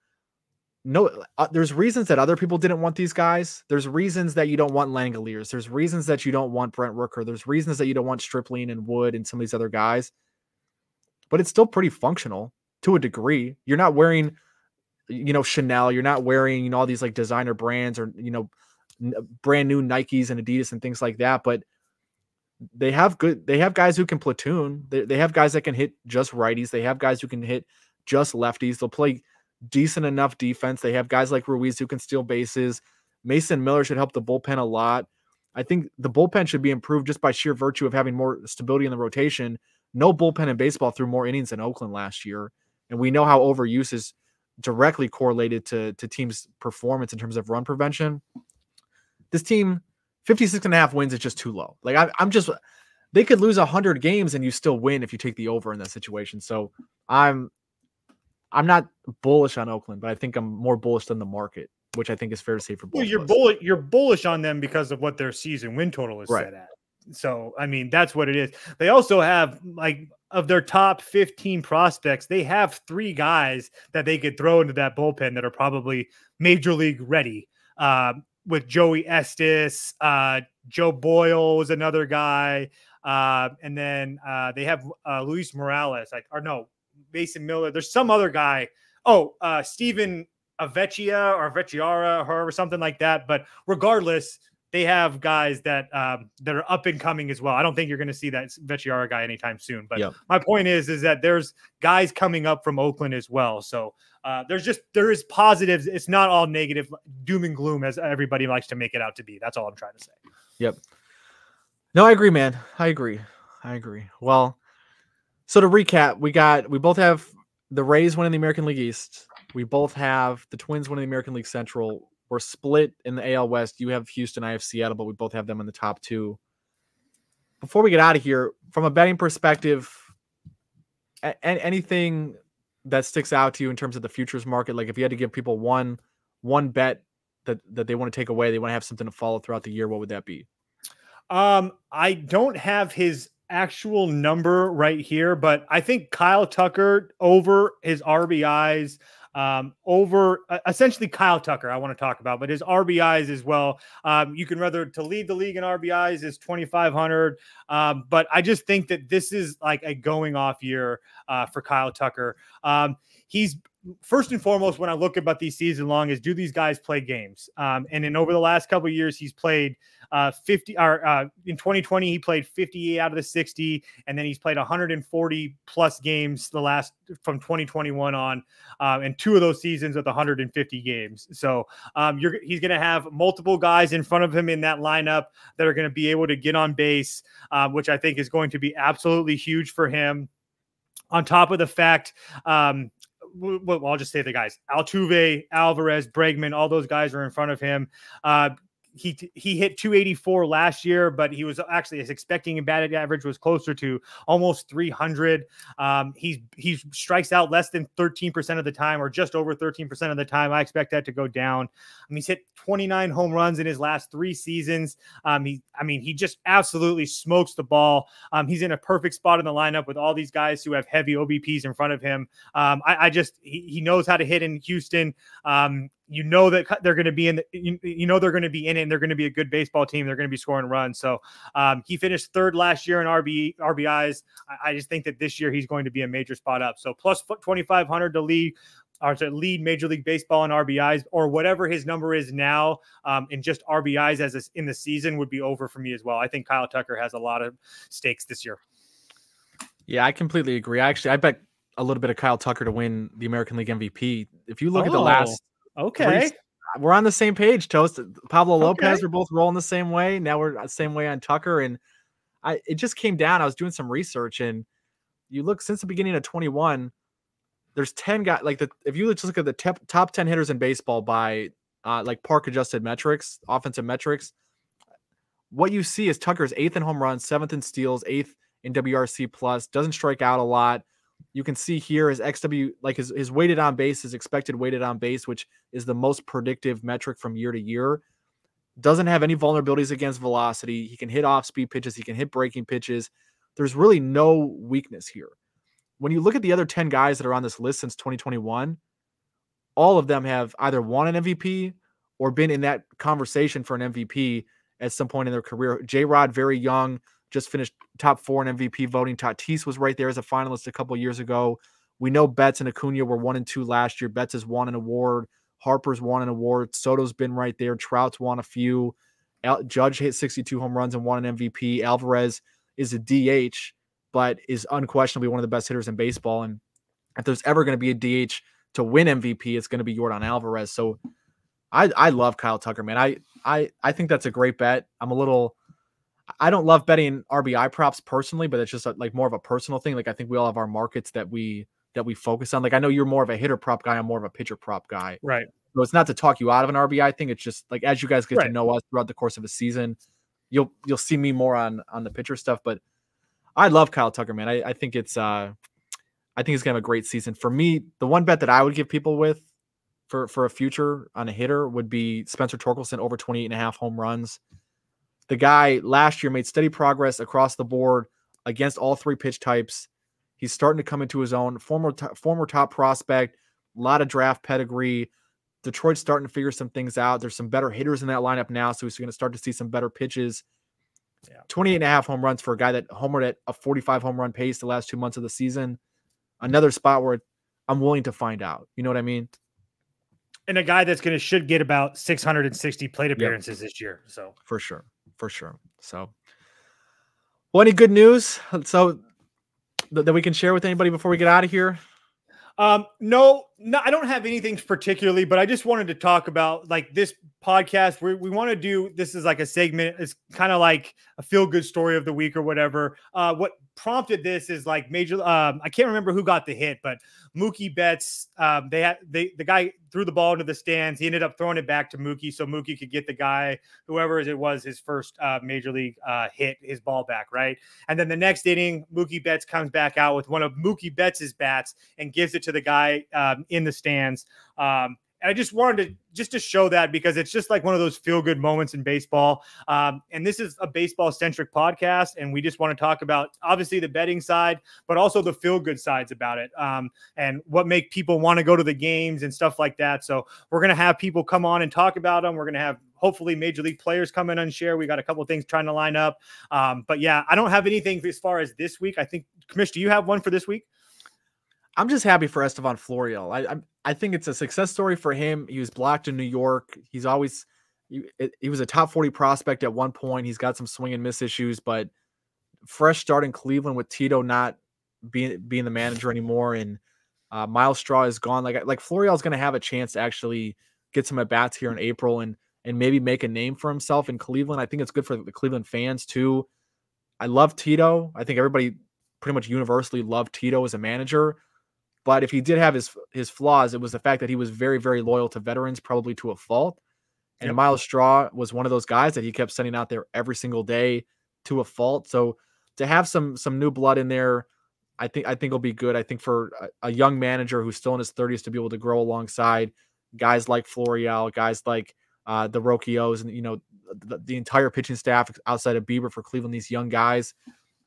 no uh, there's reasons that other people didn't want these guys. There's reasons that you don't want Langeliers. there's reasons that you don't want brent rooker. There's reasons that you don't want stripling and wood and some of these other guys. But it's still pretty functional to a degree. You're not wearing you know chanel. You're not wearing you know all these like designer brands or you know brand new nikes and adidas and things like that. But they have good they have guys who can platoon. They, they have guys that can hit just righties. They have guys who can hit just lefties. They'll play decent enough defense. They have guys like Ruiz who can steal bases. Mason Miller should help the bullpen a lot. I think the bullpen should be improved just by sheer virtue of having more stability in the rotation. No bullpen in baseball threw more innings than Oakland last year. And we know how overuse is directly correlated to, to teams' performance in terms of run prevention. This team, 56 and a half wins is just too low. Like I, I'm just they could lose 100 games and you still win if you take the over in that situation. So I'm I'm not bullish on Oakland, but I think I'm more bullish than the market, which I think is fair to say for both. Well, you're bullish. You're bullish on them because of what their season win total is right. set at. So I mean, that's what it is. They also have like of their top 15 prospects, they have three guys that they could throw into that bullpen that are probably major league ready. Uh, with Joey Estes, uh, Joe Boyle was another guy. Uh, and then uh, they have uh, Luis Morales, like, or no, Mason Miller. There's some other guy. Oh, uh, Stephen Avecchia or Vecchiara or something like that. But regardless, they have guys that um, that are up and coming as well. I don't think you're going to see that Vecchiara guy anytime soon. But yep. my point is, is that there's guys coming up from Oakland as well. So uh, there's just there is positives. It's not all negative, doom and gloom as everybody likes to make it out to be. That's all I'm trying to say. Yep. No, I agree, man. I agree. I agree. Well, so to recap, we got we both have the Rays winning the American League East. We both have the Twins winning the American League Central. We're split in the AL West. You have Houston, I have Seattle, but we both have them in the top two. Before we get out of here, from a betting perspective, a- anything that sticks out to you in terms of the futures market, like if you had to give people one one bet that that they want to take away, they want to have something to follow throughout the year, what would that be? Um, I don't have his actual number right here, but I think Kyle Tucker over his RBIs, um, over uh, essentially Kyle Tucker, I want to talk about, but his RBIs as well. Um, you can rather to lead the league in RBIs is 2,500. Um, but I just think that this is like a going off year uh, for Kyle Tucker. Um, he's first and foremost when I look about these season long is do these guys play games? Um, and then over the last couple years, he's played uh, 50 or uh, in 2020 he played 58 out of the 60 and then he's played 140 plus games the last from 2021 on um, and two of those seasons with 150 games so um, he's going to have multiple guys in front of him in that lineup that are going to be able to get on base um, which i think is going to be absolutely huge for him on top of the fact um, well, I'll just say the guys Altuve, Alvarez, Bregman, all those guys are in front of him. Uh, he he hit 284 last year, but he was actually expecting a batting average was closer to almost 300. Um, he's he strikes out less than 13 percent of the time, or just over 13 percent of the time. I expect that to go down. I mean, he's hit 29 home runs in his last three seasons. Um, he I mean, he just absolutely smokes the ball. Um, he's in a perfect spot in the lineup with all these guys who have heavy OBPs in front of him. Um, I, I, just he, he knows how to hit in Houston. Um, you know that they're going to be in the, you, you, know they're going to be in it and they're going to be a good baseball team. They're going to be scoring runs. So um, he finished third last year in RB RBIs I, I, just think that this year he's going to be a major spot up. So plus 2500 to lead or to lead Major League Baseball in RBIs or whatever his number is now um, in just RBIs as a, in the season would be over for me as well. I think Kyle Tucker has a lot of stakes this year. Yeah I completely agree. Actually I bet a little bit of Kyle Tucker to win the American League MVP if you look oh. at the last Okay. We're on the same page, Toast. Pablo Lopez, we're both rolling the same way. Now we're the same way on Tucker. And I it just came down. I was doing some research and you look since the beginning of 21, there's 10 guys like the if you just look at the top, top 10 hitters in baseball by uh, like park adjusted metrics, offensive metrics, what you see is Tucker's eighth in home runs, seventh in steals, eighth in WRC plus, doesn't strike out a lot you can see here his XW, like his, his weighted on base, his expected weighted on base, which is the most predictive metric from year to year. Doesn't have any vulnerabilities against velocity. He can hit off speed pitches, he can hit breaking pitches. There's really no weakness here. When you look at the other 10 guys that are on this list since 2021, all of them have either won an MVP or been in that conversation for an MVP at some point in their career. J Rod, very young, just finished top four in MVP voting. Tatis was right there as a finalist a couple years ago. We know Betts and Acuna were one and two last year. Betts has won an award. Harper's won an award. Soto's been right there. Trout's won a few. Judge hit 62 home runs and won an MVP. Alvarez is a DH, but is unquestionably one of the best hitters in baseball. And if there's ever going to be a DH to win MVP, it's going to be Yordan Alvarez. So I I love Kyle Tucker, man. I I I think that's a great bet. I'm a little I don't love betting RBI props personally, but it's just a, like more of a personal thing. Like I think we all have our markets that we that we focus on. Like I know you're more of a hitter prop guy, I'm more of a pitcher prop guy. Right. So it's not to talk you out of an RBI thing. It's just like as you guys get Right. to know us throughout the course of a season, you'll you'll see me more on on the pitcher stuff. But I love Kyle Tucker, man. I, I think it's uh I think he's gonna have a great season. For me, the one bet that I would give people with for for a future on a hitter would be Spencer Torkelson over 28 and a half home runs. The guy last year made steady progress across the board against all three pitch types. He's starting to come into his own. Former former top prospect, a lot of draft pedigree. Detroit's starting to figure some things out. There's some better hitters in that lineup now, so he's going to start to see some better pitches. Yeah. 28 and a half home runs for a guy that homered at a 45 home run pace the last two months of the season. Another spot where I'm willing to find out. You know what I mean? And a guy that's going to should get about 660 plate appearances this year. So For sure. For sure. So, well, any good news? So th- that we can share with anybody before we get out of here? Um, no, no, I don't have anything particularly, but I just wanted to talk about like this podcast. We we want to do this is like a segment. It's kind of like a feel good story of the week or whatever. Uh, what prompted this is like major. Um, I can't remember who got the hit, but Mookie Betts. Um, they had they the guy threw the ball into the stands. He ended up throwing it back to Mookie, so Mookie could get the guy whoever it was his first uh, major league uh, hit his ball back, right? And then the next inning, Mookie Betts comes back out with one of Mookie Betts's bats and gives it to the guy um, in the stands. Um, and I just wanted to just to show that because it's just like one of those feel good moments in baseball. Um, and this is a baseball centric podcast, and we just want to talk about obviously the betting side, but also the feel good sides about it, um, and what make people want to go to the games and stuff like that. So we're gonna have people come on and talk about them. We're gonna have hopefully major league players come in and share. We got a couple things trying to line up, um, but yeah, I don't have anything as far as this week. I think, Commish, do you have one for this week? I'm just happy for Estevan Florial. I, I I think it's a success story for him. He was blocked in New York. He's always he, he was a top 40 prospect at one point. He's got some swing and miss issues, but fresh start in Cleveland with Tito not being being the manager anymore, and uh, Myles Straw is gone. Like like Florial is going to have a chance to actually get some at bats here in April and and maybe make a name for himself in Cleveland. I think it's good for the Cleveland fans too. I love Tito. I think everybody pretty much universally loved Tito as a manager. But if he did have his his flaws, it was the fact that he was very, very loyal to veterans, probably to a fault. And Yep. Myles Straw was one of those guys that he kept sending out there every single day to a fault. So to have some some new blood in there, I think I think will be good. I think for a, a young manager who's still in his 30s to be able to grow alongside guys like Florial, guys like uh, the Rocchios, and you know the, the entire pitching staff outside of Bieber for Cleveland, these young guys.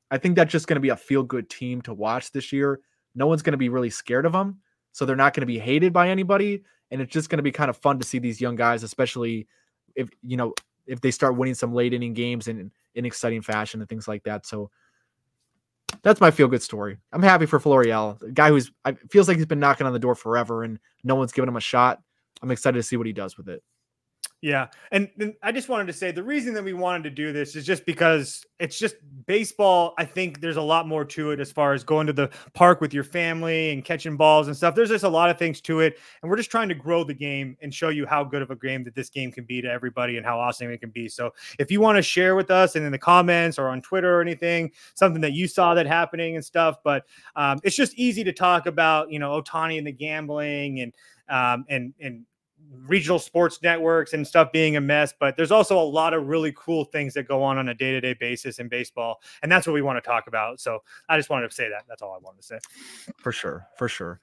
I think that's just going to be a feel good team to watch this year. No one's going to be really scared of them, so they're not going to be hated by anybody, and it's just going to be kind of fun to see these young guys, especially if you know if they start winning some late inning games in in exciting fashion and things like that. So that's my feel good story. I'm happy for Florial, a guy who's I feels like he's been knocking on the door forever and no one's given him a shot. I'm excited to see what he does with it. Yeah. And, and I just wanted to say the reason that we wanted to do this is just because it's just baseball. I think there's a lot more to it as far as going to the park with your family and catching balls and stuff. There's just a lot of things to it. And we're just trying to grow the game and show you how good of a game that this game can be to everybody and how awesome it can be. So if you want to share with us and in the comments or on Twitter or anything, something that you saw that happening and stuff, but um, it's just easy to talk about, you know, Ohtani and the gambling and, um, and, and, regional sports networks and stuff being a mess, but there's also a lot of really cool things that go on on a day to day basis in baseball. And that's what we want to talk about. So I just wanted to say that. That's all I wanted to say. For sure. For sure.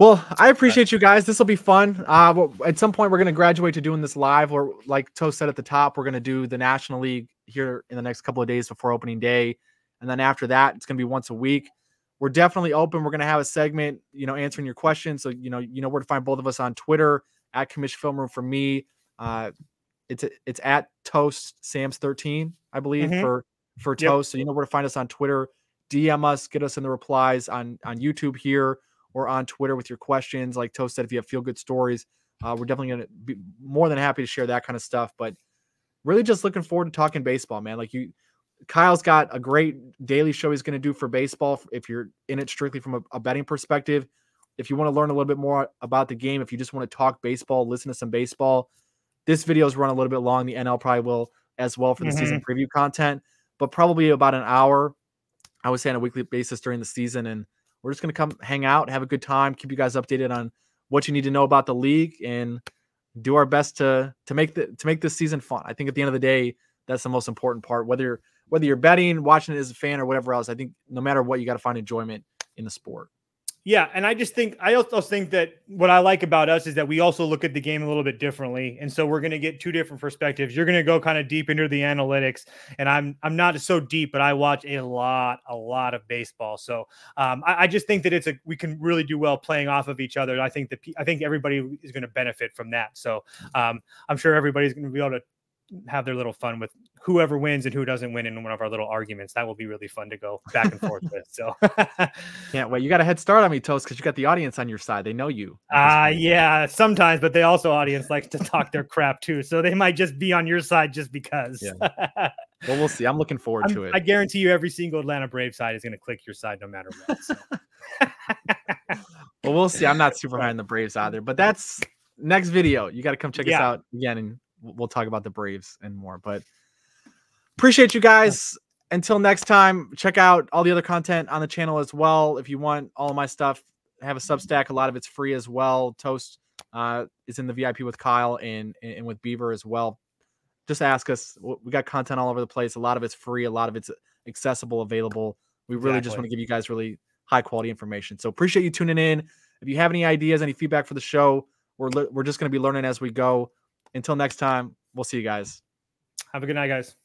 Well, I appreciate you guys. This will be fun. Uh, at some point, we're going to graduate to doing this live. Or, like Toe said at the top, we're going to do the National League here in the next couple of days before opening day, and then after that, it's going to be once a week. We're definitely open. We're going to have a segment, you know, answering your questions. So you know, you know where to find both of us on Twitter at Commish Film Room for me. Uh, it's it's at Toast Sam's thirteen, I believe Mhm. for for Yep. Toast. So you know where to find us on Twitter. DM us, get us in the replies on on YouTube here or on Twitter with your questions. Like Toast said, if you have feel good stories, uh, we're definitely going to be more than happy to share that kind of stuff. But really, just looking forward to talking baseball, man. Like you, Kyle's got a great daily show he's going to do for baseball. If you're in it strictly from a, a betting perspective, if you want to learn a little bit more about the game, if you just want to talk baseball, listen to some baseball, this video is run a little bit long. The NL probably will as well for the mm-hmm. season preview content, but probably about an hour. I would say on a weekly basis during the season, and we're just gonna come hang out, have a good time, keep you guys updated on what you need to know about the league, and do our best to to make the to make this season fun. I think at the end of the day, that's the most important part. Whether you're whether you're betting, watching it as a fan, or whatever else, I think no matter what, you got to find enjoyment in the sport. Yeah, and I just think I also think that what I like about us is that we also look at the game a little bit differently, and so we're going to get two different perspectives. You're going to go kind of deep into the analytics, and I'm I'm not so deep, but I watch a lot, a lot of baseball. So um, I, I, just think that it's a we can really do well playing off of each other. I think that I think everybody is going to benefit from that. So um, I'm sure everybody's going to be able to have their little fun with whoever wins and who doesn't win in one of our little arguments. That will be really fun to go back and forth with. So can't wait. You got a head start on me, Toast, because you got the audience on your side. They know you. Uh yeah, sometimes, but they also audience likes to talk their crap too. So they might just be on your side just because. Yeah. well, we'll see. I'm looking forward I'm, to it. I guarantee you every single Atlanta Brave side is gonna click your side no matter what. So. well, we'll see. I'm not super high on the Braves either, but that's next video. You got to come check yeah. us out again and we'll talk about the Braves and more. But appreciate you guys. Until next time, check out all the other content on the channel as well. If you want all of my stuff, I have a Substack. A lot of it's free as well. Toast uh, is in the VIP with Kyle and and with Beaver as well. Just ask us. We got content all over the place. A lot of it's free. A lot of it's accessible, available. We really exactly. just want to give you guys really high quality information. So appreciate you tuning in. If you have any ideas, any feedback for the show, we're we're just going to be learning as we go. Until next time, we'll see you guys. Have a good night, guys.